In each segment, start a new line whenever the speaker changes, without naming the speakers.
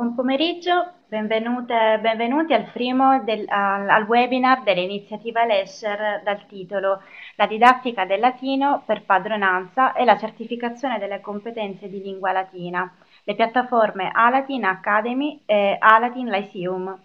Buon pomeriggio, benvenuti al primo del, al, al, webinar dell'iniziativa Lesher dal titolo La didattica del latino per padronanza e la certificazione delle competenze di lingua latina, le piattaforme Alatin Academy e Alatin Lyceum.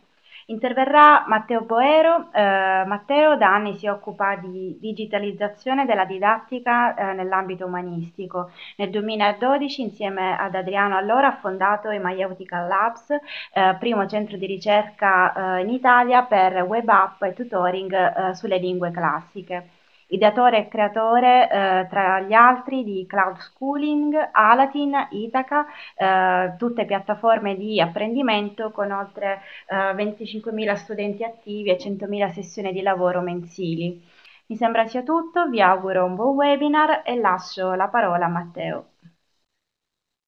Interverrà Matteo Poero. Eh, Matteo da anni si occupa di digitalizzazione della didattica eh, nell'ambito umanistico. Nel 2012 insieme ad Adriano allora ha fondato i Maiautical Labs, eh, primo centro di ricerca eh, in Italia per web app e tutoring eh, sulle lingue classiche ideatore e creatore eh, tra gli altri di Cloud Schooling, Alatin, Itaca, eh, tutte piattaforme di apprendimento con oltre eh, 25.000 studenti attivi e 100.000 sessioni di lavoro mensili. Mi sembra sia tutto, vi auguro un buon webinar e lascio la parola a Matteo.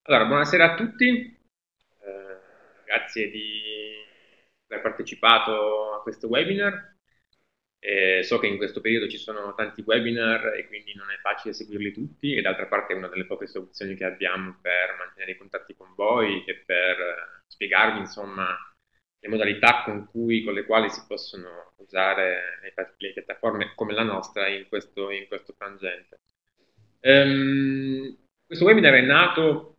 Allora, buonasera a tutti, eh, grazie di aver partecipato a questo webinar. Eh, so che in questo periodo ci sono tanti webinar e quindi non è facile seguirli tutti e d'altra parte è una delle poche soluzioni che abbiamo per mantenere i contatti con voi e per eh, spiegarvi insomma le modalità con, cui, con le quali si possono usare le, piattaforme come la nostra in questo, in questo frangente. Um, questo webinar è nato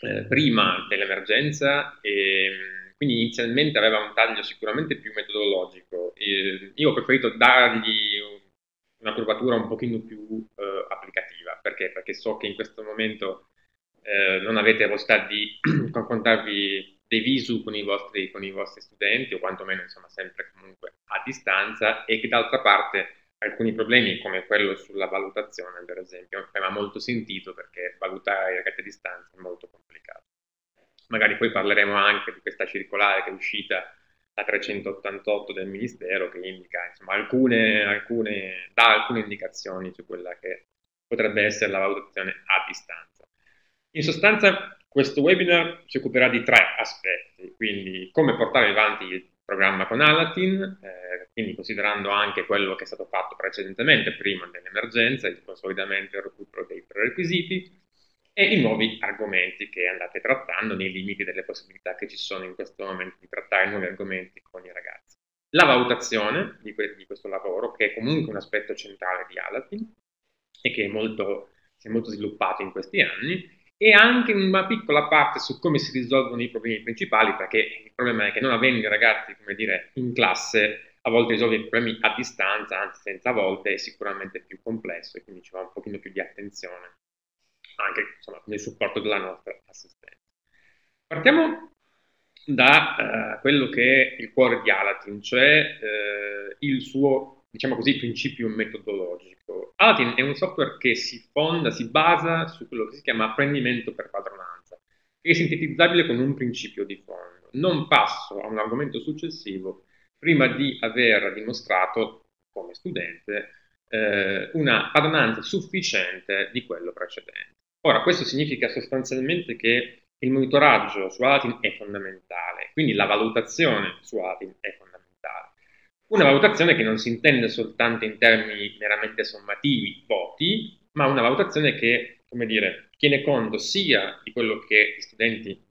eh, prima dell'emergenza e quindi inizialmente aveva un taglio sicuramente più metodologico. E io ho preferito dargli una curvatura un pochino più eh, applicativa, perché? Perché so che in questo momento eh, non avete la possibilità di confrontarvi dei visu con i, vostri, con i vostri studenti, o quantomeno insomma sempre comunque a distanza, e che d'altra parte alcuni problemi come quello sulla valutazione, per esempio, aveva molto sentito perché valutare i ragazzi a distanza è molto complicato magari poi parleremo anche di questa circolare che è uscita la 388 del Ministero che indica insomma, alcune, alcune, dà alcune indicazioni su quella che potrebbe essere la valutazione a distanza. In sostanza questo webinar si occuperà di tre aspetti, quindi come portare avanti il programma con Alatin, eh, quindi considerando anche quello che è stato fatto precedentemente, prima dell'emergenza, il consolidamento e il recupero dei prerequisiti, e i nuovi argomenti che andate trattando nei limiti delle possibilità che ci sono in questo momento di trattare nuovi argomenti con i ragazzi. La valutazione di, que di questo lavoro, che è comunque un aspetto centrale di Alatin e che è molto, si è molto sviluppato in questi anni, e anche una piccola parte su come si risolvono i problemi principali, perché il problema è che non avendo i ragazzi, come dire, in classe, a volte risolvere i problemi a distanza, anzi senza volte, è sicuramente più complesso e quindi ci va un pochino più di attenzione anche insomma, nel supporto della nostra assistenza. Partiamo da uh, quello che è il cuore di Alatin, cioè uh, il suo, diciamo così, principio metodologico. Alatin è un software che si fonda, si basa su quello che si chiama apprendimento per padronanza, che è sintetizzabile con un principio di fondo. Non passo a un argomento successivo prima di aver dimostrato come studente eh, una padronanza sufficiente di quello precedente. Ora, questo significa sostanzialmente che il monitoraggio su Alatin è fondamentale, quindi la valutazione su Alatin è fondamentale. Una valutazione che non si intende soltanto in termini meramente sommativi, voti, ma una valutazione che, come dire, tiene conto sia di quello che gli studenti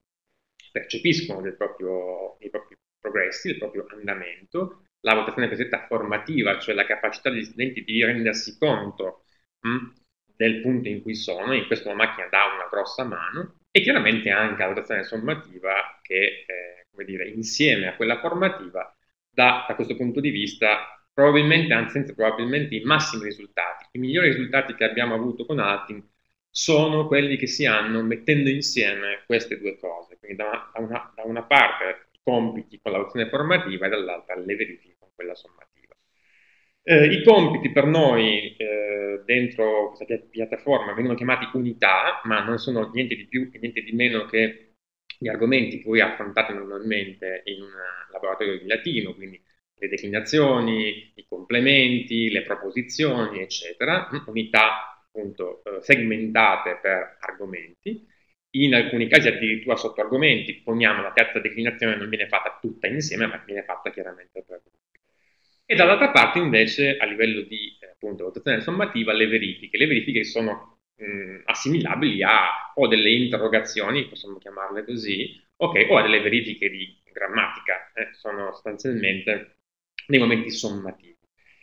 percepiscono del proprio, dei propri progressi, del proprio andamento, la valutazione cosiddetta formativa, cioè la capacità degli studenti di rendersi conto mh, del punto in cui sono, in questo la macchina dà una grossa mano, e chiaramente anche la valutazione sommativa che, eh, come dire, insieme a quella formativa dà da questo punto di vista probabilmente, anzi probabilmente i massimi risultati. I migliori risultati che abbiamo avuto con Altin sono quelli che si hanno mettendo insieme queste due cose, quindi da una, da una parte i compiti con la valutazione formativa e dall'altra le verifiche con quella sommativa. Eh, I compiti per noi eh, dentro questa piattaforma vengono chiamati unità, ma non sono niente di più e niente di meno che gli argomenti che voi affrontate normalmente in un laboratorio di latino, quindi le declinazioni, i complementi, le proposizioni, eccetera, unità appunto eh, segmentate per argomenti. In alcuni casi addirittura sotto argomenti, poniamo la terza declinazione non viene fatta tutta insieme, ma viene fatta chiaramente per e dall'altra parte invece a livello di eh, appunto, valutazione sommativa le verifiche. Le verifiche sono mh, assimilabili a o delle interrogazioni, possiamo chiamarle così, ok, o a delle verifiche di grammatica, eh, sono sostanzialmente dei momenti sommativi.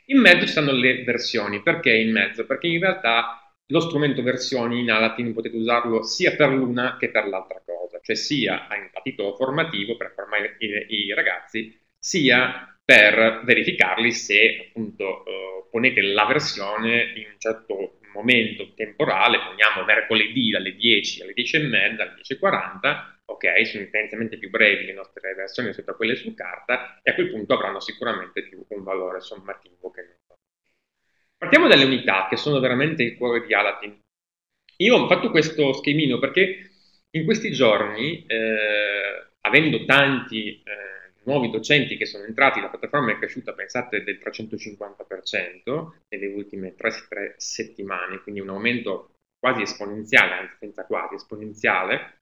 In mezzo ci stanno le versioni, perché in mezzo? Perché in realtà lo strumento versioni in Alatin potete usarlo sia per l'una che per l'altra cosa, cioè sia a titolo formativo per formare i, i ragazzi, sia per verificarli se appunto eh, ponete la versione in un certo momento temporale, poniamo mercoledì dalle 10 alle 10 e mezza, alle 10.40, ok, sono tendenzialmente più brevi le nostre versioni rispetto a quelle su carta e a quel punto avranno sicuramente più un valore sommativo che non. Partiamo dalle unità che sono veramente il cuore di Alatin. Io ho fatto questo schemino perché in questi giorni, eh, avendo tanti eh, nuovi docenti che sono entrati, la piattaforma è cresciuta, pensate, del 350% nelle ultime tre, tre settimane, quindi un aumento quasi esponenziale, anzi senza quasi esponenziale,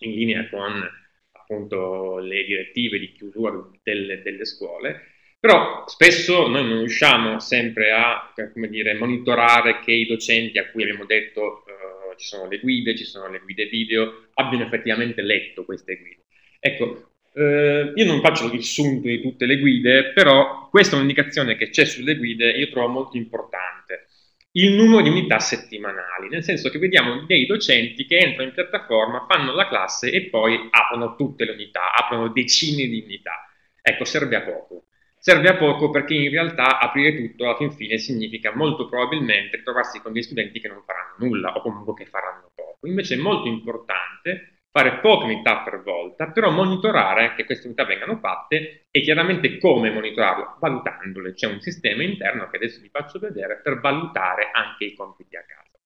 in linea con appunto le direttive di chiusura delle, delle scuole. Però spesso noi non riusciamo sempre a dire, monitorare che i docenti a cui abbiamo detto uh, ci sono le guide, ci sono le guide video, abbiano effettivamente letto queste guide. Ecco, eh, io non faccio il riassunto di tutte le guide, però questa è un'indicazione che c'è sulle guide e io trovo molto importante. Il numero di unità settimanali, nel senso che vediamo dei docenti che entrano in piattaforma, fanno la classe e poi aprono tutte le unità, aprono decine di unità. Ecco, serve a poco. Serve a poco perché in realtà aprire tutto alla fin fine significa molto probabilmente trovarsi con dei studenti che non faranno nulla o comunque che faranno poco. Invece è molto importante fare poche unità per volta, però monitorare che queste unità vengano fatte e chiaramente come monitorarlo? Valutandole. C'è un sistema interno che adesso vi faccio vedere per valutare anche i compiti a casa.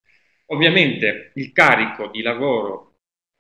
Ovviamente il carico di lavoro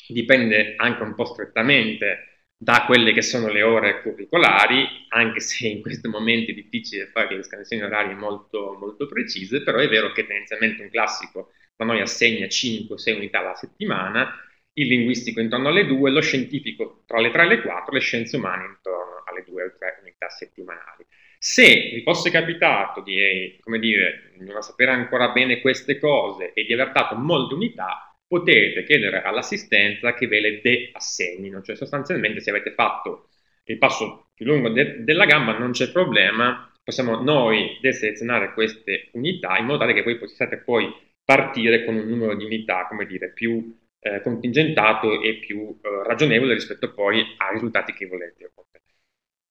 dipende anche un po' strettamente da quelle che sono le ore curricolari, anche se in questo momento è difficile fare le scansioni orarie molto, molto precise, però è vero che tendenzialmente un classico da noi assegna 5-6 unità alla settimana, il linguistico intorno alle 2, lo scientifico tra le 3 e le 4, le scienze umane intorno alle 2 o 3 unità settimanali. Se vi fosse capitato di, come dire, non sapere ancora bene queste cose e di aver dato molte unità, potete chiedere all'assistenza che ve le deassegnino, cioè sostanzialmente se avete fatto il passo più lungo de della gamba non c'è problema, possiamo noi deselezionare queste unità in modo tale che voi possiate poi partire con un numero di unità, come dire, più eh, contingentato e più eh, ragionevole rispetto poi ai risultati che volete ottenere.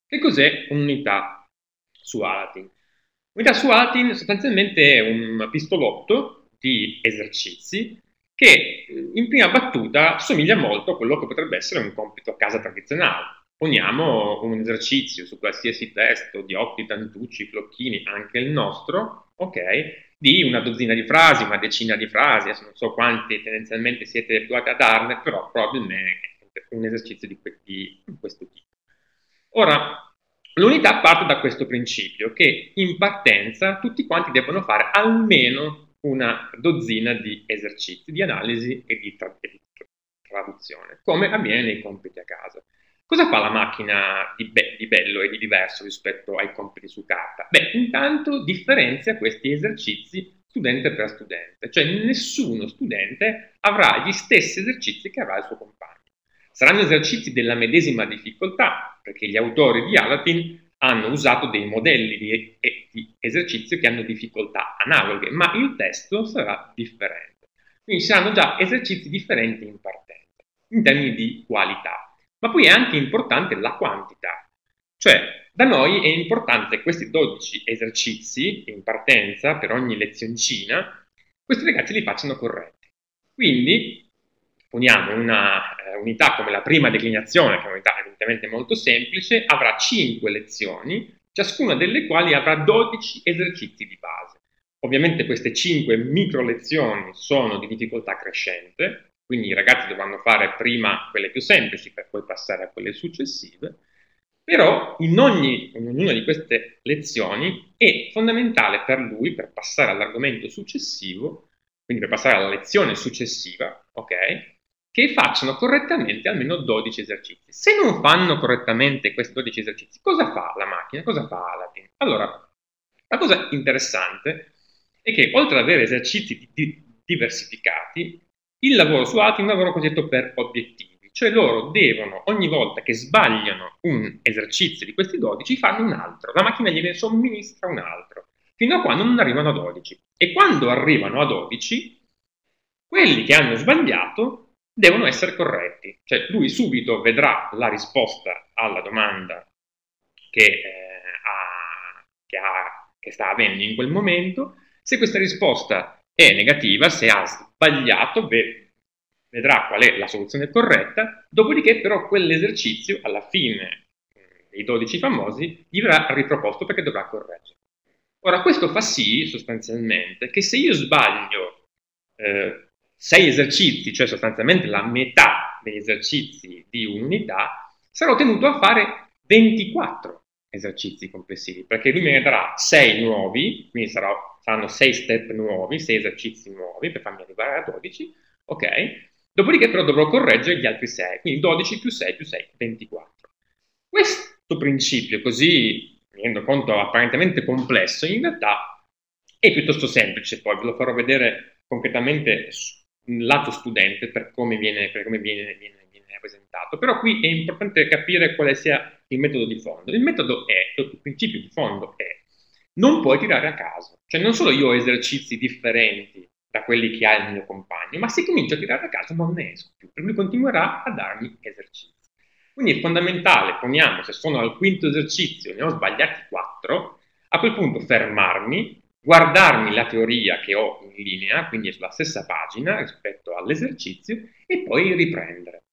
Che cos'è un'unità su Alatin? Unità su Alatin sostanzialmente è un pistolotto di esercizi che eh, in prima battuta somiglia molto a quello che potrebbe essere un compito a casa tradizionale. Poniamo un esercizio su qualsiasi testo di Otti, Tantucci, Flocchini, anche il nostro, ok? Di una dozzina di frasi, una decina di frasi, adesso non so quanti tendenzialmente siete abituati a darne, però probabilmente è un esercizio di, di questo tipo. Ora, l'unità parte da questo principio, che in partenza tutti quanti devono fare almeno una dozzina di esercizi di analisi e di, tra- di traduzione, come avviene nei compiti a casa. Cosa fa la macchina di, be- di, bello e di diverso rispetto ai compiti su carta? Beh, intanto differenzia questi esercizi studente per studente, cioè nessuno studente avrà gli stessi esercizi che avrà il suo compagno. Saranno esercizi della medesima difficoltà, perché gli autori di Alatin hanno usato dei modelli di, di esercizio che hanno difficoltà analoghe, ma il testo sarà differente. Quindi saranno già esercizi differenti in partenza, in termini di qualità. Ma poi è anche importante la quantità, cioè da noi è importante questi 12 esercizi in partenza per ogni lezioncina, questi ragazzi li facciano corretti. Quindi poniamo una eh, unità come la prima declinazione, che è un'unità evidentemente molto semplice, avrà 5 lezioni, ciascuna delle quali avrà 12 esercizi di base. Ovviamente queste 5 micro lezioni sono di difficoltà crescente, quindi i ragazzi dovranno fare prima quelle più semplici per poi passare a quelle successive, però in, ogni, in ognuna di queste lezioni è fondamentale per lui, per passare all'argomento successivo, quindi per passare alla lezione successiva, ok? Che facciano correttamente almeno 12 esercizi. Se non fanno correttamente questi 12 esercizi, cosa fa la macchina? Cosa fa Aladdin? Allora, la cosa interessante è che oltre ad avere esercizi di, di, diversificati, il lavoro su ATI è un lavoro cosiddetto per obiettivi, cioè loro devono ogni volta che sbagliano un esercizio di questi 12 farne un altro, la macchina gliene somministra un altro, fino a quando non arrivano a 12. E quando arrivano a 12, quelli che hanno sbagliato devono essere corretti, cioè lui subito vedrà la risposta alla domanda che, eh, ha, che, ha, che sta avendo in quel momento, se questa risposta è negativa, se ha sbagliato, vedrà qual è la soluzione corretta, dopodiché però quell'esercizio alla fine dei 12 famosi gli verrà riproposto perché dovrà correggere. Ora questo fa sì sostanzialmente che se io sbaglio eh, 6 esercizi, cioè sostanzialmente la metà degli esercizi di un'unità, sarò tenuto a fare 24 esercizi complessivi, perché lui me ne darà 6 nuovi, quindi sarò, saranno 6 step nuovi, 6 esercizi nuovi per farmi arrivare a 12, ok? Dopodiché però dovrò correggere gli altri 6, quindi 12 più 6 più 6, 24. Questo principio, così mi rendo conto apparentemente complesso, in realtà è piuttosto semplice, poi ve lo farò vedere concretamente lato studente per come viene, per come viene, viene, viene rappresentato. Però qui è importante capire quale sia il metodo di fondo. Il metodo è, il principio di fondo è, non puoi tirare a caso. Cioè non solo io ho esercizi differenti da quelli che ha il mio compagno, ma se comincio a tirare a caso non ne esco più, lui continuerà a darmi esercizi. Quindi è fondamentale, poniamo, se sono al quinto esercizio e ne ho sbagliati quattro, a quel punto fermarmi, guardarmi la teoria che ho in linea, quindi sulla stessa pagina rispetto all'esercizio, e poi riprendere.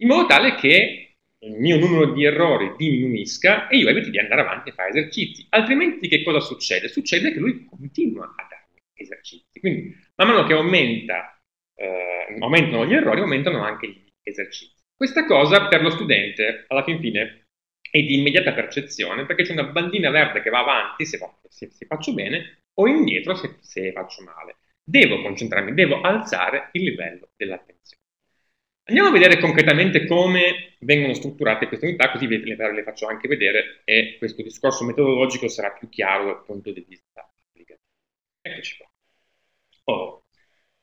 In modo tale che il mio numero di errori diminuisca e io eviti di andare avanti a fare esercizi. Altrimenti che cosa succede? Succede che lui continua a darmi esercizi. Quindi man mano che aumenta, eh, aumentano gli errori, aumentano anche gli esercizi. Questa cosa per lo studente, alla fin fine, è di immediata percezione, perché c'è una bandina verde che va avanti se, se, se faccio bene, o indietro se, se faccio male. Devo concentrarmi, devo alzare il livello dell'attenzione. Andiamo a vedere concretamente come vengono strutturate queste unità, così le, le faccio anche vedere e questo discorso metodologico sarà più chiaro dal punto di vista applicativo. Eccoci qua. Oh.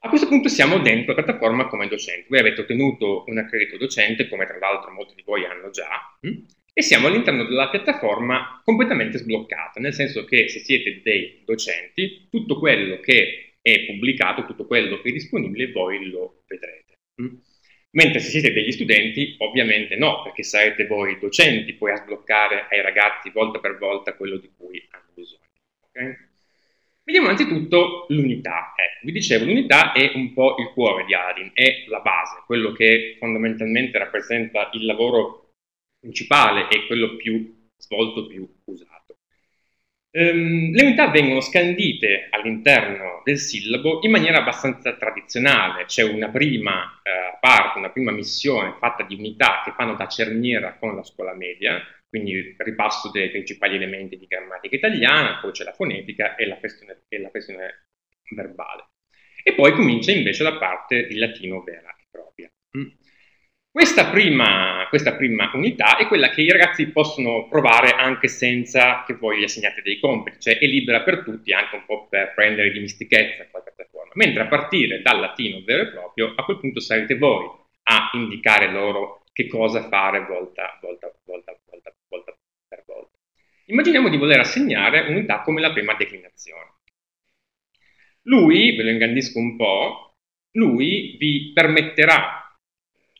A questo punto siamo dentro la piattaforma come docenti. Voi avete ottenuto un accredito docente, come tra l'altro molti di voi hanno già, hm? e siamo all'interno della piattaforma completamente sbloccata, nel senso che se siete dei docenti, tutto quello che è pubblicato, tutto quello che è disponibile, voi lo vedrete. Mentre se siete degli studenti, ovviamente no, perché sarete voi docenti poi a sbloccare ai ragazzi volta per volta quello di cui hanno bisogno. Okay? Vediamo innanzitutto l'unità. Ecco, vi dicevo, l'unità è un po' il cuore di Aladdin, è la base, quello che fondamentalmente rappresenta il lavoro principale e quello più svolto, più usato. Um, le unità vengono scandite all'interno del sillabo in maniera abbastanza tradizionale, c'è una prima uh, parte, una prima missione fatta di unità che fanno da cerniera con la scuola media, quindi ripasso dei principali elementi di grammatica italiana, poi c'è la fonetica e la questione, e la questione verbale. E poi comincia invece la parte di latino vera e propria. Mm. Questa prima, questa prima, unità è quella che i ragazzi possono provare anche senza che voi gli assegnate dei compiti, cioè è libera per tutti, anche un po' per prendere dimestichezza con la piattaforma. Mentre a partire dal latino vero e proprio, a quel punto sarete voi a indicare loro che cosa fare volta, volta, volta, volta, volta per volta. Immaginiamo di voler assegnare un'unità come la prima declinazione. Lui, ve lo ingrandisco un po', lui vi permetterà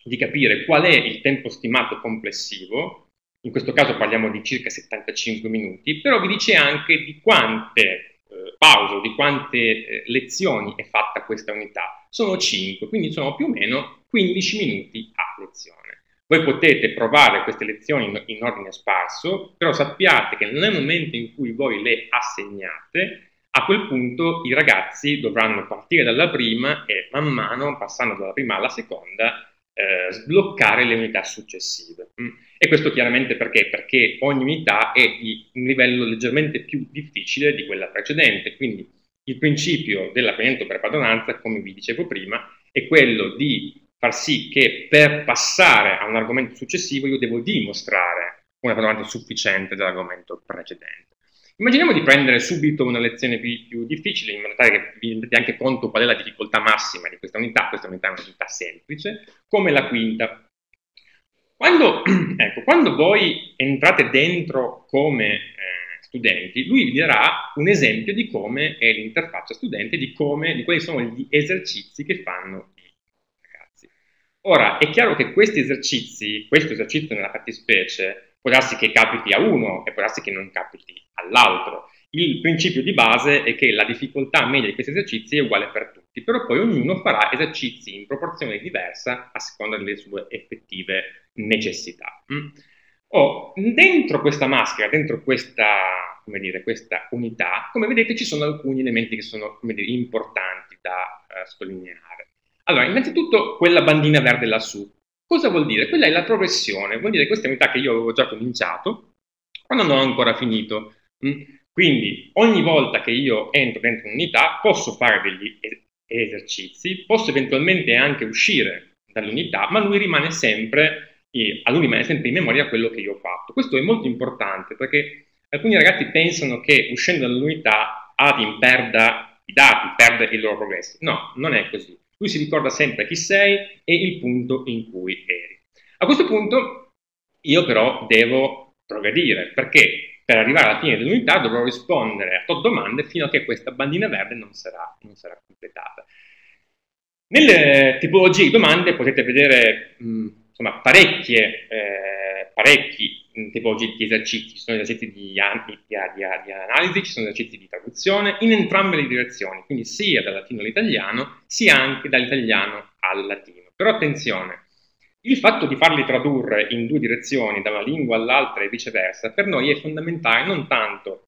di capire qual è il tempo stimato complessivo, in questo caso parliamo di circa 75 minuti, però vi dice anche di quante eh, pause, di quante eh, lezioni è fatta questa unità. Sono 5, quindi sono più o meno 15 minuti a lezione. Voi potete provare queste lezioni in, in ordine sparso, però sappiate che nel momento in cui voi le assegnate, a quel punto i ragazzi dovranno partire dalla prima e man mano, passando dalla prima alla seconda, eh, sbloccare le unità successive. Mm. E questo chiaramente perché? Perché ogni unità è di un livello leggermente più difficile di quella precedente, quindi il principio dell'apprendimento per padronanza, come vi dicevo prima, è quello di far sì che per passare a un argomento successivo io devo dimostrare una padronanza sufficiente dell'argomento precedente. Immaginiamo di prendere subito una lezione più, più, difficile, in modo tale che vi rendete anche conto qual è la difficoltà massima di questa unità. Questa unità è una unità semplice, come la quinta. Quando, ecco, quando voi entrate dentro come eh, studenti, lui vi darà un esempio di come è l'interfaccia studente, di, come, di quali sono gli esercizi che fanno i ragazzi. Ora, è chiaro che questi esercizi, questo esercizio nella fattispecie, può darsi che capiti a uno e può darsi che non capiti all'altro. Il principio di base è che la difficoltà media di questi esercizi è uguale per tutti, però poi ognuno farà esercizi in proporzione diversa a seconda delle sue effettive necessità. Oh, dentro questa maschera, dentro questa, dire, questa, unità, come vedete ci sono alcuni elementi che sono dire, importanti da uh, sottolineare. Allora, innanzitutto quella bandina verde lassù. Cosa vuol dire? Quella è la progressione, vuol dire che questa è unità che io avevo già cominciato, ma non ho ancora finito. Mm? Quindi ogni volta che io entro dentro un'unità posso fare degli esercizi, posso eventualmente anche uscire dall'unità, ma lui rimane sempre, a lui rimane sempre in memoria quello che io ho fatto. Questo è molto importante perché alcuni ragazzi pensano che uscendo dall'unità Adin perda i dati, perda i loro progressi. No, non è così. Lui si ricorda sempre chi sei e il punto in cui eri. A questo punto io però devo progredire perché per arrivare alla fine dell'unità dovrò rispondere a tot domande fino a che questa bandina verde non sarà, non sarà completata. Nelle tipologie di domande potete vedere mh, insomma, parecchie, eh, parecchi tipologie di esercizi, ci sono esercizi di, di, di, di, analisi, ci sono esercizi di traduzione, in entrambe le direzioni, quindi sia dal latino all'italiano, sia anche dall'italiano al latino. Però attenzione, il fatto di farli tradurre in due direzioni, da una lingua all'altra e viceversa, per noi è fondamentale non tanto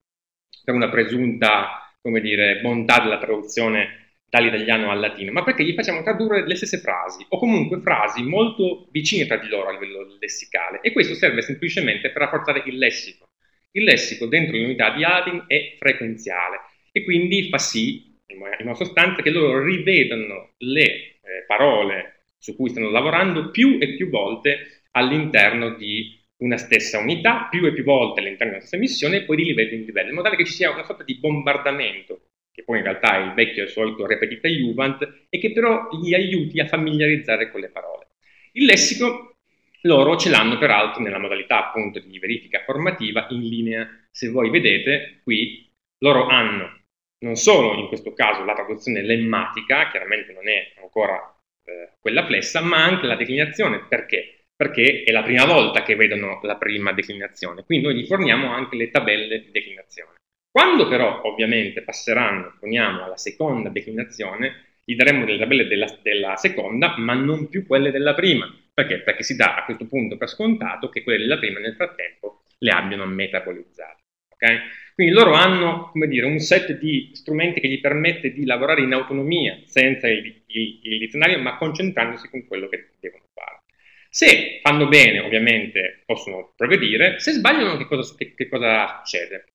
per una presunta, come dire, bontà della traduzione dall'italiano al latino, ma perché gli facciamo tradurre le stesse frasi, o comunque frasi molto vicine tra di loro a livello lessicale, e questo serve semplicemente per rafforzare il lessico. Il lessico dentro l'unità di Adin è frequenziale e quindi fa sì, in sostanza, che loro rivedano le eh, parole su cui stanno lavorando più e più volte all'interno di una stessa unità, più e più volte all'interno una stessa missione e poi di livello in livello, in modo tale che ci sia una sorta di bombardamento, che poi in realtà è il vecchio e solito repetita Juvent, e che però gli aiuti a familiarizzare con le parole. Il lessico loro ce l'hanno peraltro nella modalità appunto di verifica formativa in linea, se voi vedete qui loro hanno non solo in questo caso la traduzione lemmatica, chiaramente non è ancora eh, quella flessa, ma anche la declinazione. Perché? Perché è la prima volta che vedono la prima declinazione, quindi noi gli forniamo anche le tabelle di declinazione. Quando però ovviamente passeranno, poniamo, alla seconda declinazione, gli daremo delle tabelle della, della, seconda, ma non più quelle della prima. Perché? Perché si dà a questo punto per scontato che quelle della prima nel frattempo le abbiano metabolizzate. Okay? Quindi loro hanno dire, un set di strumenti che gli permette di lavorare in autonomia, senza il, il, dizionario, ma concentrandosi con quello che devono fare. Se fanno bene, ovviamente, possono progredire, se sbagliano, che cosa, che, che cosa succede?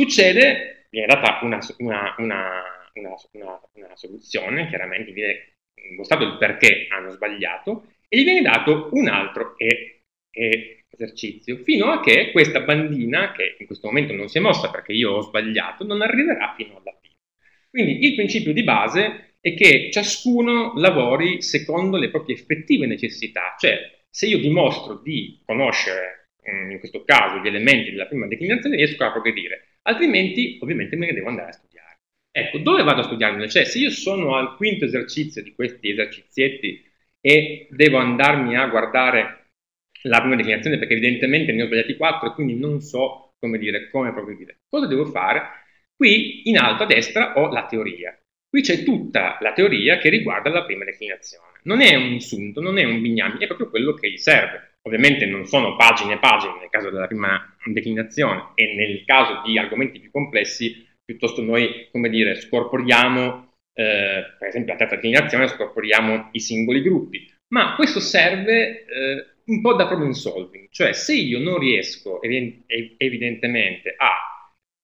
Succede, viene data una, una, una, una soluzione, chiaramente viene mostrato il perché hanno sbagliato, e gli viene dato un altro e, e esercizio, fino a che questa bandina, che in questo momento non si è mossa perché io ho sbagliato, non arriverà fino alla fine. Quindi il principio di base è che ciascuno lavori secondo le proprie effettive necessità, cioè se io dimostro di conoscere, mm, in questo caso, gli elementi della prima declinazione, riesco a progredire, altrimenti ovviamente me ne devo andare a studiare. Ecco, dove vado a studiarmene? Cioè, se io sono al quinto esercizio di questi esercizietti e devo andarmi a guardare la prima declinazione perché evidentemente ne ho sbagliati 4 e quindi non so come dire, come progredire. Cosa devo fare? Qui in alto a destra ho la teoria. Qui c'è tutta la teoria che riguarda la prima declinazione. Non è un insunto, non è un bignami, è proprio quello che gli serve. Ovviamente non sono pagine e pagine nel caso della prima declinazione e nel caso di argomenti più complessi, piuttosto noi, come dire, scorporiamo, eh, per esempio la terza declinazione, scorporiamo i singoli gruppi. Ma questo serve eh, un po' da problem solving, cioè se io non riesco evidentemente a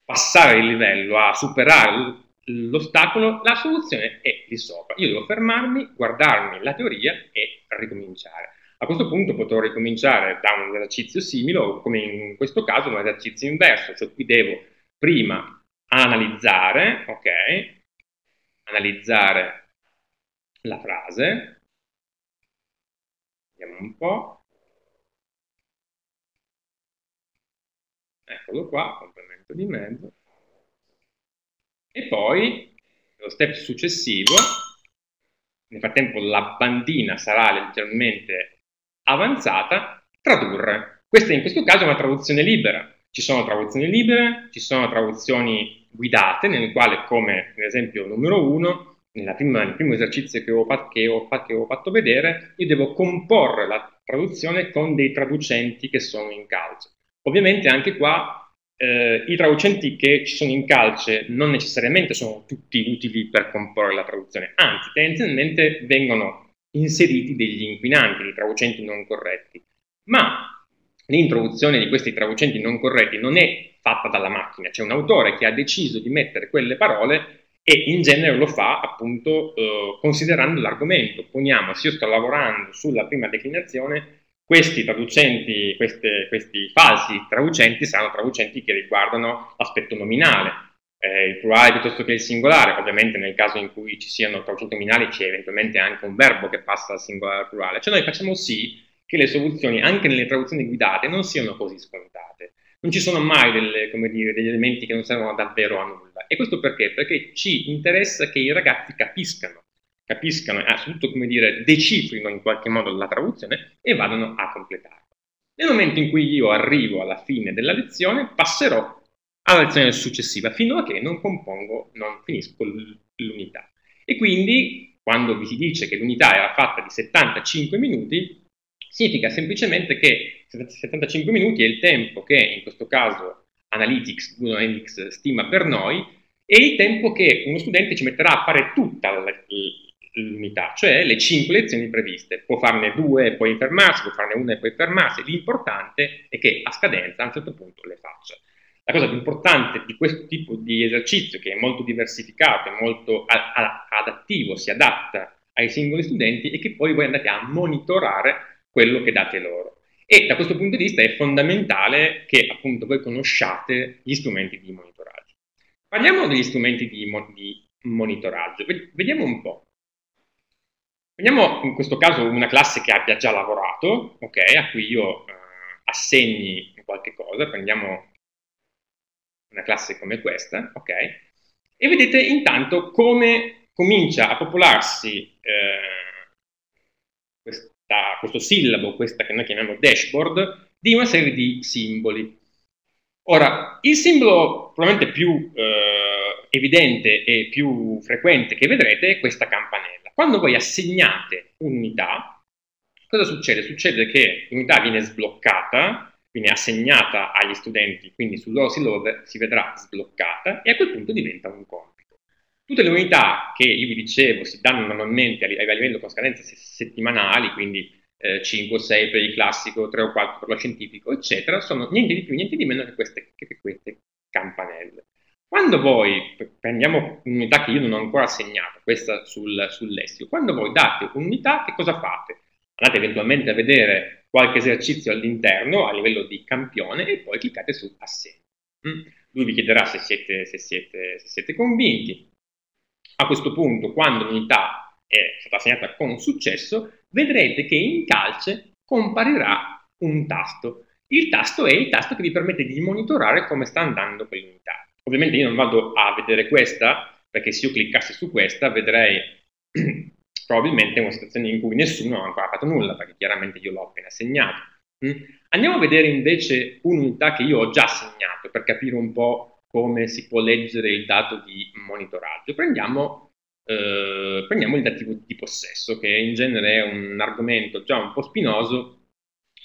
passare il livello, a superare l'ostacolo, la soluzione è di sopra. Io devo fermarmi, guardarmi la teoria e ricominciare. A questo punto potrò ricominciare da un esercizio simile come in questo caso un esercizio inverso, cioè qui devo prima analizzare, ok? Analizzare la frase, Vediamo un po'. Eccolo qua, complemento di mezzo. E poi, lo step successivo, nel frattempo la bandina sarà leggermente avanzata, tradurre. Questa in questo caso è una traduzione libera. Ci sono traduzioni libere, ci sono traduzioni guidate, nel quale, come nell'esempio numero 1, prima, nel primo esercizio che ho, fatto, che, ho, che ho, fatto, vedere, io devo comporre la traduzione con dei traducenti che sono in calce. Ovviamente anche qua eh, i traducenti che ci sono in calce non necessariamente sono tutti utili per comporre la traduzione, anzi tendenzialmente vengono inseriti degli inquinanti, dei traducenti non corretti. Ma l'introduzione di questi traducenti non corretti non è fatta dalla macchina, c'è un autore che ha deciso di mettere quelle parole e in genere lo fa appunto eh, considerando l'argomento. Poniamo, se io sto lavorando sulla prima declinazione, questi traducenti, queste, questi falsi traducenti saranno traducenti che riguardano l'aspetto nominale, eh, il plurale piuttosto che il singolare, ovviamente nel caso in cui ci siano nominali c'è eventualmente anche un verbo che passa dal singolare al plurale, cioè noi facciamo sì che le soluzioni anche nelle traduzioni guidate non siano così scontate non ci sono mai delle, dire, degli elementi che non servono davvero a nulla. E questo perché? Perché ci interessa che i ragazzi capiscano, capiscano e soprattutto, come dire, decifrino in qualche modo la traduzione e vadano a completarla. Nel momento in cui io arrivo alla fine della lezione, passerò alla lezione successiva, fino a che non compongo, non finisco l'unità. E quindi, quando vi si dice che l'unità era fatta di 75 minuti, significa semplicemente che 75 minuti è il tempo che in questo caso Analytics, Google Analytics stima per noi e il tempo che uno studente ci metterà a fare tutta l'unità, cioè le 5 lezioni previste. Può farne due e poi fermarsi, può farne una e poi fermarsi. L'importante è che a scadenza a un certo punto le faccia. La cosa più importante di questo tipo di esercizio, che è molto diversificato, è molto adattivo, si adatta ai singoli studenti, è che poi voi andate a monitorare quello che date loro. E da questo punto di vista è fondamentale che appunto voi conosciate gli strumenti di monitoraggio. Parliamo degli strumenti di, mo di monitoraggio, vediamo un po'. Prendiamo in questo caso una classe che abbia già lavorato, ok, a cui io eh, assegni qualche cosa, prendiamo una classe come questa, ok, e vedete intanto come comincia a popolarsi eh, da questo sillabo, questa che noi chiamiamo dashboard, di una serie di simboli. Ora, il simbolo probabilmente più eh, evidente e più frequente che vedrete è questa campanella. Quando voi assegnate un'unità, cosa succede? Succede che l'unità viene sbloccata, viene assegnata agli studenti, quindi sul loro silo si vedrà sbloccata e a quel punto diventa un compito. Tutte le unità che io vi dicevo si danno normalmente a, livello con scadenze settimanali, quindi eh, 5 o 6 per il classico, 3 o 4 per lo scientifico, eccetera, sono niente di più, niente di meno che queste, che queste campanelle. Quando voi, prendiamo un'unità che io non ho ancora assegnato, questa sul, sul lessico, quando voi date un'unità, che cosa fate? Andate eventualmente a vedere qualche esercizio all'interno a livello di campione e poi cliccate su assegno. Mm? Lui vi chiederà se siete, se siete, se siete convinti, a questo punto, quando l'unità è stata assegnata con successo, vedrete che in calce comparirà un tasto. Il tasto è il tasto che vi permette di monitorare come sta andando quell'unità. Ovviamente io non vado a vedere questa, perché se io cliccassi su questa vedrei probabilmente una situazione in cui nessuno ha ancora fatto nulla, perché chiaramente io l'ho appena assegnato. Mm? Andiamo a vedere invece un'unità che io ho già assegnato per capire un po' come si può leggere il dato di monitoraggio. Prendiamo, eh, prendiamo il dativo di possesso, che in genere è un argomento già un po' spinoso,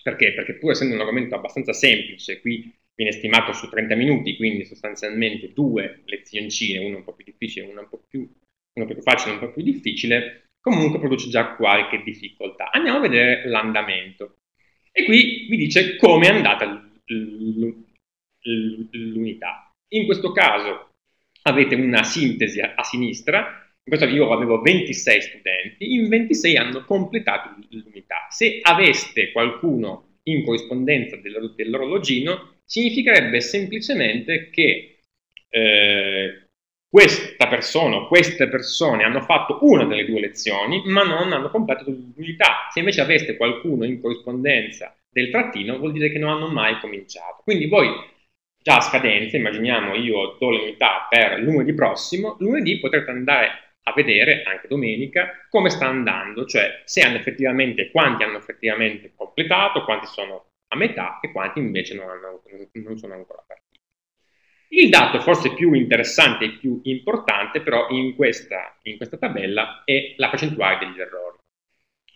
perché? Perché pur essendo un argomento abbastanza semplice, qui viene stimato su 30 minuti, quindi sostanzialmente due lezioncine, una un po' più difficile, una un po' più, una più facile e un po' più difficile, comunque produce già qualche difficoltà. Andiamo a vedere l'andamento. E qui vi dice come è andata l'unità. In questo caso avete una sintesi a, sinistra, in questo caso io avevo 26 studenti, in 26 hanno completato l'unità. Se aveste qualcuno in corrispondenza del, dell'orologino, significherebbe semplicemente che eh, questa persona o queste persone hanno fatto una delle due lezioni, ma non hanno completato l'unità. Se invece aveste qualcuno in corrispondenza del trattino, vuol dire che non hanno mai cominciato. Quindi voi già a scadenza, immaginiamo io do l'unità per lunedì prossimo, lunedì potrete andare a vedere anche domenica come sta andando, cioè se hanno effettivamente, quanti hanno effettivamente completato, quanti sono a metà e quanti invece non, hanno, non sono ancora partiti. Il dato forse più interessante e più importante però in questa, in questa tabella è la percentuale degli errori.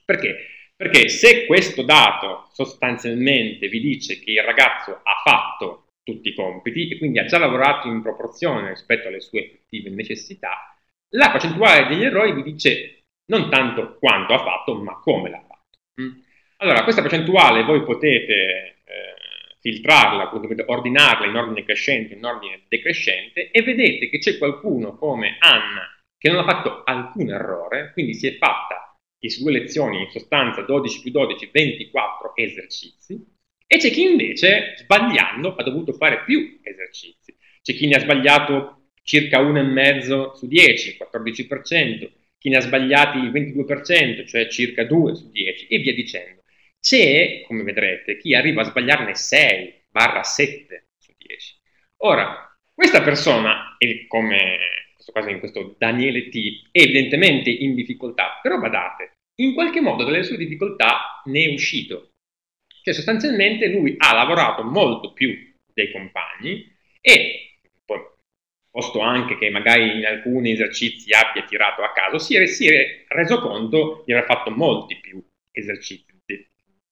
Perché? Perché se questo dato sostanzialmente vi dice che il ragazzo ha fatto tutti i compiti e quindi ha già lavorato in proporzione rispetto alle sue effettive necessità, la percentuale degli errori vi dice non tanto quanto ha fatto, ma come l'ha fatto. Mm? Allora, questa percentuale voi potete filtrarla, ordinarla in ordine crescente, in ordine decrescente e vedete che c'è qualcuno come Anna che non ha fatto alcun errore, quindi si è fatta le sue lezioni in sostanza 12 più 12, 24 esercizi, e c'è chi invece, sbagliando, ha dovuto fare più esercizi. C'è chi ne ha sbagliato circa 1,5 su 10, 14%, chi ne ha sbagliati il 22%, cioè circa 2 su 10, e via dicendo. C'è, come vedrete, chi arriva a sbagliarne 6 barra 7 su 10. Ora, questa persona, come in questo caso in questo Daniele T, è evidentemente in difficoltà, però badate, in qualche modo dalle sue difficoltà ne è uscito. Cioè sostanzialmente lui ha lavorato molto più dei compagni e, posto anche che magari in alcuni esercizi abbia tirato a caso, si è, si è reso conto di aver fatto molti più esercizi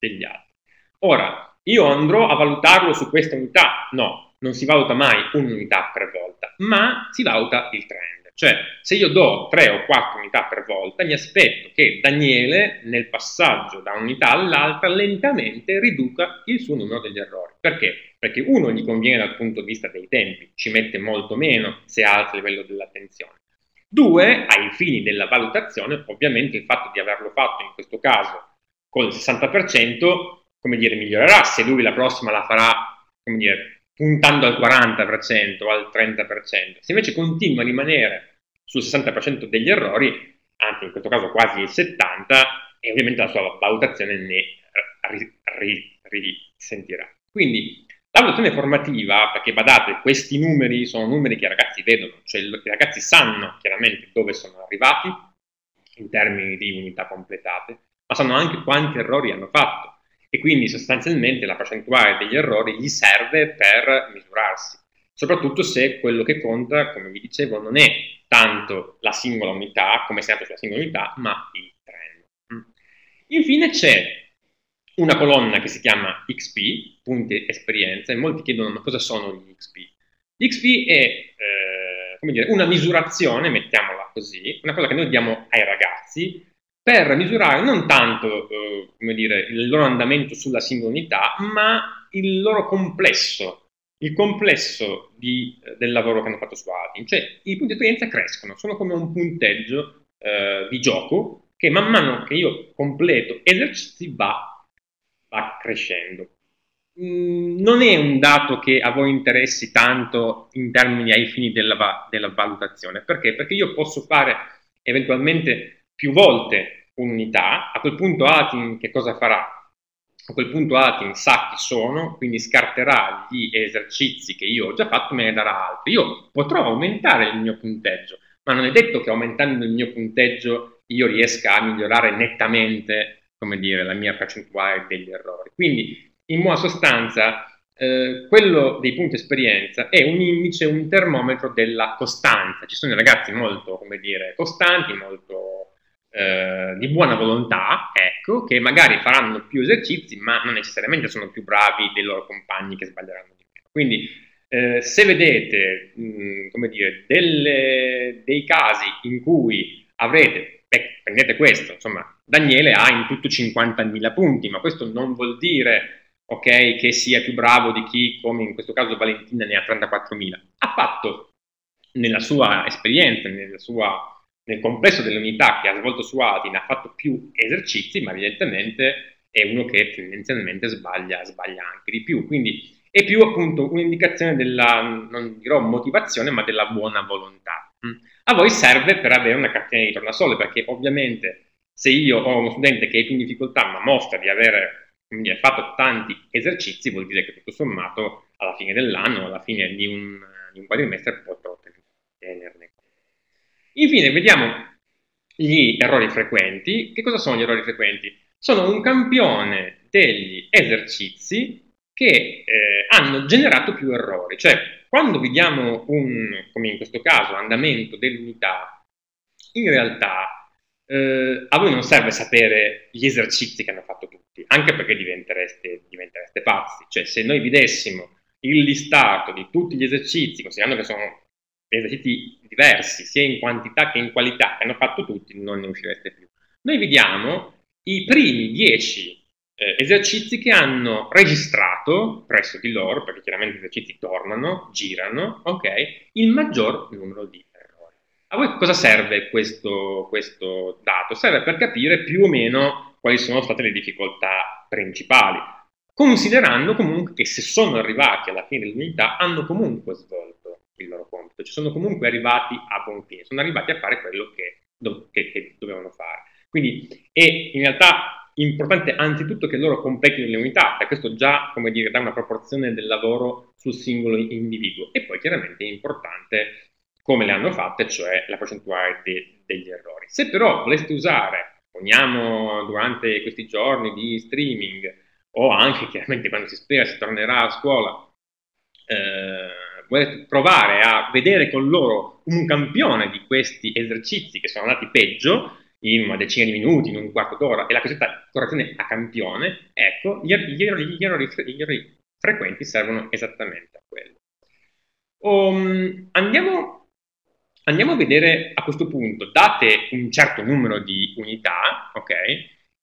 degli altri. Ora, io andrò a valutarlo su questa unità? No, non si valuta mai un'unità per volta, ma si valuta il trend. Cioè, se io do 3 o 4 unità per volta, mi aspetto che Daniele, nel passaggio da un'unità all'altra, lentamente riduca il suo numero degli errori. Perché? Perché uno gli conviene dal punto di vista dei tempi, ci mette molto meno se alza il livello dell'attenzione. Due, ai fini della valutazione, ovviamente il fatto di averlo fatto in questo caso col 60%, come dire, migliorerà se lui la prossima la farà, come dire, puntando al 40% o al 30%. Se invece continua a rimanere sul 60% degli errori, anzi in questo caso quasi il 70%, e ovviamente la sua valutazione ne risentirà. Quindi la valutazione formativa, perché badate, questi numeri sono numeri che i ragazzi vedono, cioè i ragazzi sanno chiaramente dove sono arrivati in termini di unità completate, ma sanno anche quanti errori hanno fatto e quindi sostanzialmente la percentuale degli errori gli serve per misurarsi, soprattutto se quello che conta, come vi dicevo, non è tanto la singola unità, come sempre sulla singola unità, ma il trend. Mm. Infine c'è una colonna che si chiama XP, punti esperienza, e molti chiedono ma cosa sono gli XP. L'XP è eh, dire, una misurazione, mettiamola così, una cosa che noi diamo ai ragazzi per misurare non tanto eh, dire, il loro andamento sulla singola unità, ma il loro complesso, il complesso di, eh, del lavoro che hanno fatto su Atin. Cioè i punti di esperienza crescono, sono come un punteggio eh, di gioco che man mano che io completo esercizi va, va crescendo. Mm, non è un dato che a voi interessi tanto in termini ai fini della, della valutazione, perché? Perché io posso fare eventualmente più volte un'unità, a quel punto Atin che cosa farà? A quel punto Atin sa chi sono, quindi scarterà gli esercizi che io ho già fatto, me ne darà altri. Io potrò aumentare il mio punteggio, ma non è detto che aumentando il mio punteggio io riesca a migliorare nettamente, come dire, la mia percentuale degli errori. Quindi, in buona sostanza, eh, quello dei punti esperienza è un indice, un termometro della costanza. Ci sono ragazzi molto, come dire, costanti, molto eh, di buona volontà, ecco, che magari faranno più esercizi, ma non necessariamente sono più bravi dei loro compagni che sbaglieranno di meno. Quindi, eh, se vedete, mh, mm, come dire, delle, dei casi in cui avrete, beh, prendete questo, insomma, Daniele ha in tutto 50.000 punti, ma questo non vuol dire, ok, che sia più bravo di chi, come in questo caso Valentina, ne ha 34.000. Ha fatto nella sua esperienza, nella sua nel complesso delle unità che ha svolto su Atin ha fatto più esercizi, ma evidentemente è uno che tendenzialmente sbaglia, sbaglia anche di più. Quindi è più appunto un'indicazione della, non dirò motivazione, ma della buona volontà. Mm. A voi serve per avere una cartina di tornasole, perché ovviamente se io ho uno studente che è più in difficoltà ma mostra di avere dire, fatto tanti esercizi, vuol dire che tutto sommato alla fine dell'anno, alla fine di un, di un quadrimestre potrò tenerne Infine, vediamo gli errori frequenti. Che cosa sono gli errori frequenti? Sono un campione degli esercizi che eh, hanno generato più errori. Cioè, quando vediamo un, come in questo caso, andamento dell'unità, in realtà eh, a voi non serve sapere gli esercizi che hanno fatto tutti, anche perché diventereste, diventereste pazzi. Cioè, se noi vedessimo il listato di tutti gli esercizi, considerando che sono esercizi diversi, sia in quantità che in qualità, che hanno fatto tutti, non ne uscireste più. Noi vediamo i primi dieci eh, esercizi che hanno registrato presso di loro, perché chiaramente gli esercizi tornano, girano, ok, il maggior numero di errori. A voi cosa serve questo, questo dato? Serve per capire più o meno quali sono state le difficoltà principali, considerando comunque che se sono arrivati alla fine dell'unità hanno comunque svolto il loro compito, ci sono comunque arrivati a buon fine, sono arrivati a fare quello che, do, che, che dovevano fare. Quindi è in realtà importante anzitutto che loro completino le unità, perché questo già, come dire, dà una proporzione del lavoro sul singolo individuo. E poi chiaramente è importante come le hanno fatte, cioè la percentuale de, degli errori. Se però voleste usare, poniamo durante questi giorni di streaming, o anche chiaramente quando si spera si tornerà a scuola, eh, provare a vedere con loro un campione di questi esercizi che sono andati peggio, in una decina di minuti, in un quarto d'ora, e la cosiddetta correzione a campione, ecco, gli, gli, errori, gli, errori, gli errori, frequenti servono esattamente a quello. Um, andiamo, andiamo, a vedere a questo punto, date un certo numero di unità, ok?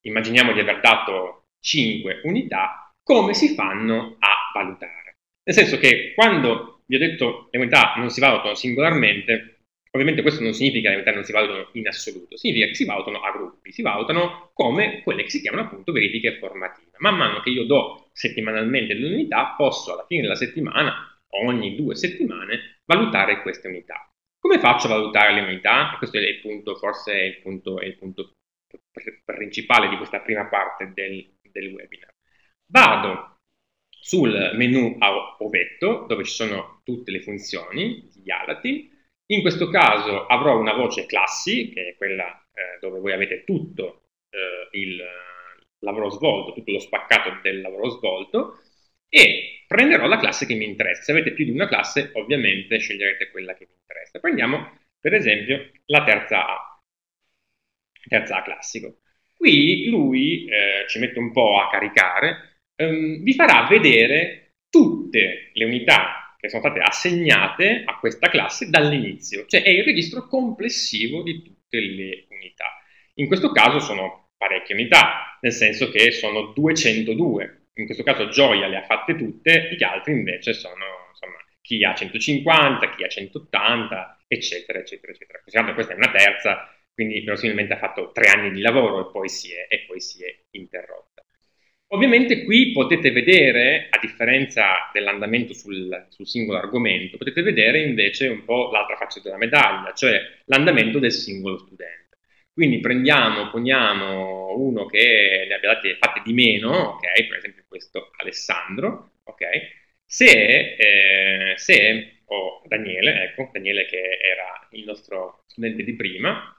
Immaginiamo di aver dato 5 unità, come si fanno a valutare? Nel senso che quando vi ho detto le unità non si valutano singolarmente, ovviamente questo non significa che le unità non si valutano in assoluto, significa che si valutano a gruppi, si valutano come quelle che si chiamano appunto verifiche formative. Man mano che io do settimanalmente delle unità, posso alla fine della settimana, ogni due settimane, valutare queste unità. Come faccio a valutare le unità? Questo è il punto, forse è il punto, è il punto principale di questa prima parte del, del webinar. Vado sul menu a ovetto, dove ci sono tutte le funzioni di Alati. In questo caso avrò una voce classi, che è quella eh, dove voi avete tutto eh, il lavoro svolto, tutto lo spaccato del lavoro svolto, e prenderò la classe che mi interessa. Se avete più di una classe, ovviamente sceglierete quella che vi interessa. Prendiamo, per esempio, la terza A, terza A classico. Qui lui eh, ci mette un po' a caricare, ehm, vi farà vedere tutte le unità che sono state assegnate a questa classe dall'inizio, cioè è il registro complessivo di tutte le unità. In questo caso sono parecchie unità, nel senso che sono 202. In questo caso Gioia le ha fatte tutte, gli altri invece sono insomma, chi ha 150, chi ha 180, eccetera, eccetera, eccetera. Considerando questa è una terza, quindi verosimilmente ha fatto tre anni di lavoro e poi si è, e poi si è interrotta. Ovviamente qui potete vedere, a differenza dell'andamento sul, sul, singolo argomento, potete vedere invece un po' l'altra faccia della medaglia, cioè l'andamento del singolo studente. Quindi prendiamo, poniamo uno che ne abbia date fatte di meno, ok, per esempio questo Alessandro, ok, se, eh, se o Daniele, ecco, Daniele che era il nostro studente di prima,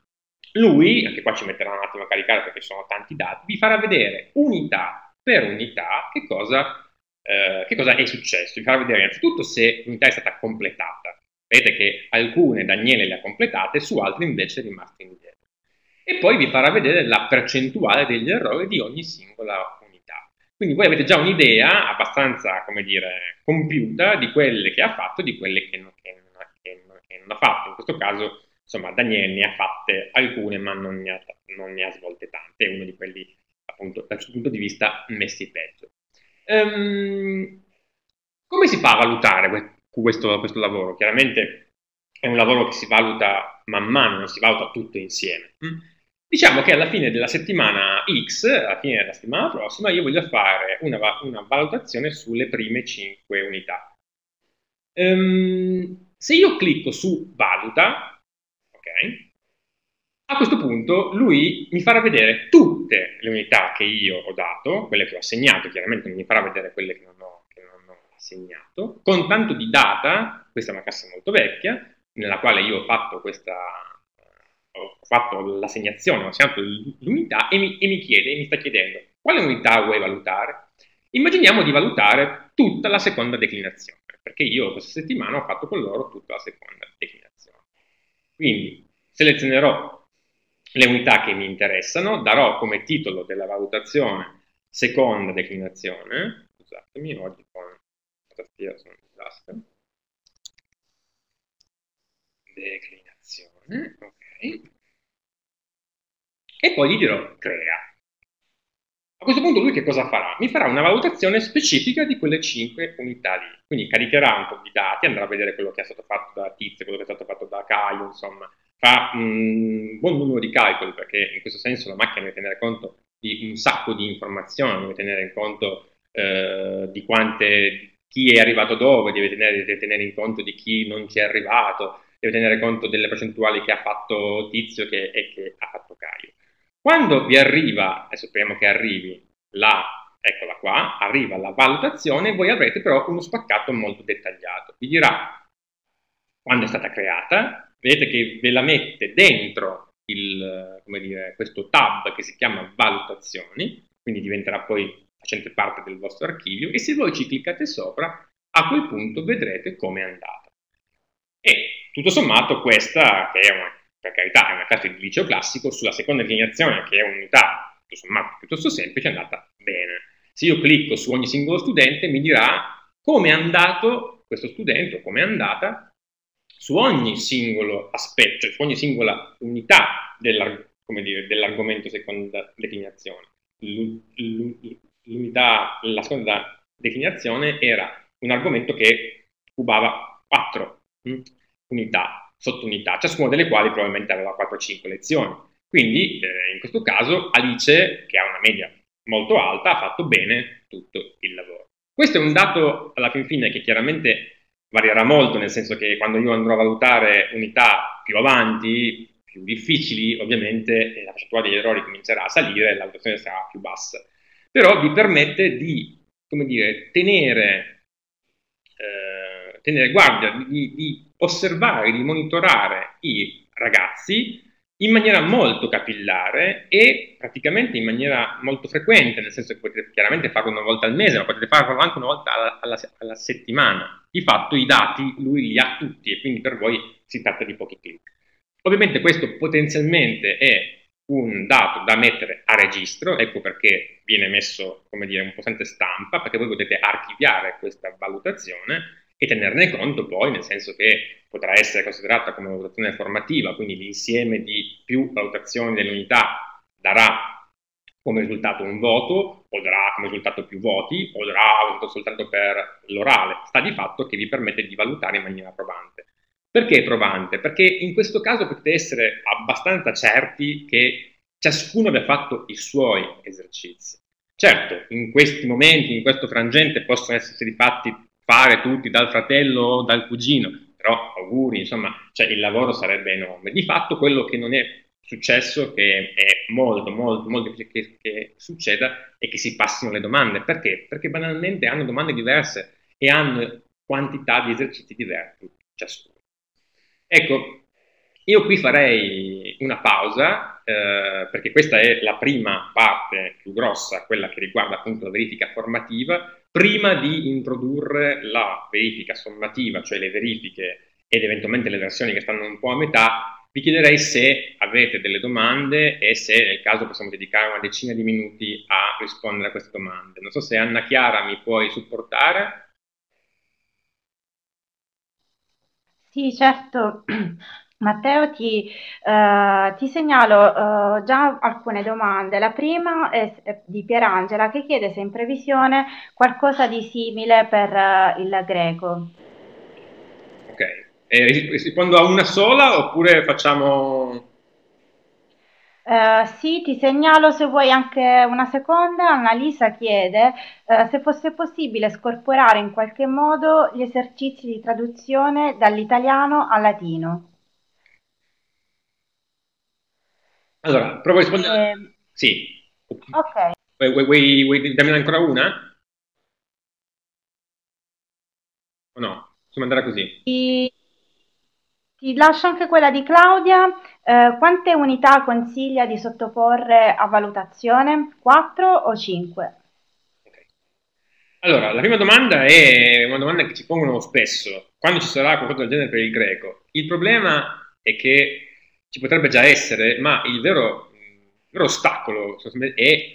lui, anche qua ci metterà un attimo a caricare perché sono tanti dati, vi farà vedere unità per unità che cosa, eh, che cosa è successo. Vi farò vedere innanzitutto se l'unità è stata completata. Vedete che alcune Daniele le ha completate, su altre invece è rimasto indietro. E poi vi farà vedere la percentuale degli errori di ogni singola unità. Quindi voi avete già un'idea abbastanza, come dire, compiuta di quelle che ha fatto e di quelle che non, che, non, che, non, che non ha fatto. In questo caso, insomma, Daniele ne ha fatte alcune, ma non ne ha, non ne ha svolte tante. È uno di quelli appunto dal suo punto di vista messi peggio. Um, come si fa a valutare questo, questo, lavoro? Chiaramente è un lavoro che si valuta man mano, non si valuta tutto insieme. Mm? Diciamo che alla fine della settimana X, alla fine della settimana prossima, io voglio fare una, una valutazione sulle prime 5 unità. Um, se io clicco su valuta, A questo punto lui mi farà vedere tutte le unità che io ho dato, quelle che ho assegnato, chiaramente non mi farà vedere quelle che non ho, che non ho assegnato, con tanto di data, questa è una cassa molto vecchia, nella quale io ho fatto questa, ho fatto l'assegnazione, ho assegnato l'unità e mi, e mi chiede, mi sta chiedendo quale unità vuoi valutare? Immaginiamo di valutare tutta la seconda declinazione, perché io questa settimana ho fatto con loro tutta la seconda declinazione. Quindi selezionerò le unità che mi interessano, darò come titolo della valutazione seconda declinazione, scusatemi, oggi con la tastiera sono un disastro, declinazione, ok, e poi gli dirò crea. A questo punto lui che cosa farà? Mi farà una valutazione specifica di quelle 5 unità lì. Quindi caricherà un po' di dati, andrà a vedere quello che è stato fatto da Tizio, quello che è stato fatto da Caio, insomma, fa un buon numero di calcoli perché in questo senso la macchina deve tenere conto di un sacco di informazioni, deve tenere conto eh, di quante, chi è arrivato dove, deve tenere, deve tenere in conto di chi non ci è arrivato, deve tenere conto delle percentuali che ha fatto Tizio che, e che ha fatto Caio. Quando vi arriva, e speriamo che arrivi, la, eccola qua, arriva la valutazione, voi avrete però uno spaccato molto dettagliato. Vi dirà quando è stata creata, vedete che ve la mette dentro il, dire, questo tab che si chiama valutazioni, quindi diventerà poi facente parte del vostro archivio, e se voi ci cliccate sopra, a quel punto vedrete come è andata. E tutto sommato questa, che è una per carità è una classe di liceo classico, sulla seconda declinazione, che è un'unità tutto sommato piuttosto semplice, è andata bene. Se io clicco su ogni singolo studente mi dirà come è andato questo studente o come è andata su ogni singolo aspetto, cioè su ogni singola unità dell'argomento seconda declinazione. L'unità, la seconda declinazione era un argomento che cubava 4 mm, unità sottounità, ciascuna delle quali probabilmente aveva 4-5 lezioni. Quindi eh, in questo caso Alice, che ha una media molto alta, ha fatto bene tutto il lavoro. Questo è un dato alla fin fine che chiaramente varierà molto, nel senso che quando io andrò a valutare unità più avanti, più difficili, ovviamente la percentuale degli errori comincerà a salire e la valutazione sarà più bassa. Però vi permette di, come dire, tenere, eh, tenere guardia, di, di osservare, di monitorare i ragazzi in maniera molto capillare e praticamente in maniera molto frequente, nel senso che potete chiaramente farlo una volta al mese, ma potete farlo anche una volta alla, alla, alla settimana. Di fatto i dati lui li ha tutti e quindi per voi si tratta di pochi clic. Ovviamente questo potenzialmente è un dato da mettere a registro, ecco perché viene messo, come dire, un potente stampa, perché voi potete archiviare questa valutazione e tenerne conto poi, nel senso che potrà essere considerata come valutazione formativa, quindi l'insieme di più valutazioni dell'unità darà come risultato un voto, o darà come risultato più voti, o darà un voto soltanto per l'orale. Sta di fatto che vi permette di valutare in maniera probante. Perché probante? Perché in questo caso potete essere abbastanza certi che ciascuno abbia fatto i suoi esercizi. Certo, in questi momenti, in questo frangente, possono essersi fatti fare tutti dal fratello o dal cugino, però auguri, insomma, cioè il lavoro sarebbe enorme. Di fatto quello che non è successo, che è molto, molto, molto difficile che, che succeda, è che si passino le domande. Perché? Perché banalmente hanno domande diverse e hanno quantità di esercizi diversi ciascuno. Ecco, io qui farei una pausa, eh, perché questa è la prima parte più grossa, quella che riguarda appunto la verifica formativa, prima di introdurre la verifica sommativa, cioè le verifiche ed eventualmente le versioni che stanno un po' a metà, vi chiederei se avete delle domande e se nel caso possiamo dedicare una decina di minuti a rispondere a queste domande. Non so se Anna Chiara mi puoi supportare.
Sì, certo. Matteo, ti, eh, ti segnalo eh, già alcune domande. La prima è di Pierangela che chiede se in previsione qualcosa di simile per eh, il greco.
Ok, e rispondo a una sola oppure facciamo...
Uh, sì, ti segnalo se vuoi anche una seconda. Annalisa chiede uh, se fosse possibile scorporare in qualche modo gli esercizi di traduzione dall'italiano al latino.
Allora, provo a rispondere. Eh, sì.
Ok.
Vuoi, vuoi, vuoi, darmi ancora una? O no? Possiamo andare così.
Ti, ti lascio anche quella di Claudia. Eh, quante unità consiglia di sottoporre a valutazione? 4 o 5?
Allora, la prima domanda è una domanda che ci pongono spesso. Quando ci sarà qualcosa del genere per il greco? Il problema è che ci potrebbe già essere, ma il vero, il vero ostacolo è eh,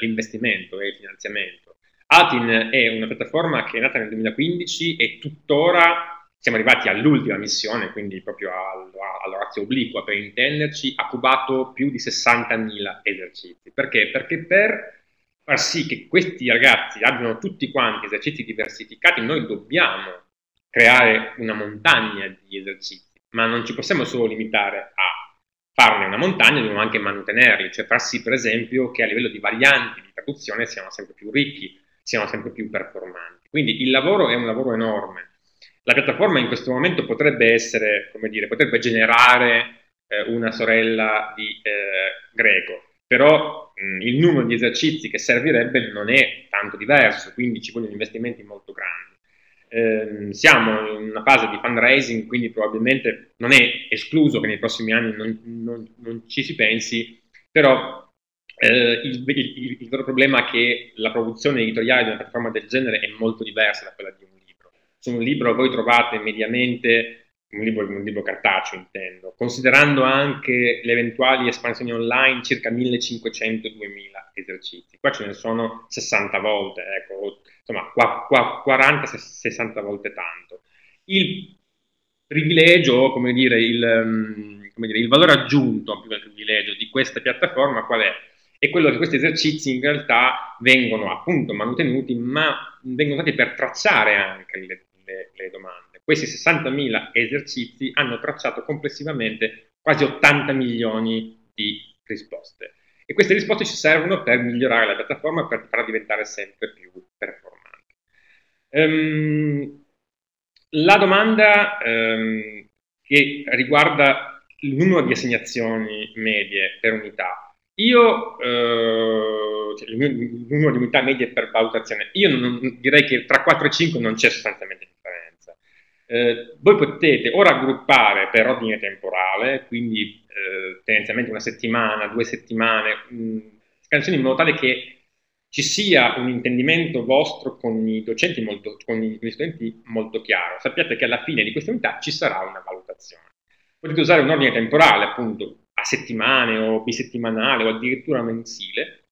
l'investimento e il finanziamento. Atin è una piattaforma che è nata nel 2015 e tuttora siamo arrivati all'ultima missione, quindi proprio all'orazio obliqua per intenderci, ha cubato più di 60.000 esercizi. Perché? Perché per far sì che questi ragazzi abbiano tutti quanti esercizi diversificati, noi dobbiamo creare una montagna di esercizi, ma non ci possiamo solo limitare a farne una montagna, dobbiamo anche mantenerli, cioè far sì per esempio che a livello di varianti di traduzione siano sempre più ricchi, siano sempre più performanti. Quindi il lavoro è un lavoro enorme. La piattaforma in questo momento potrebbe essere, come dire, potrebbe generare eh, una sorella di eh, greco, però mh, il numero di esercizi che servirebbe non è tanto diverso, quindi ci vogliono investimenti molto grandi. Eh, siamo in una fase di fundraising, quindi probabilmente non è escluso che nei prossimi anni non, non, non ci si pensi, però eh, il, il, il, vero problema è che la produzione editoriale di una piattaforma del genere è molto diversa da quella di un libro. Su un libro voi trovate mediamente un libro, un libro cartaceo intendo, considerando anche le eventuali espansioni online, circa 1500-2000 esercizi. Qua ce ne sono 60 volte, ecco, insomma 40-60 volte tanto. Il privilegio, come dire, il, mm, come dire, il valore aggiunto più del privilegio di questa piattaforma qual è? È quello che questi esercizi in realtà vengono appunto mantenuti, ma vengono usati per tracciare anche le, le, le domande. Questi 60.000 esercizi hanno tracciato complessivamente quasi 80 milioni di risposte. E queste risposte ci servono per migliorare la piattaforma, per farla diventare sempre più performante. Um, la domanda um, che riguarda il numero di assegnazioni medie per unità. Io, eh, cioè il, mio, il, numero di unità medie per valutazione, io non, direi che tra 4 e 5 non c'è sostanzialmente eh, voi potete o raggruppare per ordine temporale, quindi eh, tendenzialmente una settimana, due settimane, mh, scansioni in modo tale che ci sia un intendimento vostro con i docenti, molto, con gli studenti molto chiaro. Sappiate che alla fine di questa unità ci sarà una valutazione. Potete usare un ordine temporale, appunto, a settimane o bisettimanale o addirittura mensile,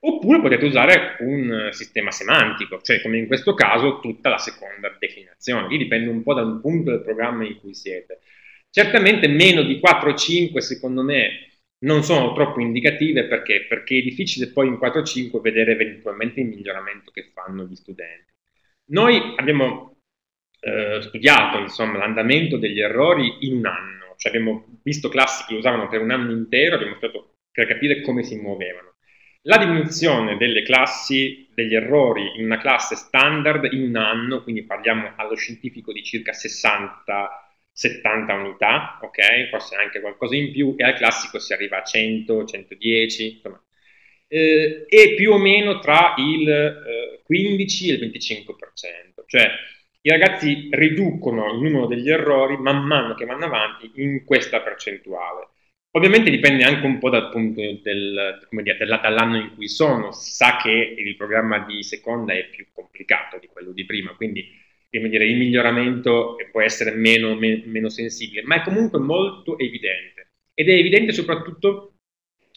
Oppure potete usare un sistema semantico, cioè come in questo caso tutta la seconda declinazione. Lì dipende un po' dal punto del programma in cui siete. Certamente meno di 4 o 5 secondo me non sono troppo indicative perché? perché è difficile poi in 4 o 5 vedere eventualmente il miglioramento che fanno gli studenti. Noi abbiamo eh, studiato l'andamento degli errori in un anno, cioè abbiamo visto classi che usavano per un anno intero, abbiamo studiato per capire come si muovevano. La diminuzione delle classi, degli errori in una classe standard in un anno, quindi parliamo allo scientifico di circa 60 70 unità, ok? Forse anche qualcosa in più, e al classico si arriva a 100, 110, insomma. Eh, e più o meno tra il eh, 15 e il 25%, cioè i ragazzi riducono il numero degli errori man mano che vanno avanti in questa percentuale. Ovviamente dipende anche un po' dal punto del, dire, dall'anno in cui sono, sa che il programma di seconda è più complicato di quello di prima, quindi dire, il miglioramento può essere meno, me, meno sensibile, ma è comunque molto evidente. Ed è evidente soprattutto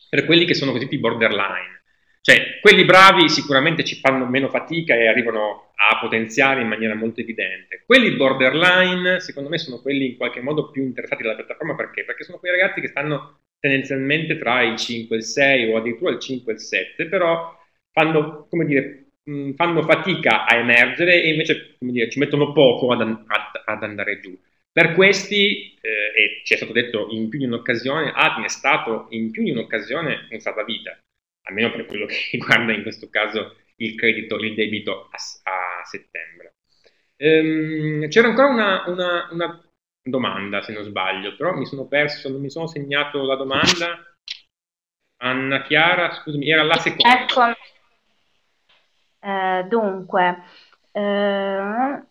per quelli che sono così borderline, cioè, quelli bravi sicuramente ci fanno meno fatica e arrivano a potenziare in maniera molto evidente. Quelli borderline, secondo me, sono quelli in qualche modo più interessati dalla piattaforma perché? Perché sono quei ragazzi che stanno tendenzialmente tra il 5 e il 6 o addirittura il 5 e il 7, però fanno, dire, fanno fatica a emergere e invece dire, ci mettono poco ad, ad, ad, andare giù. Per questi, eh, e ci è stato detto in più di un'occasione, Admin è stato in più di un'occasione un salvavita almeno per quello che riguarda in questo caso il credito, il debito a, a settembre. Ehm, c'era ancora una, una, una, domanda, se non sbaglio, però mi sono perso, non mi sono segnato la domanda. Anna Chiara, scusami, era la seconda.
Ecco. Eh, dunque, eh,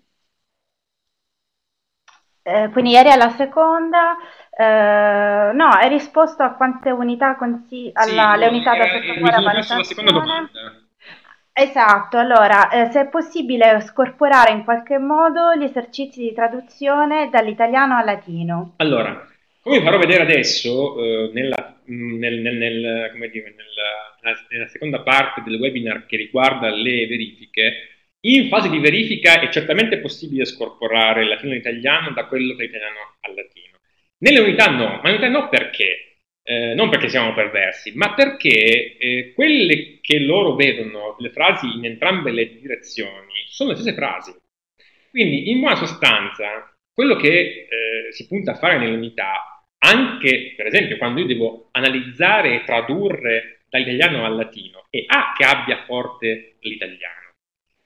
eh, quindi ieri alla seconda, eh, no, hai risposto a quante unità consigli, alla,
sì,
unità da
sottoporre a valutazione.
Esatto, allora, eh, se è possibile scorporare in qualche modo gli esercizi di traduzione dall'italiano al latino.
Allora, come vi farò vedere adesso, eh, nella, nel, nel, nel, dire, nella, nella seconda parte del webinar che riguarda le verifiche, in fase di verifica è certamente possibile scorporare il latino all'italiano da quello dall'italiano al latino. Nelle unità no, ma in unità no perché? Eh, non perché siamo perversi, ma perché eh, quelle che loro vedono, le frasi in entrambe le direzioni, sono le stesse frasi. Quindi, in buona sostanza, quello che eh, si punta a fare nell'unità, anche per esempio quando io devo analizzare e tradurre dall'italiano al latino, è A che abbia forte l'italiano.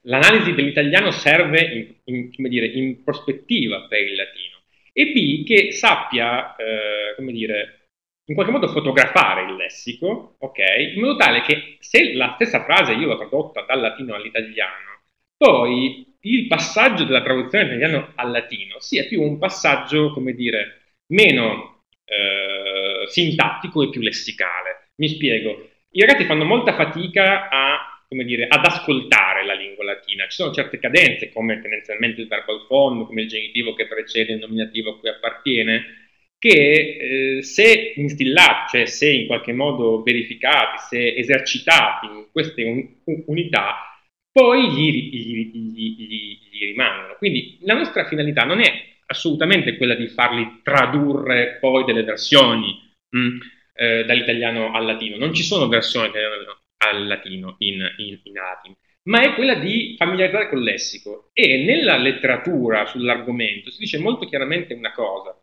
L'analisi dell'italiano serve in, in, dire, in, prospettiva per il latino e B che sappia, eh, come dire, in qualche modo fotografare il lessico, ok? In modo tale che se la stessa frase io l'ho tradotta dal latino all'italiano, poi il passaggio della traduzione dall'italiano al latino sia più un passaggio, come dire, meno eh, sintattico e più lessicale. Mi spiego. I ragazzi fanno molta fatica a, dire, ad ascoltare la lingua latina. Ci sono certe cadenze, come tendenzialmente il verbo al fondo, come il genitivo che precede il nominativo a cui appartiene, che eh, se instillati, cioè se in qualche modo verificati, se esercitati in queste un, unità, poi gli, gli, gli, gli, rimangono. Quindi la nostra finalità non è assolutamente quella di farli tradurre poi delle versioni mh, mm, eh, dall'italiano al latino, non ci sono versioni dall'italiano al latino in, in, in latin, ma è quella di familiarizzare col lessico. E nella letteratura sull'argomento si dice molto chiaramente una cosa,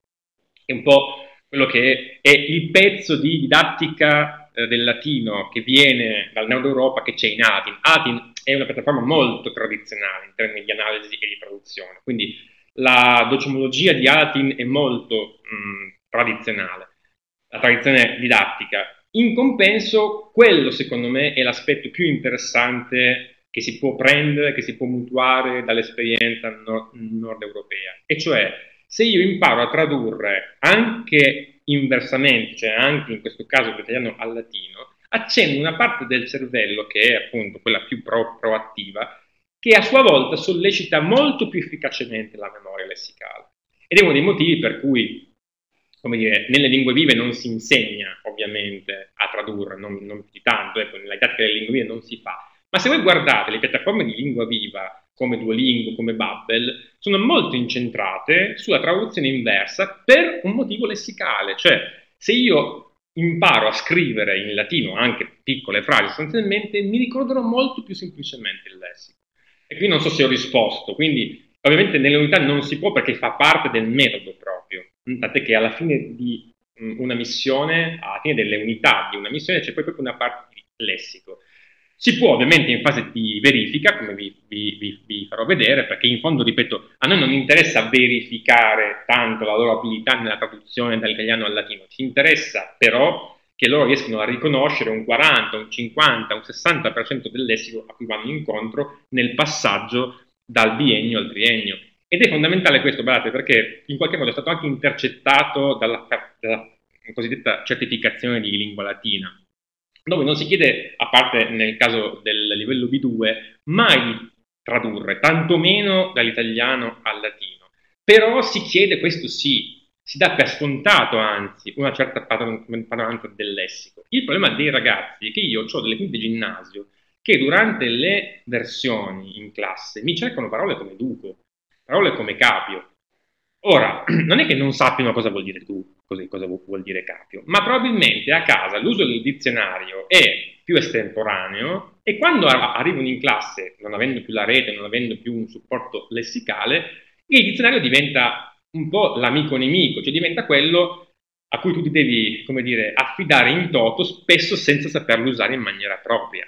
è un po' quello che è il pezzo di didattica eh, del latino che viene dal nord Europa che c'è in Atin. Atin è una piattaforma molto tradizionale in termini di analisi e di traduzione, quindi la docimologia di Atin è molto mh, tradizionale, la tradizione didattica. In compenso, quello secondo me è l'aspetto più interessante che si può prendere, che si può mutuare dall'esperienza nord, nord europea, e cioè se io imparo a tradurre anche inversamente, cioè anche in questo caso dall'italiano al latino, accendo una parte del cervello che è appunto quella più pro- proattiva, che a sua volta sollecita molto più efficacemente la memoria lessicale. Ed è uno dei motivi per cui, come dire, nelle lingue vive non si insegna ovviamente a tradurre, non, non di tanto, ecco, nella didattica delle lingue vive non si fa. Ma se voi guardate le piattaforme di lingua viva come Duolingo, come Babbel, sono molto incentrate sulla traduzione inversa per un motivo lessicale, cioè se io imparo a scrivere in latino anche piccole frasi sostanzialmente, mi ricorderò molto più semplicemente il lessico. E qui non so se ho risposto, quindi ovviamente nelle unità non si può perché fa parte del metodo proprio, tant'è che alla fine di una missione, alla fine delle unità di una missione c'è poi proprio una parte di lessico. Si può ovviamente in fase di verifica, come vi, vi, vi, farò vedere, perché in fondo, ripeto, a noi non interessa verificare tanto la loro abilità nella traduzione dall'italiano al latino, ci interessa però che loro riescano a riconoscere un 40, un 50, un 60% del lessico a cui vanno incontro nel passaggio dal biennio al triennio. Ed è fondamentale questo, guardate, perché in qualche modo è stato anche intercettato dalla, dalla cosiddetta certificazione di lingua latina dove non si chiede, a parte nel caso del livello B2, mai di tradurre, tantomeno dall'italiano al latino. Però si chiede, questo sì, si dà per scontato anzi una certa padronanza del lessico. Il problema dei ragazzi è che io ho delle quinte ginnasio che durante le versioni in classe mi cercano parole come duco, parole come capio, Ora, non è che non sappiano cosa vuol dire tu, così, cosa vuol dire capio, ma probabilmente a casa l'uso del dizionario è più estemporaneo e quando arrivano in classe, non avendo più la rete, non avendo più un supporto lessicale, il dizionario diventa un po' l'amico nemico, cioè diventa quello a cui tu ti devi, come dire, affidare in toto, spesso senza saperlo usare in maniera propria.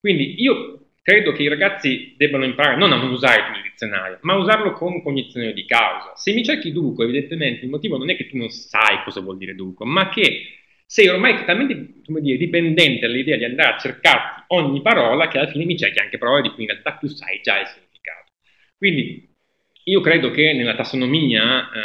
Quindi io credo che i ragazzi debbano imparare non a non usare il dizionario, ma a usarlo con cognizione di causa. Se mi cerchi Duco, evidentemente il motivo non è che tu non sai cosa vuol dire Duco, ma che sei ormai talmente dire, dipendente dall'idea di andare a cercarti ogni parola che alla fine mi cerchi anche parole di cui in realtà tu sai già il significato. Quindi io credo che nella tassonomia, eh,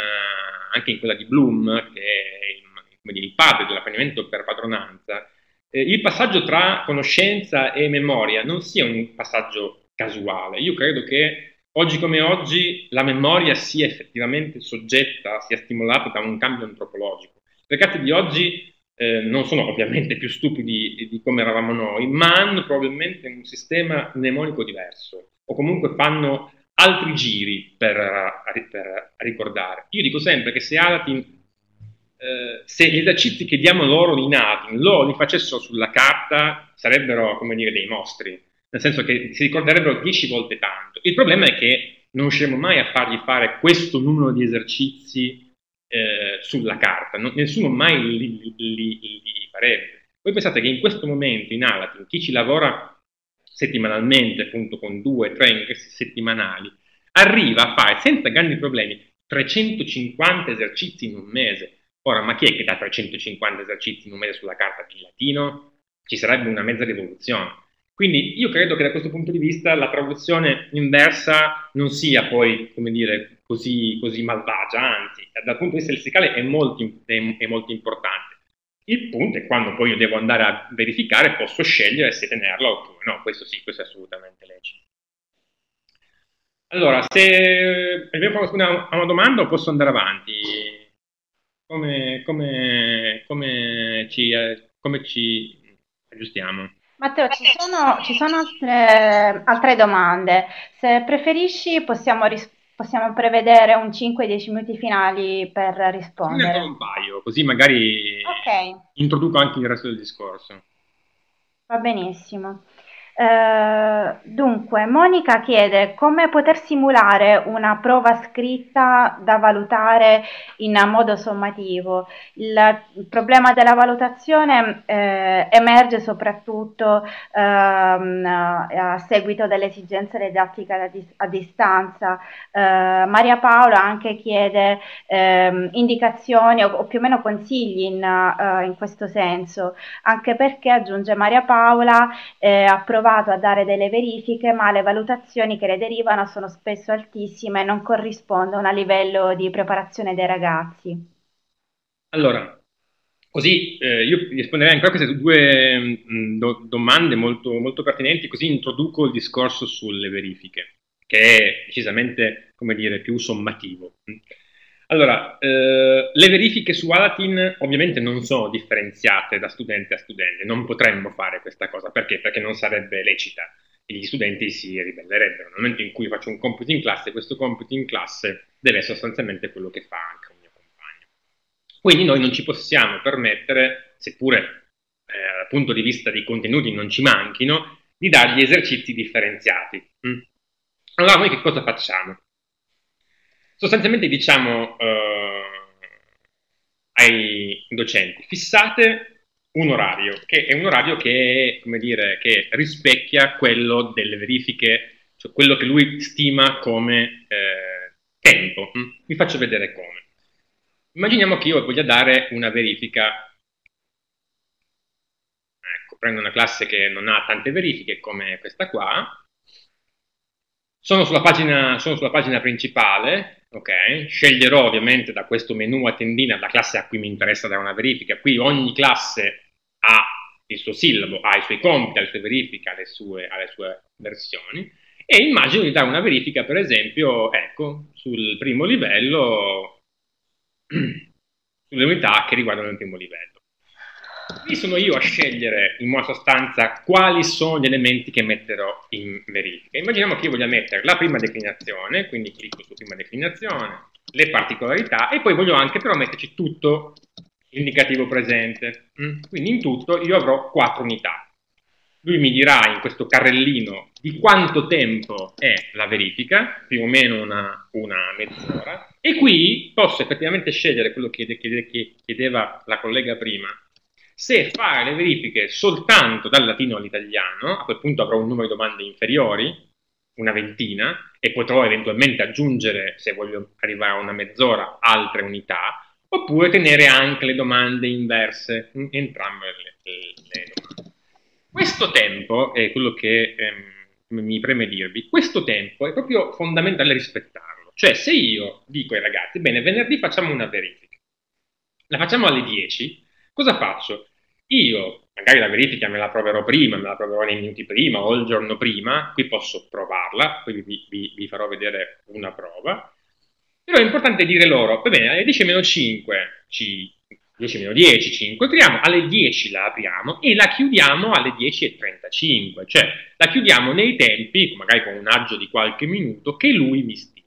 anche in quella di Bloom, che è il, dire, il padre dell'apprendimento per padronanza, eh, il passaggio tra conoscenza e memoria non sia un passaggio casuale. Io credo che oggi come oggi la memoria sia effettivamente soggetta, sia stimolata da un cambio antropologico. I ragazzi di oggi eh, non sono ovviamente più stupidi di come eravamo noi, ma hanno probabilmente un sistema mnemonico diverso, o comunque fanno altri giri per, per ricordare. Io dico sempre che se Alatin, eh, se gli esercizi che diamo loro in Alatin loro li facessero sulla carta, sarebbero come dire dei mostri, nel senso che si ricorderebbero dieci volte tanto. Il problema è che non riusciremo mai a fargli fare questo numero di esercizi eh, sulla carta, non, nessuno mai li, li, li, li, farebbe. Voi pensate che in questo momento in Alatin chi ci lavora settimanalmente, appunto con due, tre ingressi settimanali, arriva a fare senza grandi problemi 350 esercizi in un mese. Ora, ma chi è che dà 350 esercizi in un mese sulla carta di latino? Ci sarebbe una mezza rivoluzione. Quindi io credo che da questo punto di vista la traduzione inversa non sia poi, come dire, così, così malvagia, anzi, dal punto di vista lessicale è molto, è, è molto importante. Il punto è quando poi io devo andare a verificare, posso scegliere se tenerla oppure no. Questo sì, questo è assolutamente lecito. Allora, se abbiamo qualcuna una domanda o posso andare avanti? Come, come, come, ci, come ci aggiustiamo?
Matteo, ci sono, ci sono altre, altre, domande. Se preferisci possiamo rispondere possiamo prevedere un 5-10 minuti finali per rispondere.
Ne un paio, così magari okay. introduco anche il resto del discorso.
Va benissimo. Eh, dunque, Monica chiede come poter simulare una prova scritta da valutare in modo sommativo. Il, problema della valutazione eh, emerge soprattutto ehm, a seguito dell'esigenza didattica a, dis a distanza. Eh, Maria Paola anche chiede ehm, indicazioni o, o, più o meno consigli in, uh, in, questo senso, anche perché aggiunge Maria Paola eh, ha provato a dare delle verifiche, ma le valutazioni che ne derivano sono spesso altissime e non corrispondono al livello di preparazione dei ragazzi.
Allora, così eh, io risponderei ancora a queste due mh, mm, do domande molto, molto pertinenti, così introduco il discorso sulle verifiche, che è decisamente, come dire, più sommativo. Allora, eh, le verifiche su Alatin ovviamente non sono differenziate da studente a studente, non potremmo fare questa cosa, perché? Perché non sarebbe lecita e gli studenti si ribellerebbero. Nel momento in cui faccio un compito in classe, questo compito in classe deve essere sostanzialmente quello che fa anche un mio compagno. Quindi noi non ci possiamo permettere, seppure eh, dal punto di vista dei contenuti non ci manchino, di dargli esercizi differenziati. Mm. Allora noi che cosa facciamo? Sostanzialmente diciamo eh, ai docenti, fissate un orario, che è un orario che, dire, che rispecchia quello delle verifiche, cioè quello che lui stima come eh, tempo. Mm? Vi faccio vedere come. Immaginiamo che io voglia dare una verifica ecco, prendo una classe che non ha tante verifiche come questa qua, sono sulla pagina, sono sulla pagina principale, ok? Sceglierò ovviamente da questo menu a tendina la classe a cui mi interessa dare una verifica. Qui ogni classe ha il suo sillabo, ha i suoi compiti, ha le sue verifiche, ha le sue, ha le sue versioni. E immagino di dare una verifica, per esempio, ecco, sul primo livello, sulle unità che riguardano il primo livello. Qui sono io a scegliere in buona sostanza quali sono gli elementi che metterò in verifica. Immaginiamo che io voglia mettere la prima declinazione, quindi clicco su prima declinazione, le particolarità e poi voglio anche però metterci tutto l'indicativo presente. Mm? Quindi in tutto io avrò quattro unità. Lui mi dirà in questo carrellino di quanto tempo è la verifica, più o meno una, una mezz'ora, e qui posso effettivamente scegliere quello che chiedeva la collega prima, se fare le verifiche soltanto dal latino all'italiano, a quel punto avrò un numero di domande inferiori, una ventina, e potrò eventualmente aggiungere, se voglio arrivare a una mezz'ora, altre unità, oppure tenere anche le domande inverse, entrambe le, le, domande. Questo tempo è quello che ehm, mi preme dirvi, questo tempo è proprio fondamentale rispettarlo. Cioè se io dico ai ragazzi, bene, venerdì facciamo una verifica, la facciamo alle 10, cosa faccio? Io, magari la verifica me la proverò prima, me la proverò nei minuti prima o il giorno prima, qui posso provarla, poi vi, vi, vi farò vedere una prova, però è importante dire loro, va bene, alle 10 meno 5, ci, 10 meno 10 ci incontriamo, alle 10 la apriamo e la chiudiamo alle 10.35, cioè la chiudiamo nei tempi, magari con un aggio di qualche minuto, che lui mi stima.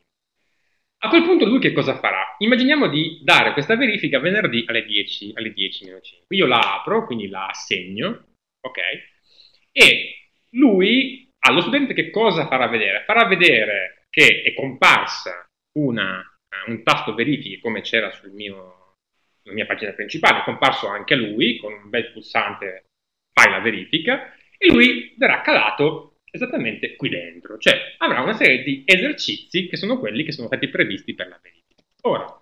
A quel punto lui che cosa farà? Immaginiamo di dare questa verifica venerdì alle 10, alle 10 meno 5. Io la apro, quindi la assegno, ok? E lui allo studente che cosa farà vedere? Farà vedere che è comparsa una, un tasto verifiche come c'era sul mio, sulla mia pagina principale, è comparso anche a lui con un bel pulsante fai la verifica e lui verrà calato esattamente qui dentro, cioè avrà una serie di esercizi che sono quelli che sono stati previsti per la verifica. Ora,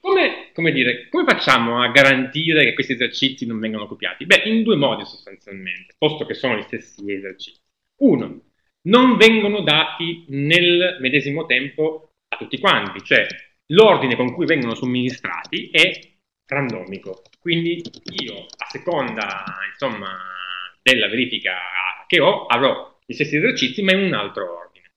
come, come, dire, come facciamo a garantire che questi esercizi non vengano copiati? Beh, in due modi sostanzialmente, posto che sono gli stessi esercizi. Uno, non vengono dati nel medesimo tempo a tutti quanti, cioè l'ordine con cui vengono somministrati è randomico, quindi io a seconda insomma, della verifica che ho avrò gli stessi esercizi ma in un altro ordine.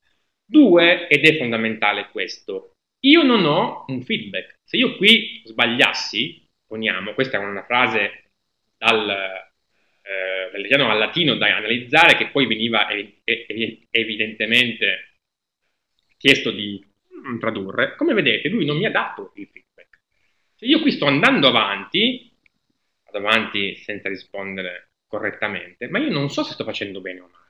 Due, ed è fondamentale questo, io non ho un feedback. Se io qui sbagliassi, poniamo, questa è una frase dal, eh, dall'italiano al latino da analizzare che poi veniva ev ev evidentemente chiesto di mm, tradurre, come vedete lui non mi ha dato il feedback. Se io qui sto andando avanti, vado avanti senza rispondere correttamente, ma io non so se sto facendo bene o male.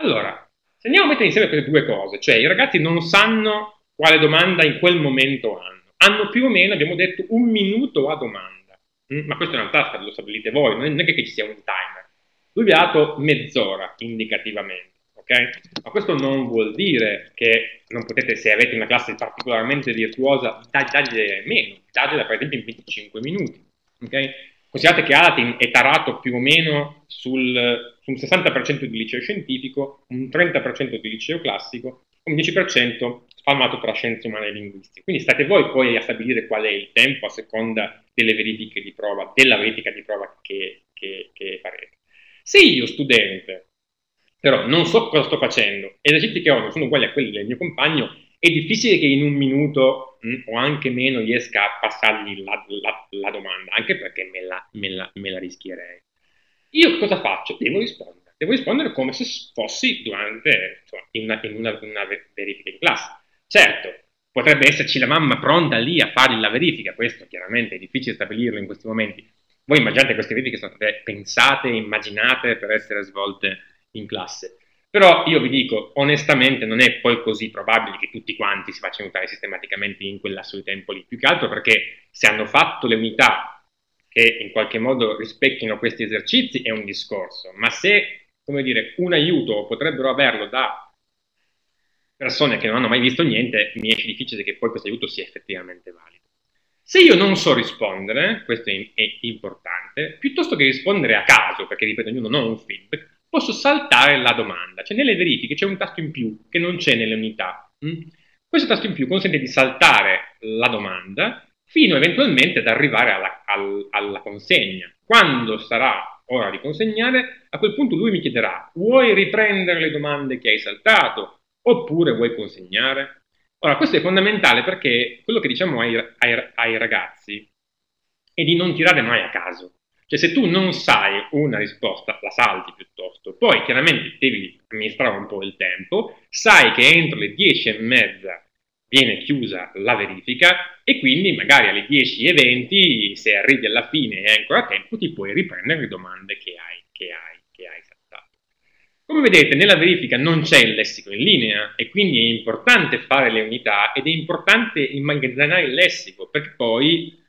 Allora, se andiamo a mettere insieme queste due cose, cioè i ragazzi non sanno quale domanda in quel momento hanno, hanno più o meno, abbiamo detto, un minuto a domanda, mm? ma questo in realtà lo stabilite voi, non è che ci sia un timer. Lui vi ha dato mezz'ora indicativamente, ok? Ma questo non vuol dire che non potete, se avete una classe particolarmente virtuosa, dargliene meno, dargliela per esempio in 25 minuti, ok? Considerate che Alatin è tarato più o meno sul, sul 60% di liceo scientifico, un 30% di liceo classico, un 10% spalmato tra scienze umane e linguistiche. Quindi state voi poi a stabilire qual è il tempo a seconda delle verifiche di prova, della verifica di prova che, che, che farete. Se io, studente, però non so cosa sto facendo, esercizi che ho non sono uguali a quelli del mio compagno, è difficile che in un minuto mh, mm, o anche meno riesca a passargli la, la, la domanda, anche perché me la, me, me la, rischierei. Io cosa faccio? Devo rispondere. Devo rispondere come se fossi durante insomma, in, una, in una, una verifica in classe. Certo, potrebbe esserci la mamma pronta lì a fargli la verifica, questo chiaramente è difficile stabilirlo in questi momenti. Voi immaginate queste verifiche sono state pensate, immaginate per essere svolte in classe. Però io vi dico, onestamente non è poi così probabile che tutti quanti si facciano aiutare sistematicamente in quel lasso tempo lì, più che altro perché se hanno fatto le unità che in qualche modo rispecchino questi esercizi è un discorso, ma se, come dire, un aiuto potrebbero averlo da persone che non hanno mai visto niente, mi esce difficile che poi questo aiuto sia effettivamente valido. Se io non so rispondere, questo è, è importante, piuttosto che rispondere a caso, perché ripeto, ognuno non ha un feedback, posso saltare la domanda. Cioè nelle verifiche c'è un tasto in più che non c'è nelle unità. Mm? Questo tasto in più consente di saltare la domanda fino eventualmente ad arrivare alla, al, alla consegna. Quando sarà ora di consegnare, a quel punto lui mi chiederà vuoi riprendere le domande che hai saltato oppure vuoi consegnare? Ora, questo è fondamentale perché quello che diciamo ai, ai, ai ragazzi è di non tirare mai a caso. Cioè se tu non sai una risposta, la salti piuttosto. Poi chiaramente devi amministrare un po' il tempo, sai che entro le 10 e mezza viene chiusa la verifica e quindi magari alle 10 e 20, se arrivi alla fine e hai ancora tempo, ti puoi riprendere le domande che hai, che hai, che hai saltato. Come vedete nella verifica non c'è il lessico in linea e quindi è importante fare le unità ed è importante immagazzinare il lessico perché poi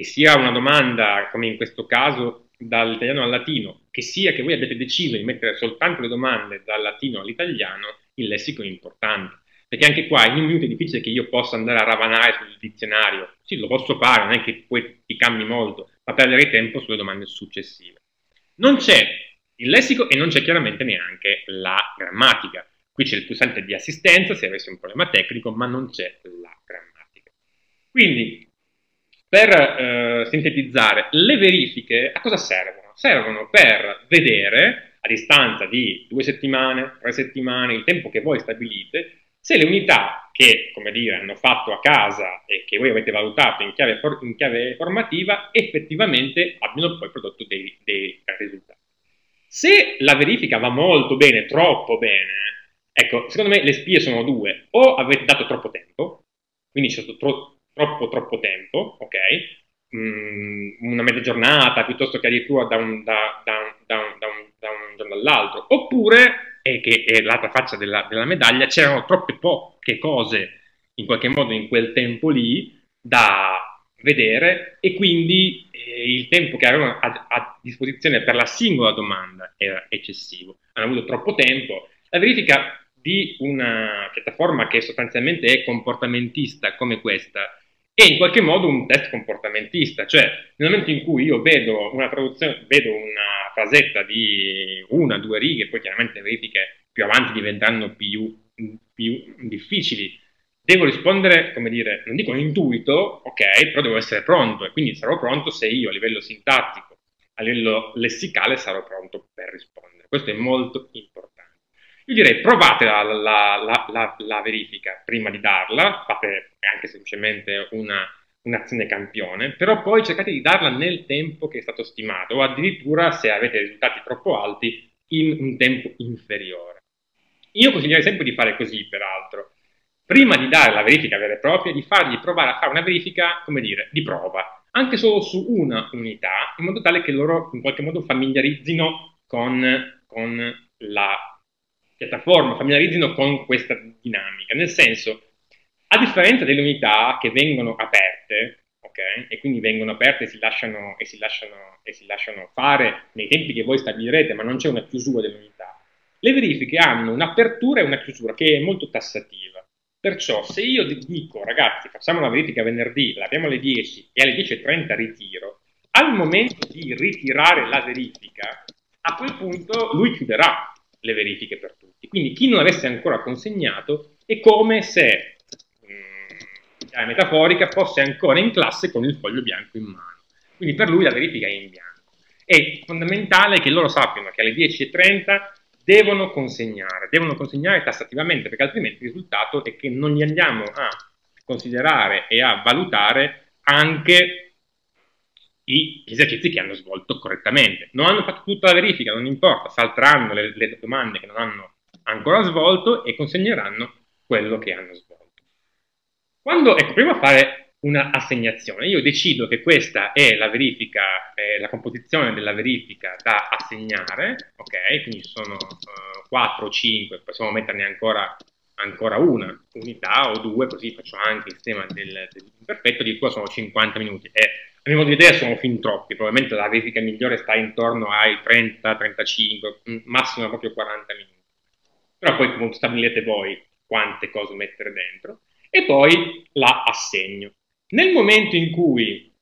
che sia una domanda, come in questo caso, dall'italiano al latino, che sia che voi abbiate deciso di mettere soltanto le domande dal latino all'italiano, il lessico è importante. perché anche qua in un minuto è difficile che io possa andare a ravanare sul dizionario. Sì, lo posso fare, non è che poi ti cambi molto, ma perderei tempo sulle domande successive. Non c'è il lessico e non c'è chiaramente neanche la grammatica. Qui c'è il pulsante di assistenza se avessi un problema tecnico, ma non c'è la grammatica. Quindi, per eh, sintetizzare, le verifiche a cosa servono? Servono per vedere a distanza di due settimane, tre settimane, il tempo che voi stabilite, se le unità che, come dire, hanno fatto a casa e che voi avete valutato in chiave, for in chiave formativa effettivamente abbiano poi prodotto dei, dei risultati. Se la verifica va molto bene, troppo bene, ecco, secondo me le spie sono due. O avete dato troppo tempo, quindi c'è stato tro troppo troppo tempo, ok? Mm, una mezza giornata piuttosto che addirittura da un, da, da, da un, un giorno all'altro. Oppure, e che è l'altra faccia della, della medaglia, c'erano troppe poche cose in qualche modo in quel tempo lì da vedere e quindi eh, il tempo che avevano a, a, disposizione per la singola domanda era eccessivo. Hanno avuto troppo tempo. La verifica di una piattaforma che sostanzialmente è comportamentista come questa è in qualche modo un test comportamentista, cioè nel momento in cui io vedo una traduzione, vedo una frasetta di una, due righe, poi chiaramente le verifiche più avanti diventeranno più, più difficili, devo rispondere, come dire, non dico intuito, ok, però devo essere pronto e quindi sarò pronto se io a livello sintattico, a livello lessicale sarò pronto per rispondere. Questo è molto importante. Io direi provate la, la, la, la verifica prima di darla, fate anche semplicemente una, un'azione campione, però poi cercate di darla nel tempo che è stato stimato o addirittura se avete risultati troppo alti in un tempo inferiore. Io consiglierei sempre di fare così, peraltro, prima di dare la verifica vera e propria, di fargli provare a fare una verifica, come dire, di prova, anche solo su una unità, in modo tale che loro in qualche modo familiarizzino con, con la piattaforma, familiarizzino con questa dinamica. Nel senso, a differenza delle unità che vengono aperte, ok, e quindi vengono aperte e si lasciano, e si lasciano, e si lasciano fare nei tempi che voi stabilirete, ma non c'è una chiusura dell'unità, le verifiche hanno un'apertura e una chiusura che è molto tassativa. Perciò se io dico, ragazzi, facciamo la verifica venerdì, l'abbiamo alle 10 e alle 10.30 ritiro, al momento di ritirare la verifica, a quel punto lui chiuderà le verifiche per tutti. Quindi chi non avesse ancora consegnato è come se, mh, mm, metaforica, fosse ancora in classe con il foglio bianco in mano. Quindi per lui la verifica è in bianco. È fondamentale che loro sappiano che alle 10.30 devono consegnare, devono consegnare tassativamente, perché altrimenti il risultato è che non li andiamo a considerare e a valutare anche gli esercizi che hanno svolto correttamente. Non hanno fatto tutta la verifica, non importa, salteranno le, le domande che non hanno ancora svolto e consegneranno quello che hanno svolto. Quando, ecco, prima fare una assegnazione. Io decido che questa è la verifica, eh, la composizione della verifica da assegnare, ok? Quindi sono uh, 4 o 5, possiamo metterne ancora, ancora, una unità o due, così faccio anche il sistema del, dell'imperfetto, di cui sono 50 minuti. E a mio modo di vedere sono fin troppi, probabilmente la verifica migliore sta intorno ai 30, 35, massimo proprio 40 minuti. Però poi comunque stabilirete voi quante cose mettere dentro e poi la assegno. Nel momento in cui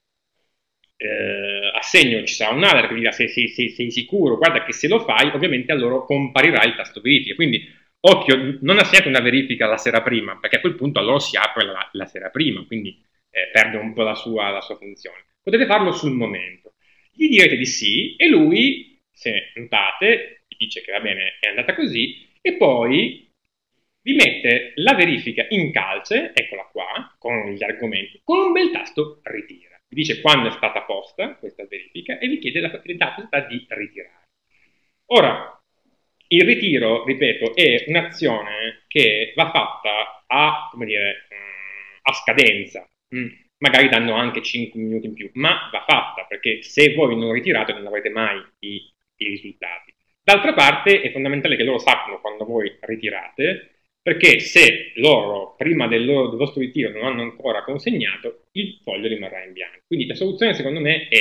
eh, assegno ci sarà un alert che dirà se sei, sei, sei, sicuro, guarda che se lo fai, ovviamente a loro comparirà il tasto verifica. Quindi, occhio, non assegnate una verifica la sera prima, perché a quel punto a loro si apre la, la sera prima, quindi eh, perde un po' la sua, la sua funzione. Potete farlo sul momento. Gli direte di sì e lui, se notate, dice che va bene, è andata così, e poi vi mette la verifica in calce, eccola qua, con gli argomenti, con un bel tasto ritira. Vi dice quando è stata posta questa verifica e vi chiede la possibilità di ritirare. Ora, il ritiro, ripeto, è un'azione che va fatta a, dire, mm, a scadenza, mm, magari danno anche 5 minuti in più, ma va fatta perché se voi non ritirate non avrete mai i, i risultati. D'altra parte è fondamentale che loro sappiano quando voi ritirate perché se loro prima del, loro, del vostro ritiro non hanno ancora consegnato, il foglio rimarrà in bianco. Quindi la soluzione secondo me è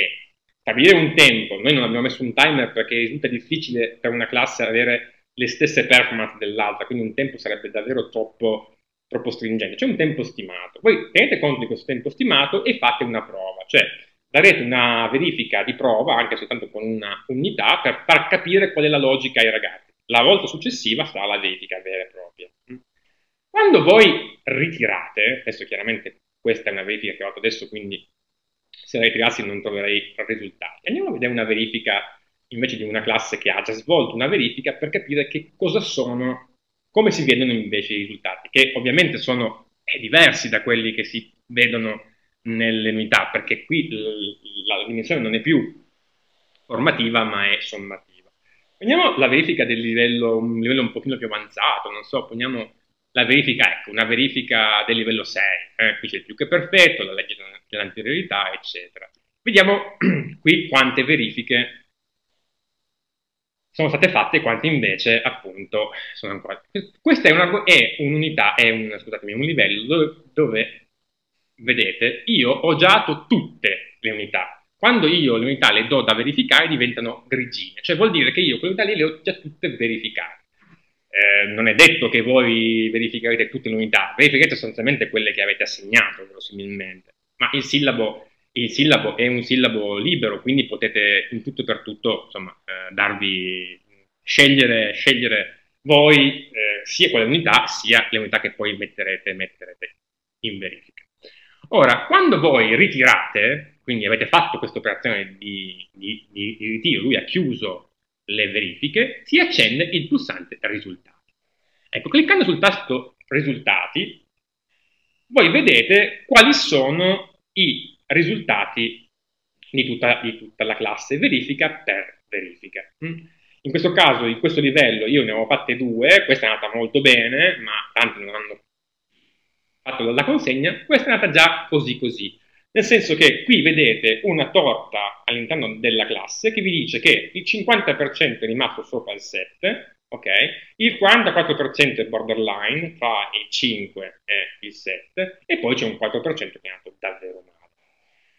stabilire un tempo, noi non abbiamo messo un timer perché risulta difficile per una classe avere le stesse performance dell'altra, quindi un tempo sarebbe davvero troppo, troppo stringente, c'è un tempo stimato. Voi tenete conto di questo tempo stimato e fate una prova, cioè darete una verifica di prova, anche soltanto con una unità, per far capire qual è la logica ai ragazzi. La volta successiva sarà la verifica vera e propria. Quando voi ritirate, adesso chiaramente questa è una verifica che ho fatto adesso, quindi se la ritirassi non troverei risultati. Andiamo a vedere una verifica invece di una classe che ha già svolto una verifica per capire che cosa sono, come si vedono invece i risultati, che ovviamente sono eh, diversi da quelli che si vedono nelle unità, perché qui la dimensione non è più formativa ma è sommativa. Prendiamo la verifica del livello, un livello un pochino più avanzato, non so, poniamo la verifica, ecco, una verifica del livello 6, eh, qui c'è più che perfetto, la legge dell'anteriorità, eccetera. Vediamo qui quante verifiche sono state fatte e quante invece appunto sono ancora... Questa è, una, è un'unità, è un, un livello dove, dove, vedete, io ho già dato tutte le unità. Quando io le unità le do da verificare diventano grigine, cioè vuol dire che io quelle unità lì le ho già tutte verificate. Eh, non è detto che voi verificherete tutte le unità, verificherete sostanzialmente quelle che avete assegnato, verosimilmente, ma il sillabo il sillabo è un sillabo libero, quindi potete in tutto e per tutto insomma, eh, darvi, scegliere, scegliere voi eh, sia quelle unità sia le unità che poi metterete, metterete in verifica. Ora, quando voi ritirate, quindi avete fatto questa operazione di, di, di, ritiro, lui ha chiuso le verifiche, si accende il pulsante risultati. Ecco, cliccando sul tasto risultati, voi vedete quali sono i risultati di tutta, di tutta la classe verifica per verifica. Mm. In questo caso, in questo livello, io ne ho fatte due, questa è andata molto bene, ma tanti non hanno fatto la consegna, questa è andata già così così. Nel senso che qui vedete una torta all'interno della classe che vi dice che il 50% è rimasto sopra il 7, ok? Il 44% è borderline tra il 5 e il 7 e poi c'è un 4% che è andato davvero male.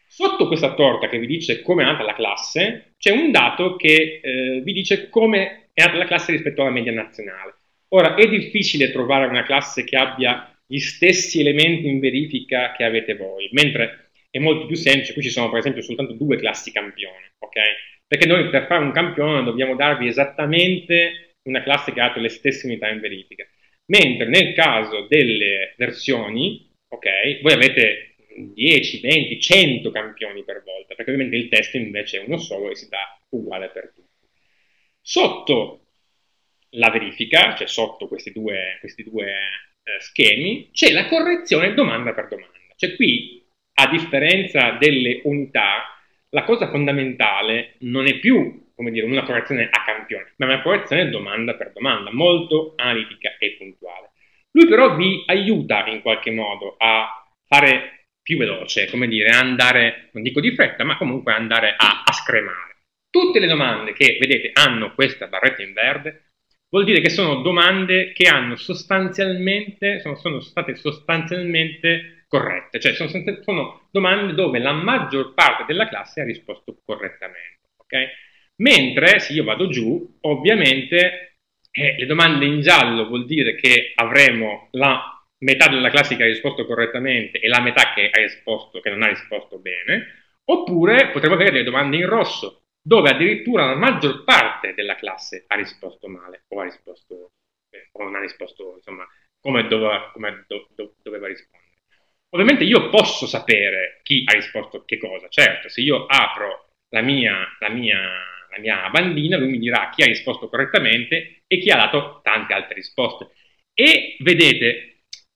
Sotto questa torta che vi dice come è nata la classe, c'è un dato che eh, vi dice come è nata la classe rispetto alla media nazionale. Ora, è difficile trovare una classe che abbia gli stessi elementi in verifica che avete voi, mentre è molto più semplice, qui ci sono per esempio soltanto due classi campione, ok? Perché noi per fare un campione dobbiamo darvi esattamente una classe che ha le stesse unità in verifica. Mentre nel caso delle versioni, ok, voi avete 10, 20, 100 campioni per volta, perché ovviamente il test invece è uno solo e si dà uguale per tutti. Sotto la verifica, cioè sotto questi due, questi due eh, schemi, c'è la correzione domanda per domanda. Cioè qui, a differenza delle unità, la cosa fondamentale non è più come dire, una correzione a campione, ma una correzione domanda per domanda, molto analitica e puntuale. Lui però vi aiuta in qualche modo a fare più veloce, come dire, andare, non dico di fretta, ma comunque andare a, a scremare. Tutte le domande che vedete hanno questa barretta in verde, vuol dire che sono domande che hanno sostanzialmente, sono, sono state sostanzialmente corrette, cioè sono, sono, domande dove la maggior parte della classe ha risposto correttamente. Okay? Mentre se io vado giù, ovviamente eh, le domande in giallo vuol dire che avremo la metà della classe che ha risposto correttamente e la metà che, risposto, che non ha risposto bene, oppure potremmo avere delle domande in rosso, dove addirittura la maggior parte della classe ha risposto male o, ha risposto, eh, o non ha risposto insomma, come, doveva, come do, do, doveva rispondere. Ovviamente io posso sapere chi ha risposto che cosa, certo, se io apro la mia, la mia, la mia bandina, lui mi dirà chi ha risposto correttamente e chi ha dato tante altre risposte. E vedete,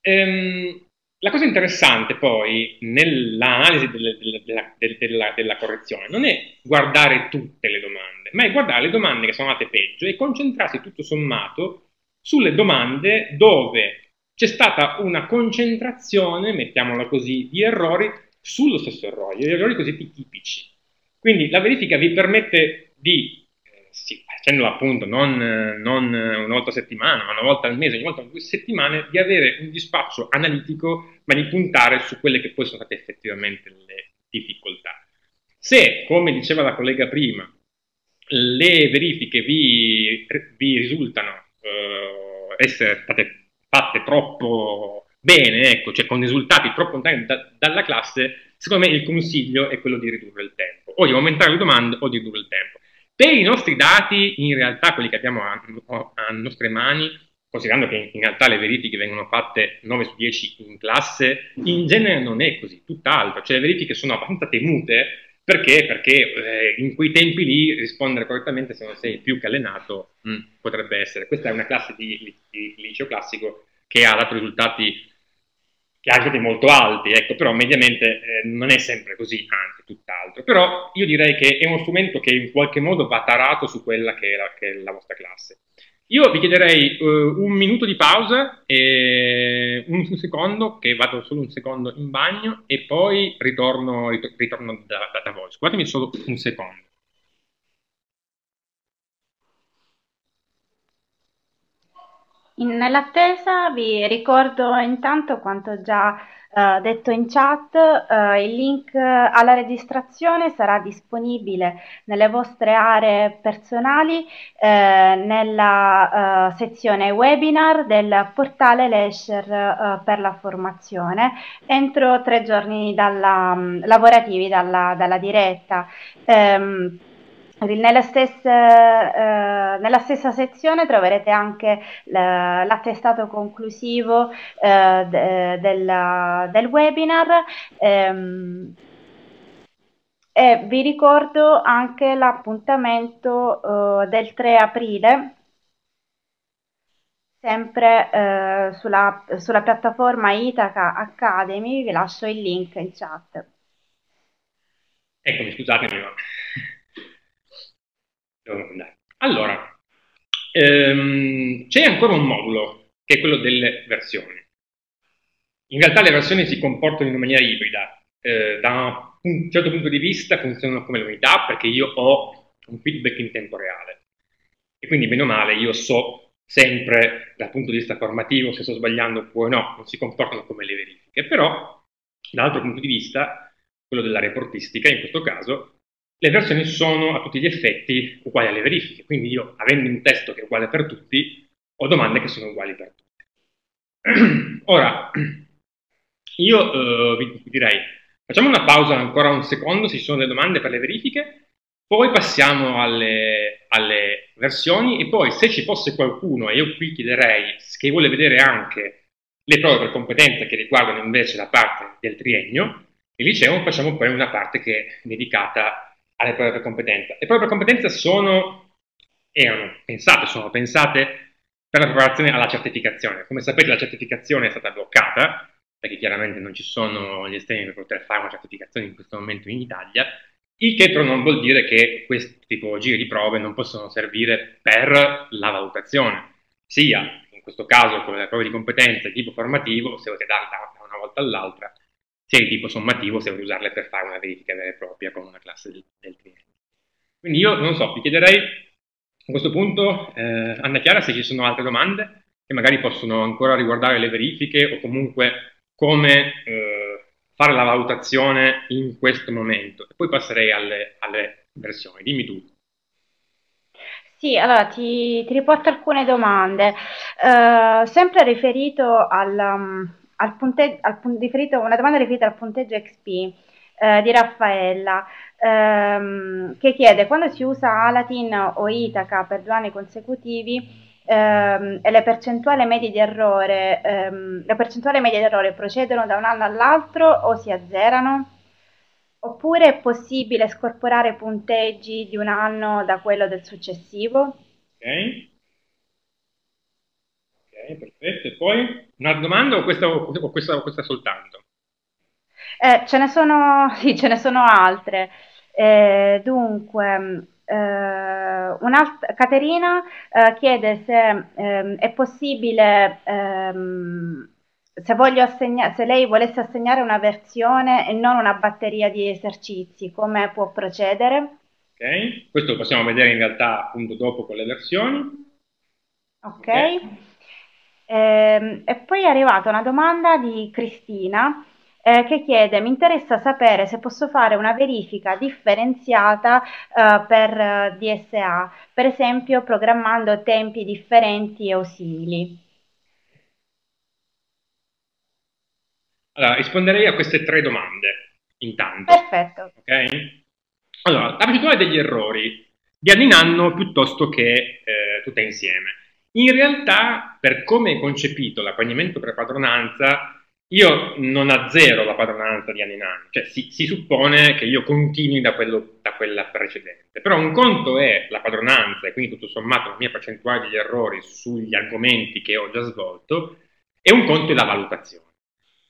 Ehm, la cosa interessante poi nell'analisi delle, della, della, della, correzione non è guardare tutte le domande, ma è guardare le domande che sono andate peggio e concentrarsi tutto sommato sulle domande dove c'è stata una concentrazione, mettiamola così, di errori sullo stesso errore, gli errori cosiddetti tipici. Quindi la verifica vi permette di sì, facendola appunto non, non, una volta a settimana, ma una volta al mese, ogni volta in due settimane, di avere un dispaccio analitico, ma di puntare su quelle che poi sono state effettivamente le difficoltà. Se, come diceva la collega prima, le verifiche vi, vi risultano eh, essere state fatte troppo, bene, ecco, cioè con risultati troppo lontani da, dalla classe, secondo me il consiglio è quello di ridurre il tempo, o di aumentare le domande o di ridurre il tempo. Per i nostri dati, in realtà quelli che abbiamo a, a nostre mani, considerando che in realtà le verifiche vengono fatte 9 su 10 in classe, in genere non è così, tutt'altro, cioè le verifiche sono abbastanza temute perché? Perché eh, in quei tempi lì rispondere correttamente se non sei più che allenato mh, mm, potrebbe essere. Questa è una classe di, di, di, liceo classico che ha dato risultati che ha risultati molto alti, ecco, però mediamente eh, non è sempre così, anzi tutt'altro. Però io direi che è uno strumento che in qualche modo va tarato su quella che è la, che è la vostra classe. Io vi chiederei uh, un minuto di pausa e un, un, secondo, che vado solo un secondo in bagno e poi ritorno, ritorno da, da, da voi. Scusatemi solo un secondo.
Nell'attesa vi ricordo intanto quanto già eh, detto in chat, eh, il link alla registrazione sarà disponibile nelle vostre aree personali eh, nella eh, sezione webinar del portale Lesher eh, per la formazione entro tre giorni dalla, mm, lavorativi dalla, dalla diretta. Ehm, nella stessa, eh, nella stessa, sezione troverete anche l'attestato conclusivo eh, de, del, del, webinar ehm, e vi ricordo anche l'appuntamento eh, del 3 aprile sempre eh, sulla, sulla piattaforma Itaca Academy, vi lascio il link in chat.
Eccomi, scusatemi, allora, ehm, c'è ancora un modulo, che è quello delle versioni. In realtà le versioni si comportano in maniera ibrida. Eh, da un certo punto di vista funzionano come l'unità perché io ho un feedback in tempo reale. E quindi, bene o male, io so sempre dal punto di vista formativo se sto sbagliando oppure no, non si comportano come le verifiche. Però, dall'altro punto di vista, quello della reportistica, in questo caso, le versioni sono a tutti gli effetti uguali alle verifiche, quindi io, avendo un testo che è uguale per tutti, ho domande che sono uguali per tutti. Ora, io eh, vi direi, facciamo una pausa ancora un secondo, se ci sono delle domande per le verifiche, poi passiamo alle, alle versioni e poi se ci fosse qualcuno, e io qui chiederei che vuole vedere anche le prove per competenza che riguardano invece la parte del triennio, il liceo facciamo poi una parte che è dedicata alle prove per competenza. Le prove per competenza sono, erano pensate, sono pensate per la preparazione alla certificazione. Come sapete la certificazione è stata bloccata, perché chiaramente non ci sono gli estremi per poter fare una certificazione in questo momento in Italia, il che però non vuol dire che queste tipologie di prove non possono servire per la valutazione, sia in questo caso con le prove di competenza di tipo formativo, se volete darle da una volta all'altra, sia di tipo sommativo se vuoi usarle per fare una verifica vera e propria con una classe del, del cliente. Quindi io non so, vi chiederei a questo punto, eh, Anna Chiara, se ci sono altre domande che magari possono ancora riguardare le verifiche o comunque come eh, fare la valutazione in questo momento. E poi passerei alle, alle versioni. Dimmi tu.
Sì, allora ti, ti riporto alcune domande. Uh, sempre riferito al, um, al punteggio, al riferito, una domanda riferita al punteggio XP eh, di Raffaella ehm, che chiede quando si usa Alatin o Itaca per due anni consecutivi ehm, e le percentuali medie di errore, ehm, le percentuali medie di errore procedono da un anno all'altro o si azzerano? Oppure è possibile scorporare punteggi di un anno da quello del successivo?
Ok perfetto. E poi un'altra domanda o questa, o questa, o questa soltanto?
Eh, ce ne sono, sì, ce ne sono altre. Eh, dunque, eh, Caterina eh, chiede se ehm, è possibile, ehm, se, assegna- se lei volesse assegnare una versione e non una batteria di esercizi, come può procedere?
Ok, questo lo possiamo vedere in realtà appunto dopo con le versioni.
Ok. okay. Eh, e poi è arrivata una domanda di Cristina eh, che chiede: Mi interessa sapere se posso fare una verifica differenziata eh, per eh, DSA, per esempio programmando tempi differenti o simili.
Allora, risponderei a queste tre domande intanto.
Perfetto.
Ok? Allora, la percentuale degli errori di anno in anno piuttosto che eh, tutte insieme. In realtà, per come è concepito l'apprendimento per padronanza, io non azzero la padronanza di anno in anno, cioè si, si suppone che io continui da, quello, da, quella precedente. Però un conto è la padronanza e quindi tutto sommato la mia percentuale degli errori sugli argomenti che ho già svolto, e un conto è la valutazione.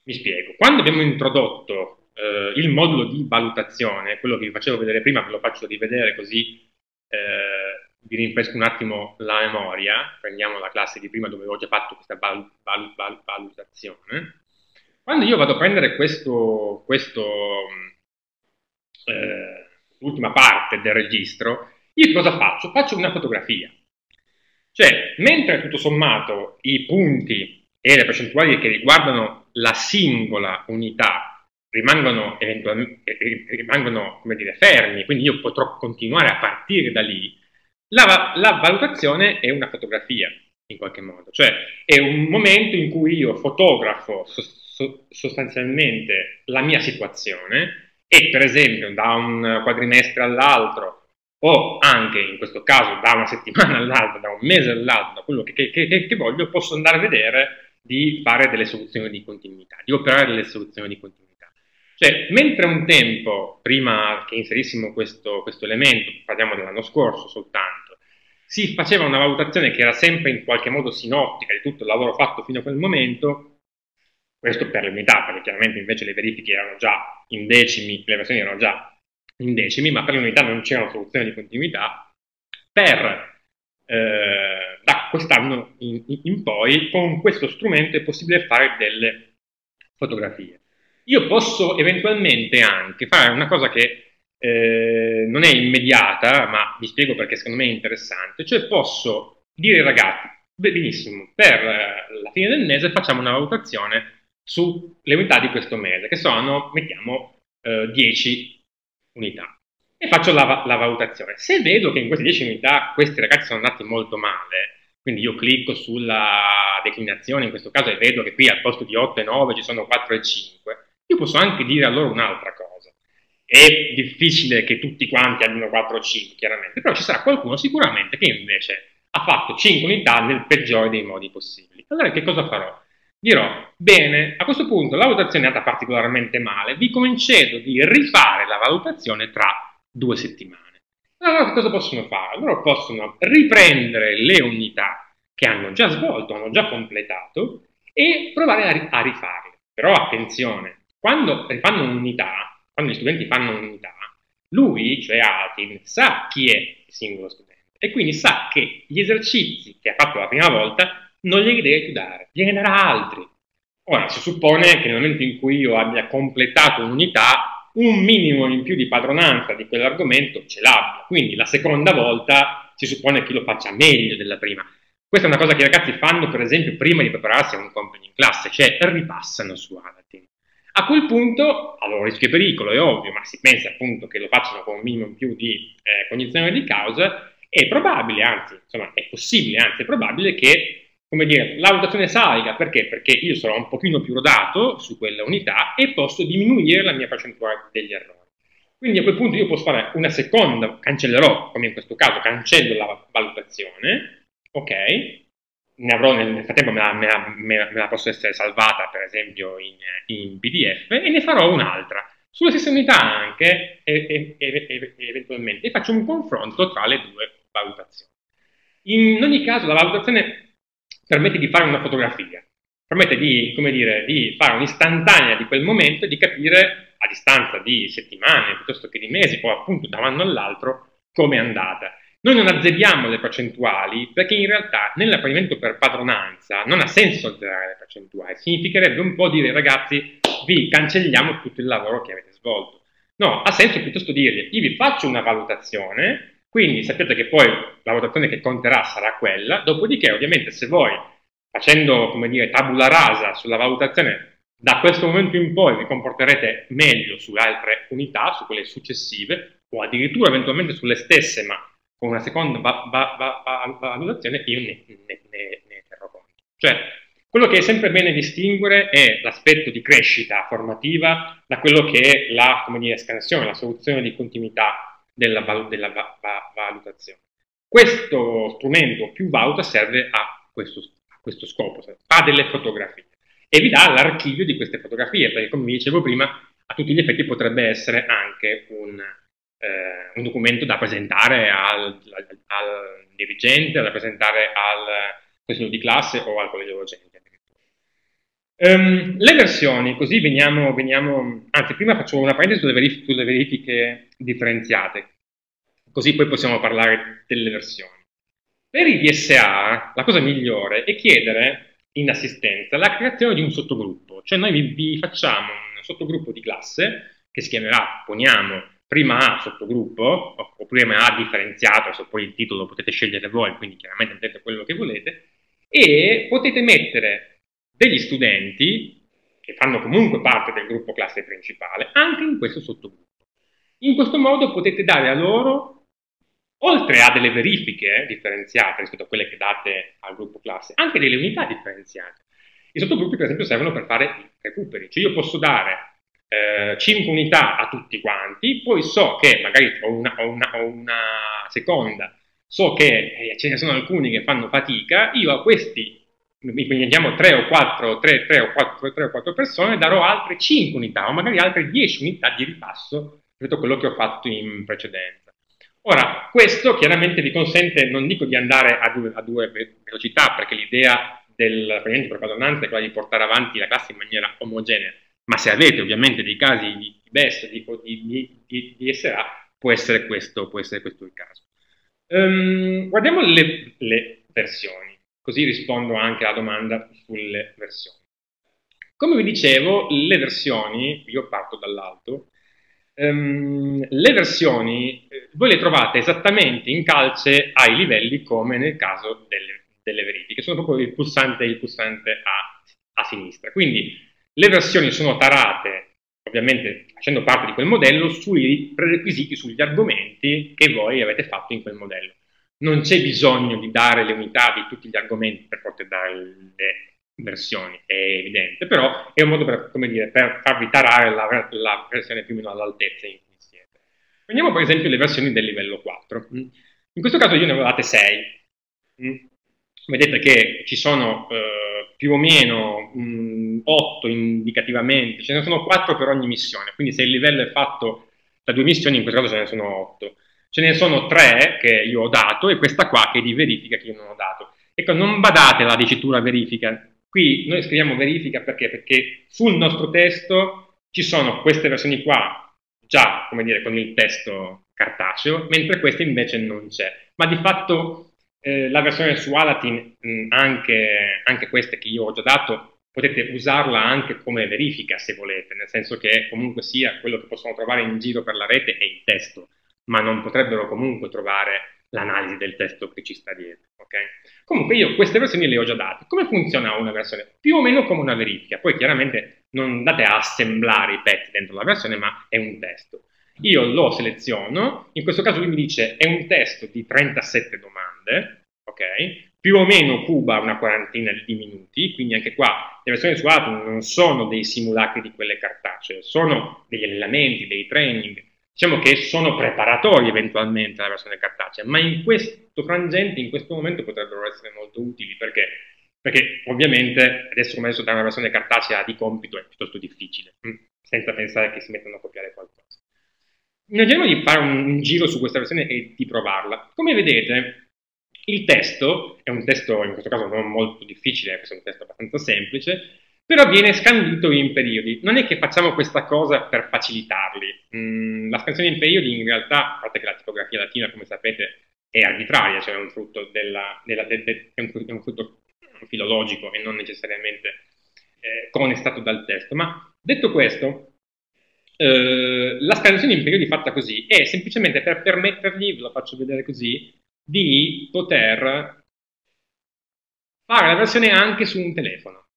Mi spiego. Quando abbiamo introdotto eh, il modulo di valutazione, quello che vi facevo vedere prima, ve lo faccio rivedere così eh, vi rinfresco un attimo la memoria, prendiamo la classe di prima dove ho già fatto questa val, val, val, valutazione. Quando io vado a prendere questo, questo eh, ultima parte del registro, io cosa faccio? Faccio una fotografia. Cioè, mentre tutto sommato i punti e le percentuali che riguardano la singola unità rimangono, rimangono dire, fermi, quindi io potrò continuare a partire da lì, la, la valutazione è una fotografia, in qualche modo, cioè è un momento in cui io fotografo sostanzialmente la mia situazione e per esempio da un quadrimestre all'altro o anche in questo caso da una settimana all'altra, da un mese all'altro, da quello che, che, che, che, voglio, posso andare a vedere di fare delle soluzioni di continuità, di operare delle soluzioni di continuità. Cioè, mentre un tempo, prima che inserissimo questo, questo elemento, parliamo dell'anno scorso soltanto, si faceva una valutazione che era sempre in qualche modo sinottica di tutto il lavoro fatto fino a quel momento, questo per le unità, perché chiaramente invece le verifiche erano già in decimi, le versioni erano già in decimi, ma per le unità non c'era una soluzione di continuità. Per eh, da quest'anno in, in, poi, con questo strumento è possibile fare delle fotografie. Io posso eventualmente anche fare una cosa che eh, non è immediata, ma vi spiego perché secondo me è interessante, cioè posso dire ai ragazzi, benissimo, per eh, la fine del mese facciamo una valutazione sulle unità di questo mese, che sono, mettiamo, eh, 10 unità. E faccio la, la, valutazione. Se vedo che in queste 10 unità questi ragazzi sono andati molto male, quindi io clicco sulla declinazione in questo caso e vedo che qui al posto di 8 e 9 ci sono 4 e 5, io posso anche dire a loro un'altra cosa. È difficile che tutti quanti abbiano 4 o 5, chiaramente, però ci sarà qualcuno sicuramente che invece ha fatto 5 unità nel peggiore dei modi possibili. Allora che cosa farò? dirò, bene, a questo punto la valutazione è andata particolarmente male, vi concedo di rifare la valutazione tra due settimane. Allora cosa possono fare? Loro possono riprendere le unità che hanno già svolto, hanno già completato e provare a, a rifarle. Però attenzione, quando rifanno un'unità, quando gli studenti fanno un'unità, lui, cioè Atin, sa chi è il singolo studente e quindi sa che gli esercizi che ha fatto la prima volta non glieli deve più dare, gliene darà altri. Ora, si suppone che nel momento in cui io abbia completato un'unità, un minimo in più di padronanza di quell'argomento ce l'abbia, quindi la seconda volta si suppone che lo faccia meglio della prima. Questa è una cosa che i ragazzi fanno, per esempio, prima di prepararsi a un compito in classe, cioè ripassano su Aladdin. A quel punto, allora rischio e pericolo è ovvio, ma si pensa appunto che lo facciano con un minimo in più di eh, cognizione di causa, è probabile, anzi, insomma, è possibile, anzi è probabile che come dire, la valutazione salga, perché? Perché io sarò un pochino più rodato su quella unità e posso diminuire la mia percentuale degli errori. Quindi a quel punto io posso fare una seconda, cancellerò, come in questo caso, cancello la valutazione, ok? Ne avrò nel frattempo, me la, me la, me la posso essere salvata, per esempio, in, in, PDF, e ne farò un'altra, sulla stessa unità anche, e, e, e, eventualmente, e faccio un confronto tra le due valutazioni. In ogni caso la valutazione permette di fare una fotografia, permette di, dire, di fare un'istantanea di quel momento e di capire a distanza di settimane piuttosto che di mesi, poi appunto da un anno all'altro, come è andata. Noi non azzeriamo le percentuali perché in realtà nell'apprendimento per padronanza non ha senso azzerare le percentuali, significherebbe un po' dire ragazzi vi cancelliamo tutto il lavoro che avete svolto. No, ha senso piuttosto dire io vi faccio una valutazione quindi sapete che poi la votazione che conterà sarà quella, dopodiché ovviamente se voi facendo come dire tabula rasa sulla valutazione da questo momento in poi vi comporterete meglio sulle altre unità, su quelle successive o addirittura eventualmente sulle stesse ma con una seconda va- va- va- valutazione io ne, ne, ne, ne terrò conto. Cioè Quello che è sempre bene distinguere è l'aspetto di crescita formativa da quello che è la dire, espansione, la soluzione di continuità della, della va va valutazione. Questo strumento più valuta serve a questo, a questo scopo, fa delle fotografie e vi dà l'archivio di queste fotografie, perché come vi dicevo prima, a tutti gli effetti potrebbe essere anche un, eh, un documento da presentare al, al, al dirigente, da presentare al consiglio di classe o al collegio docente. Um, le versioni, così veniamo, veniamo, anzi prima faccio una parentesi sulle verifiche, sulle verifiche differenziate, così poi possiamo parlare delle versioni. Per i DSA la cosa migliore è chiedere in assistenza la creazione di un sottogruppo, cioè noi vi, vi facciamo un sottogruppo di classe che si chiamerà, poniamo, prima A sottogruppo o prima A differenziato, adesso poi il titolo lo potete scegliere voi, quindi chiaramente mettete quello che volete, e potete mettere degli studenti che fanno comunque parte del gruppo classe principale anche in questo sottogruppo. In questo modo potete dare a loro, oltre a delle verifiche differenziate rispetto a quelle che date al gruppo classe, anche delle unità differenziate. I sottogruppi, per esempio, servono per fare recuperi, cioè io posso dare eh, 5 unità a tutti quanti, poi so che magari ho una, ho una, ho una seconda, so che eh, ce ne sono alcuni che fanno fatica, io a questi mi prendiamo 3 o 4, 3, 3 o 4, 3 o 4 persone, darò altre 5 unità o magari altre 10 unità di ripasso rispetto a quello che ho fatto in precedenza. Ora, questo chiaramente vi consente, non dico di andare a due, a due velocità, perché l'idea del per padronanza è quella di portare avanti la classe in maniera omogenea, ma se avete ovviamente dei casi di BES, di, di, di, di SRA, può essere, questo, può essere questo il caso. Um, guardiamo le, le versioni. Così rispondo anche alla domanda sulle versioni. Come vi dicevo, le versioni, io parto dall'alto, um, le versioni eh, voi le trovate esattamente in calce ai livelli come nel caso delle, delle verifiche, sono proprio il pulsante, il pulsante a, a sinistra. Quindi le versioni sono tarate, ovviamente facendo parte di quel modello, sui prerequisiti, sugli argomenti che voi avete fatto in quel modello non c'è bisogno di dare le unità di tutti gli argomenti per poter dare le versioni, è evidente, però è un modo per, dire, per farvi tarare la, la, versione più o meno all'altezza in cui siete. Prendiamo per esempio le versioni del livello 4. In questo caso io ne date 6. Vedete che ci sono eh, più o meno mh, 8 indicativamente, ce ne sono 4 per ogni missione, quindi se il livello è fatto da due missioni, in questo caso ce ne sono 8 ce ne sono tre che io ho dato e questa qua che è di verifica che io non ho dato. Ecco, non badate alla dicitura verifica. Qui noi scriviamo verifica perché? Perché sul nostro testo ci sono queste versioni qua già, come dire, con il testo cartaceo, mentre queste invece non c'è. Ma di fatto eh, la versione su Alatin, mh, anche, anche queste che io ho già dato, potete usarla anche come verifica se volete, nel senso che comunque sia quello che possono trovare in giro per la rete è il testo ma non potrebbero comunque trovare l'analisi del testo che ci sta dietro. Okay? Comunque io queste versioni le ho già date. Come funziona una versione? Più o meno come una verifica. Poi chiaramente non andate a assemblare i pezzi dentro la versione, ma è un testo. Io lo seleziono, in questo caso lui mi dice è un testo di 37 domande, ok? Più o meno cuba una quarantina di minuti, quindi anche qua le versioni su Atom non sono dei simulacri di quelle cartacee, sono degli allenamenti, dei training, diciamo che sono preparatori eventualmente alla versione cartacea, ma in questo frangente, in questo momento potrebbero essere molto utili perché, perché ovviamente adesso come adesso dare una versione cartacea di compito è piuttosto difficile, mm, senza pensare che si mettano a copiare qualcosa. Immaginiamo di fare un, un giro su questa versione e di provarla. Come vedete, il testo è un testo in questo caso non molto difficile, è un testo abbastanza semplice, però viene scandito in periodi. Non è che facciamo questa cosa per facilitarli. Mm, la scansione in periodi in realtà, a parte che la tipografia latina, come sapete, è arbitraria, cioè è un frutto, della, della, de, de, è un, è un frutto filologico e non necessariamente eh, connestato dal testo. Ma detto questo, eh, la scansione in periodi fatta così è semplicemente per permettergli, ve la faccio vedere così, di poter fare la versione anche su un telefono.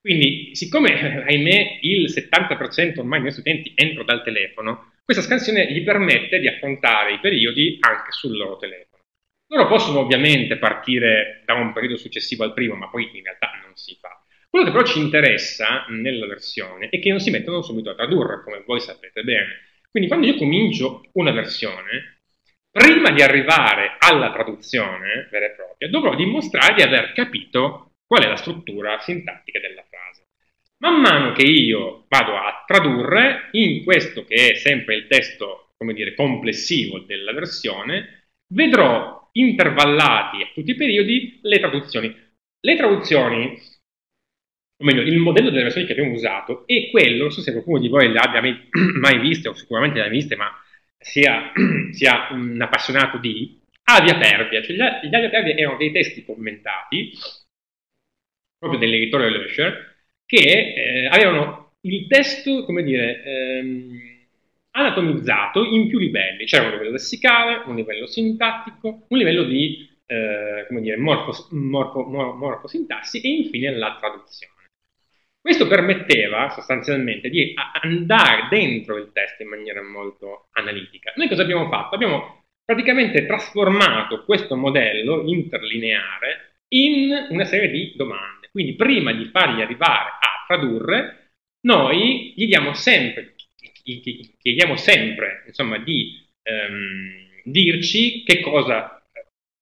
Quindi, siccome, ahimè, il 70% ormai dei nostri utenti entra dal telefono, questa scansione gli permette di affrontare i periodi anche sul loro telefono. Loro possono ovviamente partire da un periodo successivo al primo, ma poi in realtà non si fa. Quello che però ci interessa nella versione è che non si mettono subito a tradurre, come voi sapete bene. Quindi quando io comincio una versione, prima di arrivare alla traduzione vera e propria, dovrò dimostrare di aver capito qual è la struttura sintattica della frase. Man mano che io vado a tradurre, in questo che è sempre il testo, come dire, complessivo della versione, vedrò intervallati a tutti i periodi le traduzioni. Le traduzioni o meglio, il modello delle versioni che abbiamo usato è quello, non so se qualcuno di voi l'abbia mai visto, o sicuramente l'ha viste, ma sia, sia, un appassionato di Avia Pervia, cioè gli, Avia Pervia erano dei testi commentati, proprio dell'editore Löscher, che eh, avevano il testo, come dire, ehm, anatomizzato in più livelli, c'era un livello lessicale, un livello sintattico, un livello di eh, come dire, morfo, morfo, morfosintassi e infine la traduzione. Questo permetteva sostanzialmente di andare dentro il testo in maniera molto analitica. Noi cosa abbiamo fatto? Abbiamo praticamente trasformato questo modello interlineare in una serie di domande. Quindi prima di fargli arrivare a tradurre, noi gli diamo sempre, chiediamo sempre insomma, di ehm, dirci che cosa,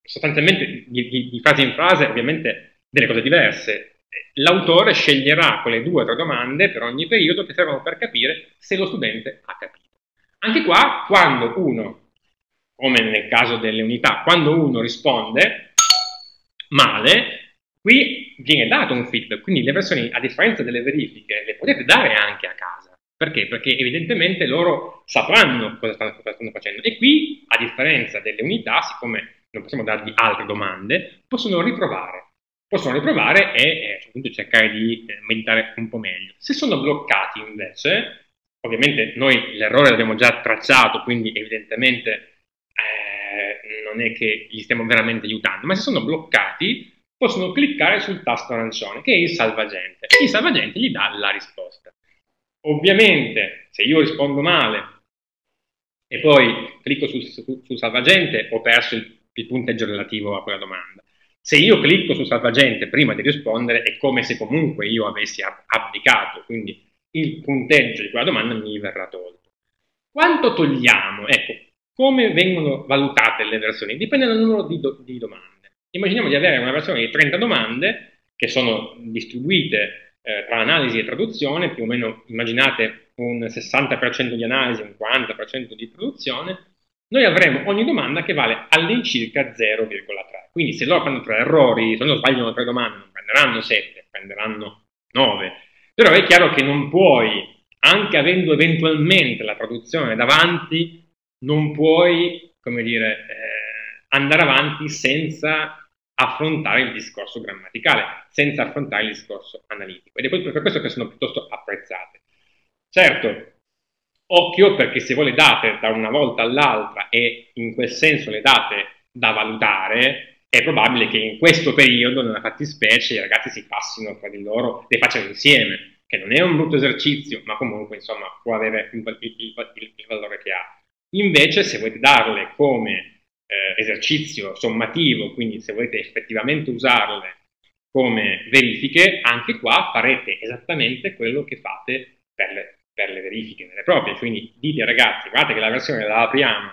sostanzialmente di, di, di frase in frase, ovviamente delle cose diverse, l'autore sceglierà quelle due o tre domande per ogni periodo che servono per capire se lo studente ha capito. Anche qua, quando uno, come nel caso delle unità, quando uno risponde male, qui viene dato un feedback, quindi le versioni, a differenza delle verifiche, le potete dare anche a casa. Perché? Perché evidentemente loro sapranno cosa stanno, facendo. E qui, a differenza delle unità, siccome non possiamo dargli altre domande, possono riprovare possono riprovare e eh, appunto cercare di eh, meditare un po' meglio. Se sono bloccati invece, ovviamente noi l'errore l'abbiamo già tracciato, quindi evidentemente eh, non è che gli stiamo veramente aiutando, ma se sono bloccati possono cliccare sul tasto arancione, che è il salvagente. Il salvagente gli dà la risposta. Ovviamente, se io rispondo male e poi clicco sul, sul salvagente, ho perso il, il punteggio relativo a quella domanda. Se io clicco su salvagente prima di rispondere è come se comunque io avessi abdicato, quindi il punteggio di quella domanda mi verrà tolto. Quanto togliamo? Ecco, come vengono valutate le versioni? Dipende dal numero di, do di domande. Immaginiamo di avere una versione di 30 domande che sono distribuite eh, tra analisi e traduzione, più o meno immaginate un 60% di analisi, un 40% di traduzione, noi avremo ogni domanda che vale all'incirca 0,3. Quindi se loro fanno tre errori, se loro sbagliano tre domande, non prenderanno 7, prenderanno 9. Però è chiaro che non puoi, anche avendo eventualmente la traduzione davanti, non puoi, come dire, eh, andare avanti senza affrontare il discorso grammaticale, senza affrontare il discorso analitico. Ed è per questo che sono piuttosto apprezzate. Certo, Occhio perché se voi le date da una volta all'altra e in quel senso le date da valutare, è probabile che in questo periodo, nella fattispecie, i ragazzi si passino tra di loro, le facciano insieme, che non è un brutto esercizio, ma comunque insomma può avere il, il, il, il valore che ha. Invece se volete darle come eh, esercizio sommativo, quindi se volete effettivamente usarle come verifiche, anche qua farete esattamente quello che fate per le per le verifiche vere e proprie. Quindi dite ragazzi, guardate che la versione la apriamo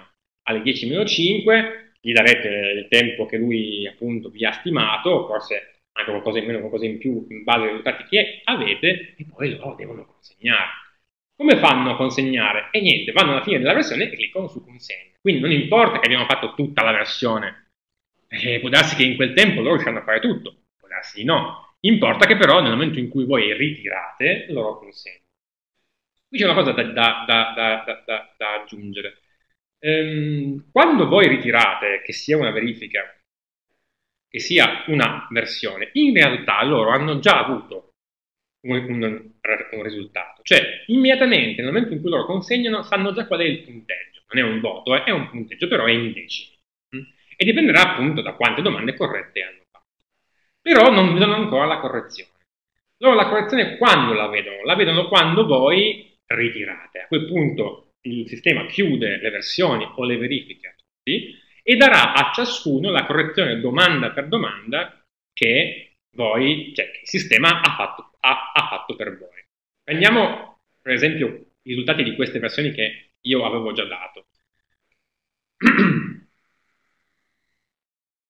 alle 10.05, gli darete il tempo che lui appunto vi ha stimato, forse anche qualcosa in meno, qualcosa in più in base ai risultati che avete e poi loro devono consegnare. Come fanno a consegnare? E niente, vanno alla fine della versione e cliccano su consegna. Quindi non importa che abbiamo fatto tutta la versione, eh, può darsi che in quel tempo loro riusciranno a fare tutto, può darsi di no. Importa che però nel momento in cui voi ritirate, loro consegnano. Qui c'è una cosa da, da, da, da aggiungere. Ehm, quando voi ritirate, che sia una verifica, che sia una versione, in realtà loro hanno già avuto un, un, un, risultato. Cioè, immediatamente, nel momento in cui loro consegnano, sanno già qual è il punteggio. Non è un voto, eh, è un punteggio, però è in decimi. Mm? E dipenderà appunto da quante domande corrette hanno fatto. Però non vedono ancora la correzione. Loro la correzione quando la vedono? La vedono quando voi ritirate. A quel punto il sistema chiude le versioni o le verifiche a tutti e darà a ciascuno la correzione domanda per domanda che voi, cioè che il sistema ha fatto, ha, ha fatto per voi. Prendiamo per esempio i risultati di queste versioni che io avevo già dato.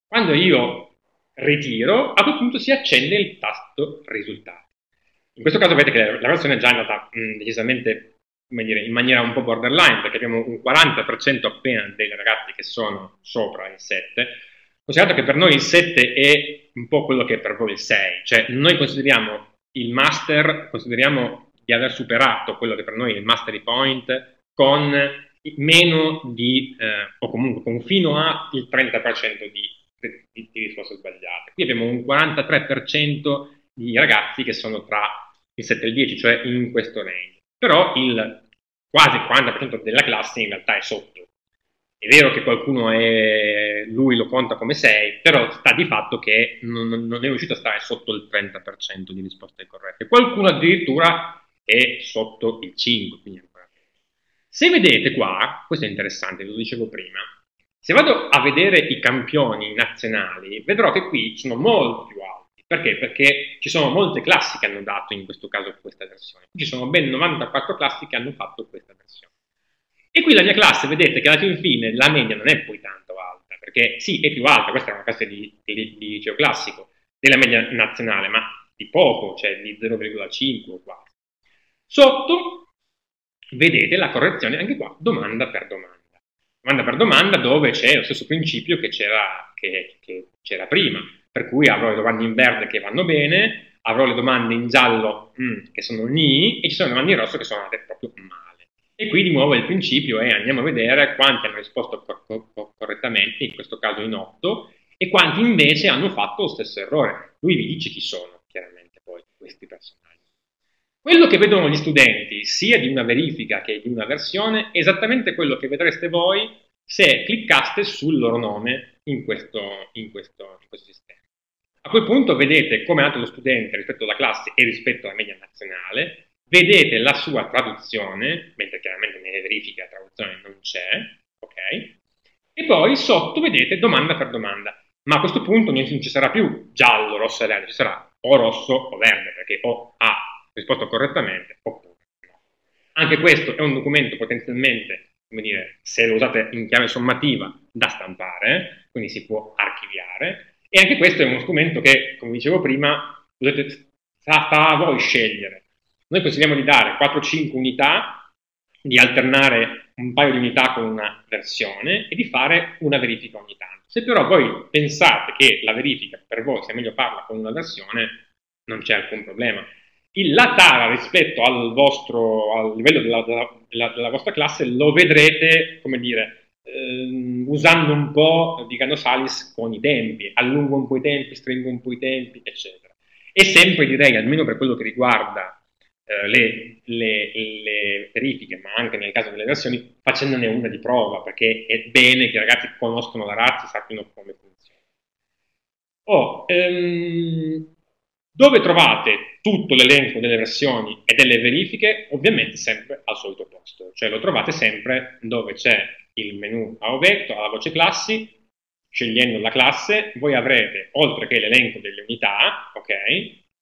Quando io ritiro, a quel punto si accende il tasto risultati. In questo caso vedete che la versione è già andata mh, decisamente dire, in maniera un po' borderline, perché abbiamo un 40% appena dei ragazzi che sono sopra il 7, considerato che per noi il 7 è un po' quello che è per voi il 6, cioè noi consideriamo il master, consideriamo di aver superato quello che per noi è il mastery point con meno di, eh, o comunque con fino al 30% di, di, di risposte sbagliate. Qui abbiamo un 43% di ragazzi che sono tra il 7 e il 10, cioè in questo range. Però il quasi 40% della classe in realtà è sotto. È vero che qualcuno è, lui lo conta come 6, però sta di fatto che non, non è riuscito a stare sotto il 30% di risposte corrette. Qualcuno addirittura è sotto il 5, quindi ancora Se vedete qua, questo è interessante, ve lo dicevo prima, se vado a vedere i campioni nazionali, vedrò che qui sono molto più alti. Perché? Perché ci sono molte classi che hanno dato in questo caso questa versione. Ci sono ben 94 classi che hanno fatto questa versione. E qui la mia classe, vedete che alla fine la media non è poi tanto alta, perché sì, è più alta, questa è una classe di, di, di liceo classico, della media nazionale, ma di poco, cioè di 0,5 o quasi. Sotto vedete la correzione, anche qua, domanda per domanda. Domanda per domanda dove c'è lo stesso principio che c'era, che, che c'era prima per cui avrò le domande in verde che vanno bene, avrò le domande in giallo mm, che sono ni e ci sono le domande in rosso che sono andate proprio male. E qui di nuovo il principio è andiamo a vedere quanti hanno risposto cor- cor- correttamente, in questo caso in 8, e quanti invece hanno fatto lo stesso errore. Lui vi dice chi sono, chiaramente, poi questi personaggi. Quello che vedono gli studenti, sia di una verifica che di una versione, è esattamente quello che vedreste voi se cliccaste sul loro nome in questo, in questo, in questo sistema. A quel punto vedete come è nato lo studente rispetto alla classe e rispetto alla media nazionale, vedete la sua traduzione, mentre chiaramente nelle verifiche la traduzione non c'è, ok? E poi sotto vedete domanda per domanda. Ma a questo punto non ci sarà più giallo, rosso e verde, ci sarà o rosso o verde, perché o ha risposto correttamente oppure no. Anche questo è un documento potenzialmente, come dire, se lo usate in chiave sommativa, da stampare, quindi si può archiviare, e anche questo è uno strumento che, come dicevo prima, sta, a voi scegliere. Noi consigliamo di dare 4-5 unità, di alternare un paio di unità con una versione e di fare una verifica ogni tanto. Se però voi pensate che la verifica per voi sia meglio farla con una versione, non c'è alcun problema. Il, la tara rispetto al, vostro, al livello della, della, della vostra classe lo vedrete, come dire, eh, usando un po' di Canosalis con i tempi, allungo un po' i tempi, stringo un po' i tempi, eccetera. E sempre direi, almeno per quello che riguarda eh, le, le, le, verifiche, ma anche nel caso delle versioni, facendone una di prova, perché è bene che i ragazzi conoscono la razza e sappiano come funziona. Oh, ehm, dove trovate tutto l'elenco delle versioni e delle verifiche? Ovviamente sempre al solito posto, cioè lo trovate sempre dove c'è il menu a ovetto, alla voce classi, scegliendo la classe, voi avrete, oltre che l'elenco delle unità, ok,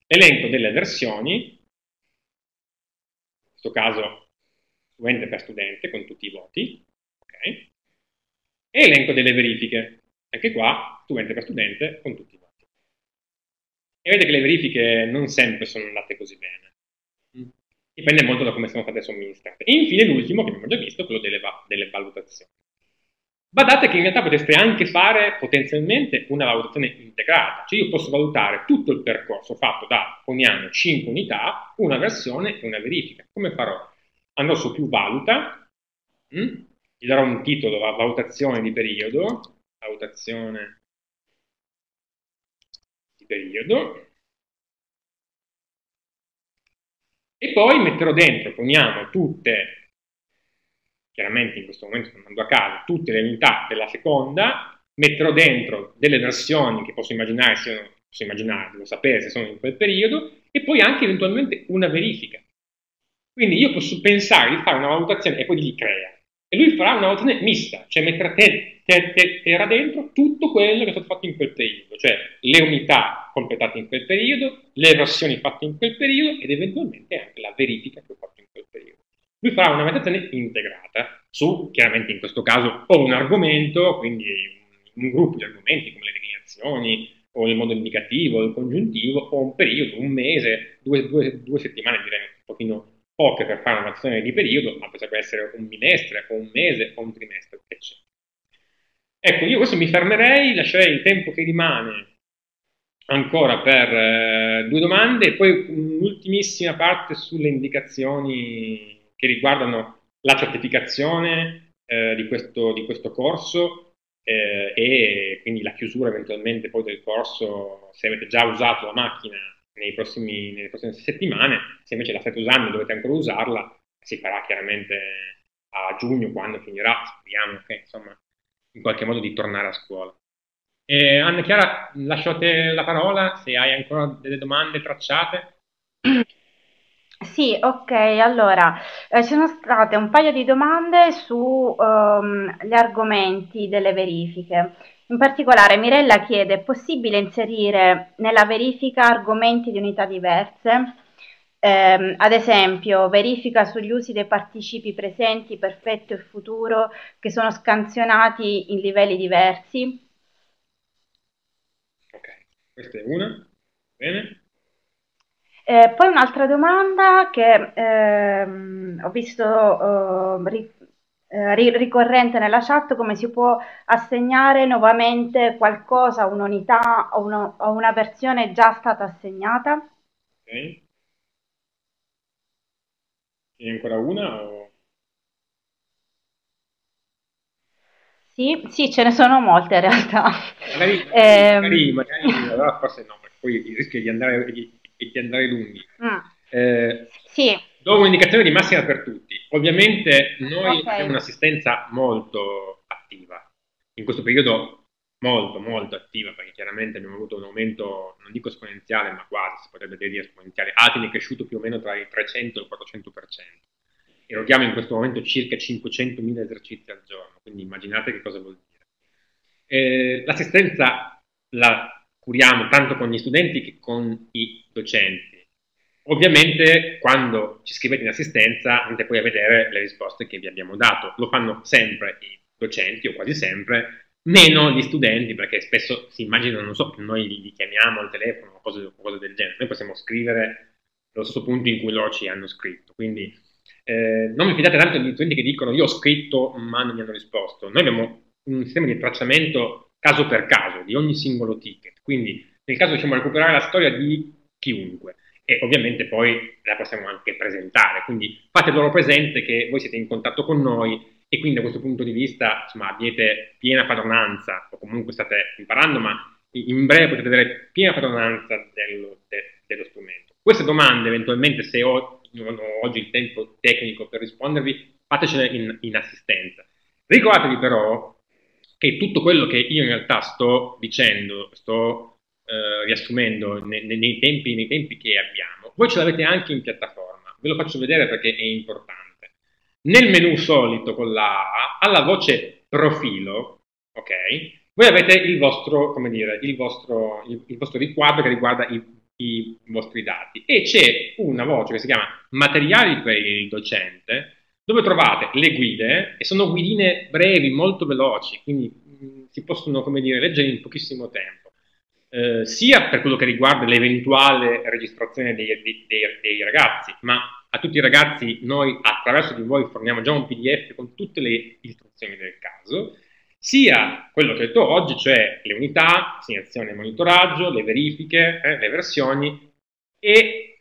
l'elenco delle versioni, in questo caso studente per studente, con tutti i voti, ok, e elenco delle verifiche, anche qua studente per studente, con tutti i voti. E vedete che le verifiche non sempre sono andate così bene dipende molto da come sono state somministrate. E infine l'ultimo, che abbiamo già visto, quello delle, va- delle valutazioni. Badate che in realtà potreste anche fare potenzialmente una valutazione integrata, cioè io posso valutare tutto il percorso fatto da, poniamo, 5 unità, una versione e una verifica. Come farò? Andrò su più valuta, mh? Mm? gli darò un titolo, valutazione di periodo, valutazione di periodo, e poi metterò dentro, poniamo tutte, chiaramente in questo momento sto andando a caso, tutte le unità della seconda, metterò dentro delle versioni che posso immaginare siano, posso immaginare, devo sapere se sono in quel periodo, e poi anche eventualmente una verifica. Quindi io posso pensare di fare una valutazione e poi di crea. E lui farà una valutazione mista, cioè metterà te, te, te, terra dentro tutto quello che è stato fatto in quel periodo, cioè le unità completate in quel periodo, le versioni fatte in quel periodo ed eventualmente anche la verifica che ho fatto in quel periodo. Lui farà una valutazione integrata su, chiaramente in questo caso, o un argomento, quindi un gruppo di argomenti come le declinazioni, o il modo indicativo, il congiuntivo, o un periodo, un mese, due, due, due settimane direi un pochino poche per fare una un'azione di periodo, ma potrebbe essere un bimestre, o un mese, o un trimestre, eccetera. Ecco, io questo mi fermerei, lascerei il tempo che rimane ancora per eh, due domande e poi un'ultimissima parte sulle indicazioni che riguardano la certificazione eh, di, questo, di, questo, corso eh, e quindi la chiusura eventualmente poi del corso se avete già usato la macchina prossimi, nelle prossime settimane, se invece la state usando e dovete ancora usarla, si farà chiaramente a giugno quando finirà, speriamo che insomma in qualche modo di tornare a scuola. E Anna Chiara, lasciate la parola se hai ancora delle domande tracciate.
Sì, ok, allora eh, ci sono state un paio di domande sugli ehm, um, argomenti delle verifiche. In particolare Mirella chiede, è possibile inserire nella verifica argomenti di unità diverse? Eh, ad esempio, verifica sugli usi dei participi presenti, perfetto e futuro, che sono scansionati in livelli diversi.
Ok, questa è una. Bene.
Eh, poi un'altra domanda che ehm, ho visto eh, eh, ricorrente nella chat come si può assegnare nuovamente qualcosa, un'unità o, uno, o una versione già stata assegnata.
Ok. E ancora una o...
Sì, sì, ce ne sono molte in realtà.
Magari, eh, magari, magari allora forse no, perché poi il rischio di andare, di, di andare lunghi. Mm.
Eh, sì.
Do un'indicazione di massima per tutti. Ovviamente noi okay. abbiamo un'assistenza molto attiva. In questo periodo molto, molto attiva, perché chiaramente abbiamo avuto un aumento, non dico esponenziale, ma quasi, si potrebbe dire esponenziale. Atin è cresciuto più o meno tra il 300 e il 400%. Eroghiamo in questo momento circa 500.000 esercizi al giorno, quindi immaginate che cosa vuol dire. Eh, l'assistenza la curiamo tanto con gli studenti che con i docenti Ovviamente quando ci scrivete in assistenza andate poi a vedere le risposte che vi abbiamo dato. Lo fanno sempre i docenti o quasi sempre, meno gli studenti perché spesso si immaginano, non so, che noi li chiamiamo al telefono o cose, cose, del genere. Noi possiamo scrivere allo stesso punto in cui loro ci hanno scritto. Quindi eh, non vi fidate tanto degli studenti che dicono io ho scritto ma non mi hanno risposto. Noi abbiamo un sistema di tracciamento caso per caso di ogni singolo ticket. Quindi nel caso diciamo recuperare la storia di chiunque e ovviamente poi la possiamo anche presentare. Quindi fate loro presente che voi siete in contatto con noi e quindi da questo punto di vista insomma, abbiate piena padronanza o comunque state imparando, ma in breve potete avere piena padronanza dello, de, dello strumento. Queste domande eventualmente se ho, non ho oggi il tempo tecnico per rispondervi, fatecene in, in assistenza. Ricordatevi però che tutto quello che io in realtà sto dicendo, sto eh, riassumendo nei, nei, tempi, nei, tempi, che abbiamo, voi ce l'avete anche in piattaforma, ve lo faccio vedere perché è importante. Nel menu solito con la A, alla voce profilo, ok, voi avete il vostro, come dire, il vostro, il, il vostro riquadro che riguarda i, i vostri dati e c'è una voce che si chiama materiali per il docente dove trovate le guide e sono guidine brevi, molto veloci, quindi mh, mm, si possono, come dire, leggere in pochissimo tempo. Eh, sia per quello che riguarda l'eventuale registrazione dei, dei, dei, ragazzi, ma a tutti i ragazzi noi attraverso di voi forniamo già un PDF con tutte le istruzioni del caso, sia quello che ho detto oggi, cioè le unità, assegnazione e monitoraggio, le verifiche, eh, le versioni e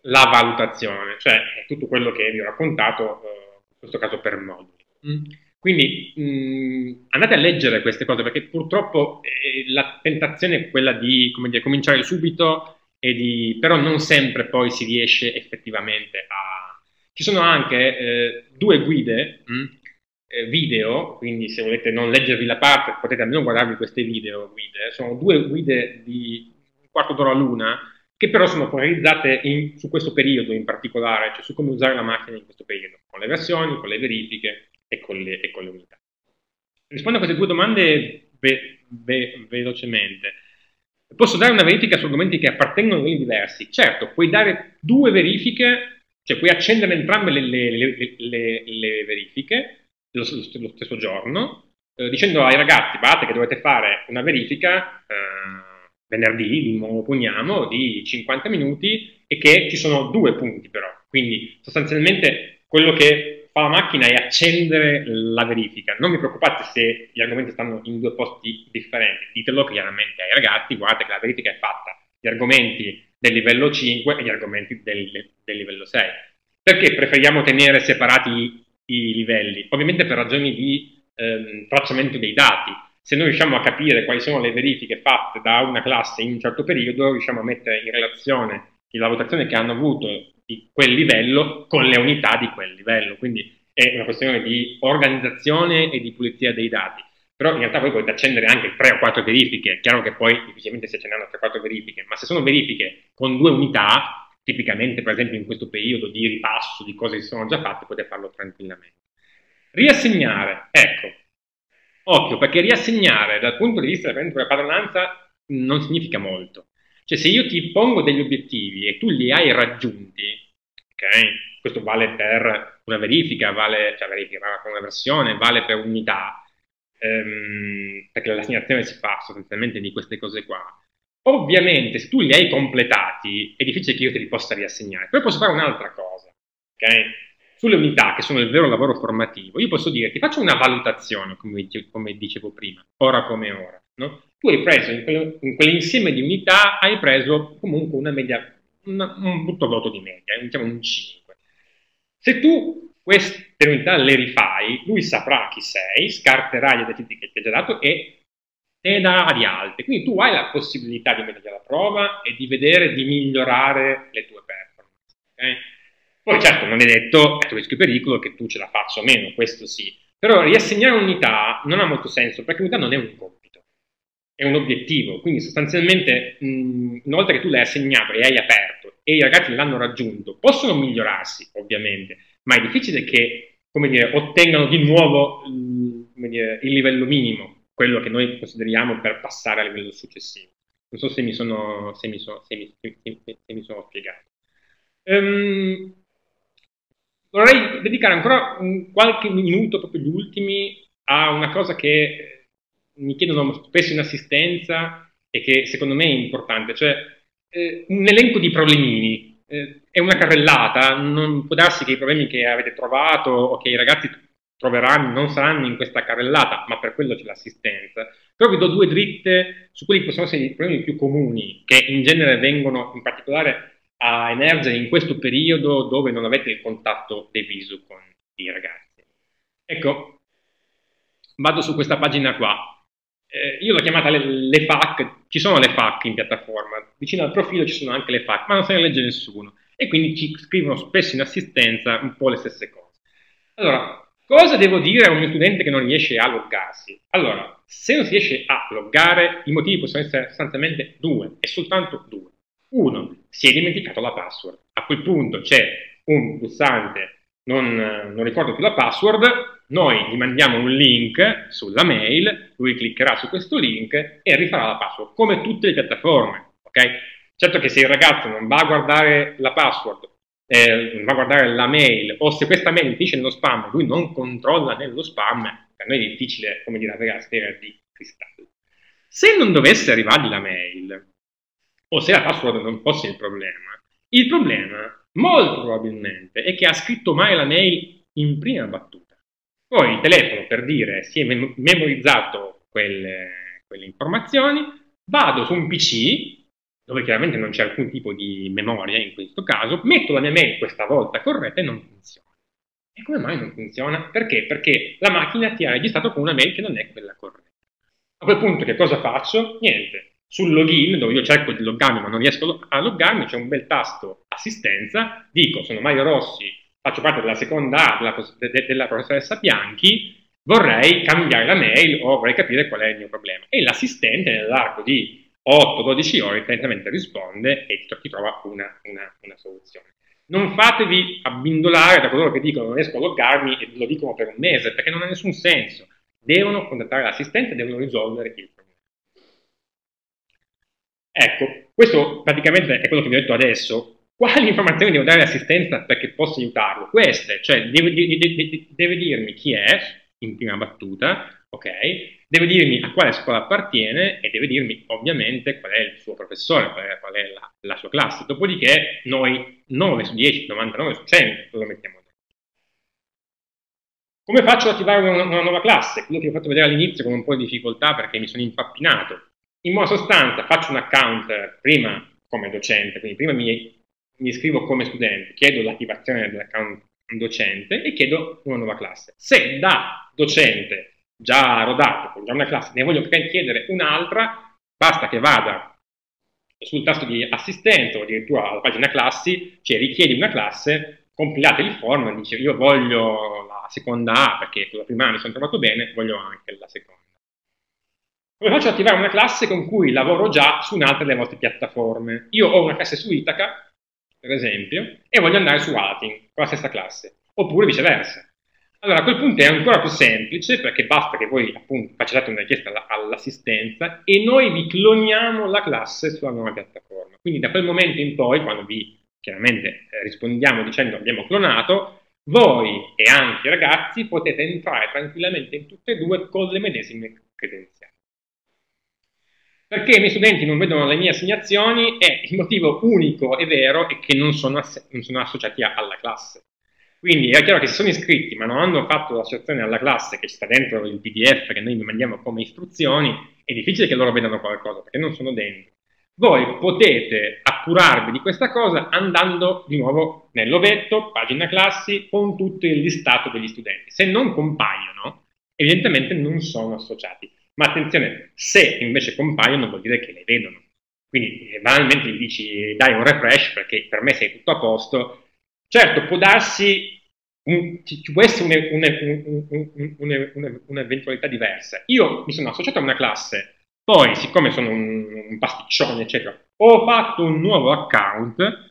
la valutazione, cioè tutto quello che vi ho raccontato, eh, in questo caso per moduli. Mm. Quindi mh, andate a leggere queste cose perché purtroppo eh, la tentazione è quella di dire, cominciare subito di, però non sempre poi si riesce effettivamente a... Ci sono anche eh, due guide mh, eh, video, quindi se volete non leggervi la parte potete almeno guardarvi queste video guide, sono due guide di un quarto d'ora l'una che però sono focalizzate in, su questo periodo in particolare, cioè su come usare la macchina in questo periodo, con le versioni, con le verifiche e con le, e con le unità. Rispondo a queste due domande ve, ve, velocemente. Posso dare una verifica su argomenti che appartengono a livelli diversi? Certo, puoi dare due verifiche, cioè puoi accendere entrambe le, le, le, le verifiche lo, lo, stesso giorno, eh, dicendo ai ragazzi, guardate che dovete fare una verifica eh, venerdì, lo poniamo, di 50 minuti e che ci sono due punti però. Quindi sostanzialmente quello che fa la macchina è accendere la verifica. Non vi preoccupate se gli argomenti stanno in due posti differenti, ditelo chiaramente ai ragazzi, guardate che la verifica è fatta, gli argomenti del livello 5 e gli argomenti del, del livello 6. Perché preferiamo tenere separati i, i livelli? Ovviamente per ragioni di ehm, tracciamento dei dati. Se noi riusciamo a capire quali sono le verifiche fatte da una classe in un certo periodo, riusciamo a mettere in relazione la valutazione che hanno avuto di quel livello con le unità di quel livello. Quindi è una questione di organizzazione e di pulizia dei dati. Però in realtà voi potete accendere anche 3 o 4 verifiche, è chiaro che poi difficilmente si accenderanno 3 o 4 verifiche, ma se sono verifiche con due unità, tipicamente per esempio in questo periodo di ripasso di cose che sono già fatte, potete farlo tranquillamente. Riassegnare, ecco, occhio, perché riassegnare dal punto di vista della padronanza non significa molto. Cioè se io ti pongo degli obiettivi e tu li hai raggiunti, ok? Questo vale per una verifica, vale, cioè verifica, vale per una versione, vale per unità, ehm, perché l'assegnazione si fa sostanzialmente di queste cose qua. Ovviamente se tu li hai completati è difficile che io te li possa riassegnare, però posso fare un'altra cosa, ok? Sulle unità, che sono il vero lavoro formativo, io posso dire, ti faccio una valutazione, come, come dicevo prima, ora come ora. No? Tu hai preso in, quell'insieme di unità, hai preso comunque una media, una, un brutto voto di media, diciamo un 5. Se tu queste unità le rifai, lui saprà chi sei, scarterà gli esercizi che ti ha già dato e te ne darà di alte. Quindi tu hai la possibilità di metterti alla prova e di vedere di migliorare le tue performance. Okay? Poi certo non è detto, è rischio pericolo, che tu ce la faccia o meno, questo sì. Però riassegnare un'unità non ha molto senso, perché unità non è un compito, è un obiettivo. Quindi sostanzialmente, mh, una volta che tu l'hai assegnato e hai aperto e i ragazzi l'hanno raggiunto, possono migliorarsi, ovviamente, ma è difficile che, come dire, ottengano di nuovo dire, il livello minimo, quello che noi consideriamo per passare al livello successivo. Non so se mi sono, se mi so, se mi, se mi sono spiegato. Um, vorrei dedicare ancora un, qualche minuto, proprio gli ultimi, a una cosa che mi chiedono spesso in assistenza e che secondo me è importante, cioè eh, un elenco di problemini. Eh, è una carrellata, non può darsi che i problemi che avete trovato o che i ragazzi troveranno non saranno in questa carrellata, ma per quello c'è l'assistenza. Però vi do due dritte su quelli che possono essere i problemi più comuni, che in genere vengono in particolare a emergere in questo periodo dove non avete il contatto de viso con i ragazzi. Ecco, vado su questa pagina qua. Eh, io l'ho chiamata le, le, FAC, ci sono le FAC in piattaforma, vicino al profilo ci sono anche le FAC, ma non se ne legge nessuno. E quindi ci scrivono spesso in assistenza un po' le stesse cose. Allora, cosa devo dire a un mio studente che non riesce a loggarsi? Allora, se non si riesce a loggare, i motivi possono essere sostanzialmente due, e soltanto due. Uno, si è dimenticato la password. A quel punto c'è un pulsante, non, non ricordo più la password, noi gli mandiamo un link sulla mail, lui cliccherà su questo link e rifarà la password, come tutte le piattaforme. Okay? Certo che se il ragazzo non va a guardare la password, eh, non va a guardare la mail, o se questa mail finisce nello spam, lui non controlla nello spam, per noi è difficile, come dire, avere la sfera di cristallo. Se non dovesse arrivargli la mail, o se la password non fosse il problema, il problema molto probabilmente è che ha scritto mai la mail in prima battuta. Poi il telefono per dire si è mem- memorizzato quelle, quelle informazioni, vado su un PC dove chiaramente non c'è alcun tipo di memoria in questo caso, metto la mia mail questa volta corretta e non funziona. E come mai non funziona? Perché? Perché la macchina ti ha registrato con una mail che non è quella corretta. A quel punto che cosa faccio? Niente, sul login, dove io cerco di loggarmi ma non riesco a loggarmi, c'è un bel tasto assistenza, dico sono Mario Rossi, faccio parte della seconda della, de, della professoressa Bianchi, vorrei cambiare la mail o vorrei capire qual è il mio problema. E l'assistente nell'arco di 8-12 ore direttamente risponde e ti trova una, una, una, soluzione. Non fatevi abbindolare da coloro che dicono non riesco a loggarmi e lo dicono per un mese, perché non ha nessun senso. Devono contattare l'assistente e devono risolvere il problema. Ecco, questo praticamente è quello che vi ho detto adesso. Quali informazioni devo dare all'assistenza perché possa aiutarlo? Queste, cioè deve, deve, deve dirmi chi è, in prima battuta, ok? Deve dirmi a quale scuola appartiene e deve dirmi ovviamente qual è il suo professore, qual è, qual è la, la, sua classe. Dopodiché noi 9 su 10, 99 su 100 lo mettiamo dentro. Come faccio ad attivare una, una nuova classe? Quello che vi ho fatto vedere all'inizio con un po' di difficoltà perché mi sono impappinato. In buona sostanza faccio un account prima come docente, quindi prima mi, mi iscrivo come studente, chiedo l'attivazione dell'account docente e chiedo una nuova classe. Se da docente già rodato, con già una classe, ne voglio chiedere un'altra, basta che vada sul tasto di assistenza o addirittura alla pagina classi, cioè richiedi una classe, compilate il form e dice io voglio la seconda A perché con la prima mi sono trovato bene, voglio anche la seconda. Come faccio ad attivare una classe con cui lavoro già su un'altra delle vostre piattaforme? Io ho una classe su Itaca, per esempio, e voglio andare su Alatin con la stessa classe, oppure viceversa. Allora a quel punto è ancora più semplice perché basta che voi appunto facciate una richiesta all'assistenza e noi vi cloniamo la classe sulla nuova piattaforma. Quindi da quel momento in poi, quando vi chiaramente eh, rispondiamo dicendo abbiamo clonato, voi e anche i ragazzi potete entrare tranquillamente in tutte e due con le medesime credenziali. Perché i miei studenti non vedono le mie assegnazioni e il motivo unico e vero è che non sono, non sono associati alla classe. Quindi è chiaro che se sono iscritti ma non hanno fatto l'associazione alla classe che sta dentro il PDF che noi mandiamo come istruzioni, è difficile che loro vedano qualcosa perché non sono dentro. Voi potete appurarvi di questa cosa andando di nuovo nell'ovetto, pagina classi, con tutto il listato degli studenti. Se non compaiono, evidentemente non sono associati. Ma attenzione, se invece compaiono vuol dire che le vedono. Quindi eh, banalmente gli dici dai un refresh perché per me sei tutto a posto. Certo, può darsi, un, ci, può essere un'eventualità diversa. Io mi sono associato a una classe, poi siccome sono un, un pasticcione, eccetera, ho fatto un nuovo account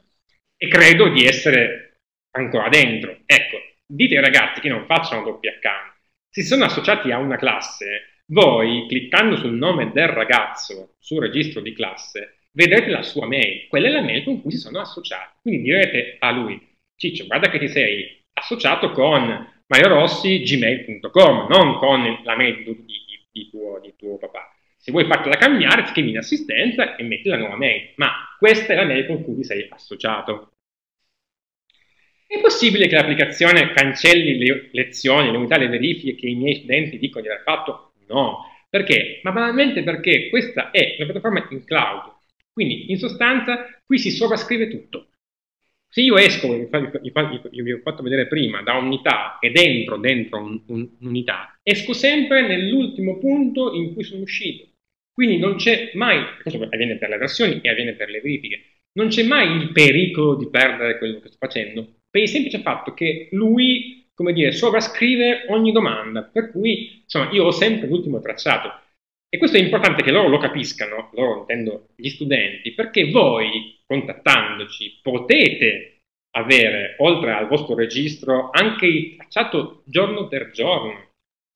e credo di essere ancora dentro. Ecco, dite ai ragazzi che non facciano doppi account. Se sono associati a una classe, voi, cliccando sul nome del ragazzo sul registro di classe, vedrete la sua mail. Quella è la mail con cui si sono associati. Quindi direte a lui, Ciccio, guarda che ti sei associato con maiorossi.gmail.com, non con la mail di, di, di, tuo, di tuo papà. Se vuoi fartela cambiare, scrivi in assistenza e metti la nuova mail. Ma questa è la mail con cui ti sei associato. È possibile che l'applicazione cancelli le lezioni, le unità, le verifiche che i miei studenti dicono di aver fatto? No. Perché? Ma banalmente perché questa è una piattaforma in cloud. Quindi, in sostanza, qui si sovrascrive tutto. Se io esco, vi ho fatto vedere prima, da unità ed entro dentro un'unità, esco sempre nell'ultimo punto in cui sono uscito. Quindi non c'è mai, questo avviene per le versioni e avviene per le verifiche, non c'è mai il pericolo di perdere quello che sto facendo, per il semplice fatto che lui come dire, sovrascrive ogni domanda, per cui insomma, io ho sempre l'ultimo tracciato. E questo è importante che loro lo capiscano, loro intendo gli studenti, perché voi, contattandoci, potete avere, oltre al vostro registro, anche il tracciato giorno per giorno,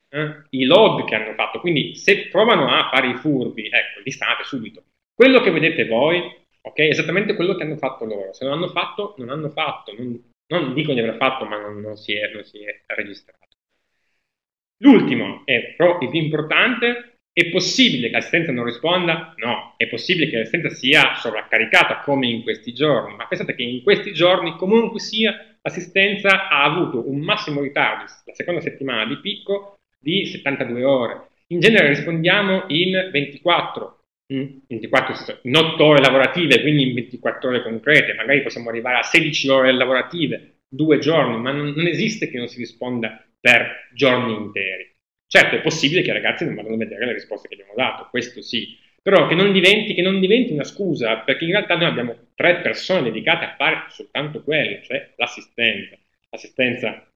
eh? i log che hanno fatto. Quindi se provano a fare i furbi, ecco, li stanate subito. Quello che vedete voi, ok, è esattamente quello che hanno fatto loro. Se non hanno fatto, non hanno fatto. Non, non dico di aver fatto, ma non, non, si, è, non si, è, registrato. L'ultimo, è però il più importante, è possibile che l'assistenza non risponda? No, è possibile che l'assistenza sia sovraccaricata come in questi giorni, ma pensate che in questi giorni comunque sia l'assistenza ha avuto un massimo ritardo, la seconda settimana di picco, di 72 ore. In genere rispondiamo in 24, 24, in 8 ore lavorative, quindi in 24 ore concrete, magari possiamo arrivare a 16 ore lavorative, due giorni, ma non, non esiste che non si risponda per giorni interi. Certo, è possibile che i ragazzi non vadano a vedere le risposte che abbiamo dato, questo sì, però che non, diventi, che non diventi una scusa, perché in realtà noi abbiamo tre persone dedicate a fare soltanto quello, cioè l'assistenza. L'assistenza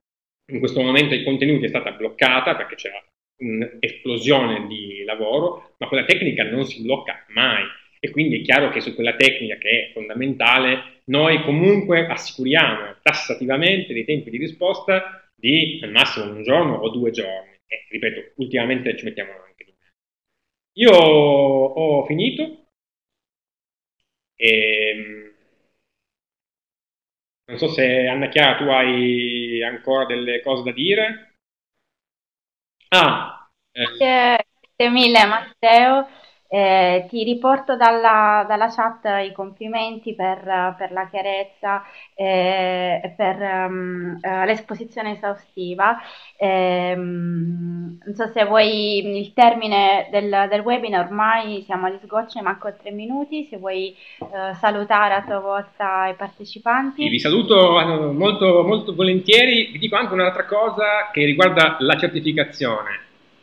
in questo momento ai contenuti è stata bloccata perché c'era un'esplosione di lavoro, ma quella tecnica non si blocca mai. e quindi è chiaro che su quella tecnica che è fondamentale noi comunque assicuriamo tassativamente dei tempi di risposta di al massimo un giorno o due giorni. E, ripeto, ultimamente ci mettiamo anche di meno. Io ho finito. E, ehm, non so se Anna Chiara tu hai ancora delle cose da dire.
Ah, eh. grazie mille Matteo. Eh, ti riporto dalla, dalla, chat i complimenti per, per la chiarezza e eh, per um, l'esposizione esaustiva. Eh, non so se vuoi il termine del, del, webinar, ormai siamo agli sgocci, manco tre minuti, se vuoi uh, salutare a tua volta i partecipanti.
vi saluto molto, molto volentieri, vi dico anche un'altra cosa che riguarda la certificazione.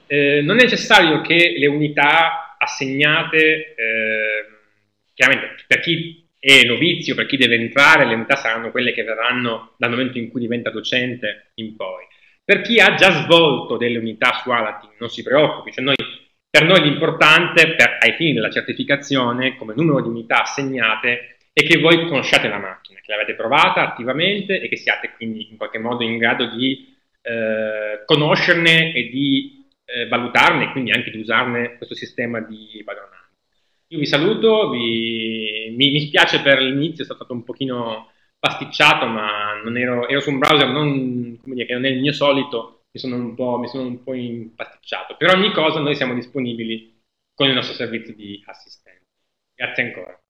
Eh, non è necessario che le unità assegnate, eh, chiaramente per chi è novizio, per chi deve entrare, le unità saranno quelle che verranno dal momento in cui diventa docente in poi. Per chi ha già svolto delle unità su Alatin, non si preoccupi, cioè noi, per noi l'importante per, ai fini della certificazione, come numero di unità assegnate, è che voi conosciate la macchina, che l'avete provata attivamente e che siate quindi in qualche modo in grado di eh, conoscerne e di eh, valutarne e quindi anche di usarne questo sistema di padronanza. Io vi saluto, vi, mi, mi spiace per l'inizio, è stato un pochino pasticciato, ma ero, ero, su un browser non, dire, che non è il mio solito, mi sono, un po', mi sono un po' impasticciato. Per ogni cosa noi siamo disponibili con il nostro servizio di assistenza. Grazie ancora.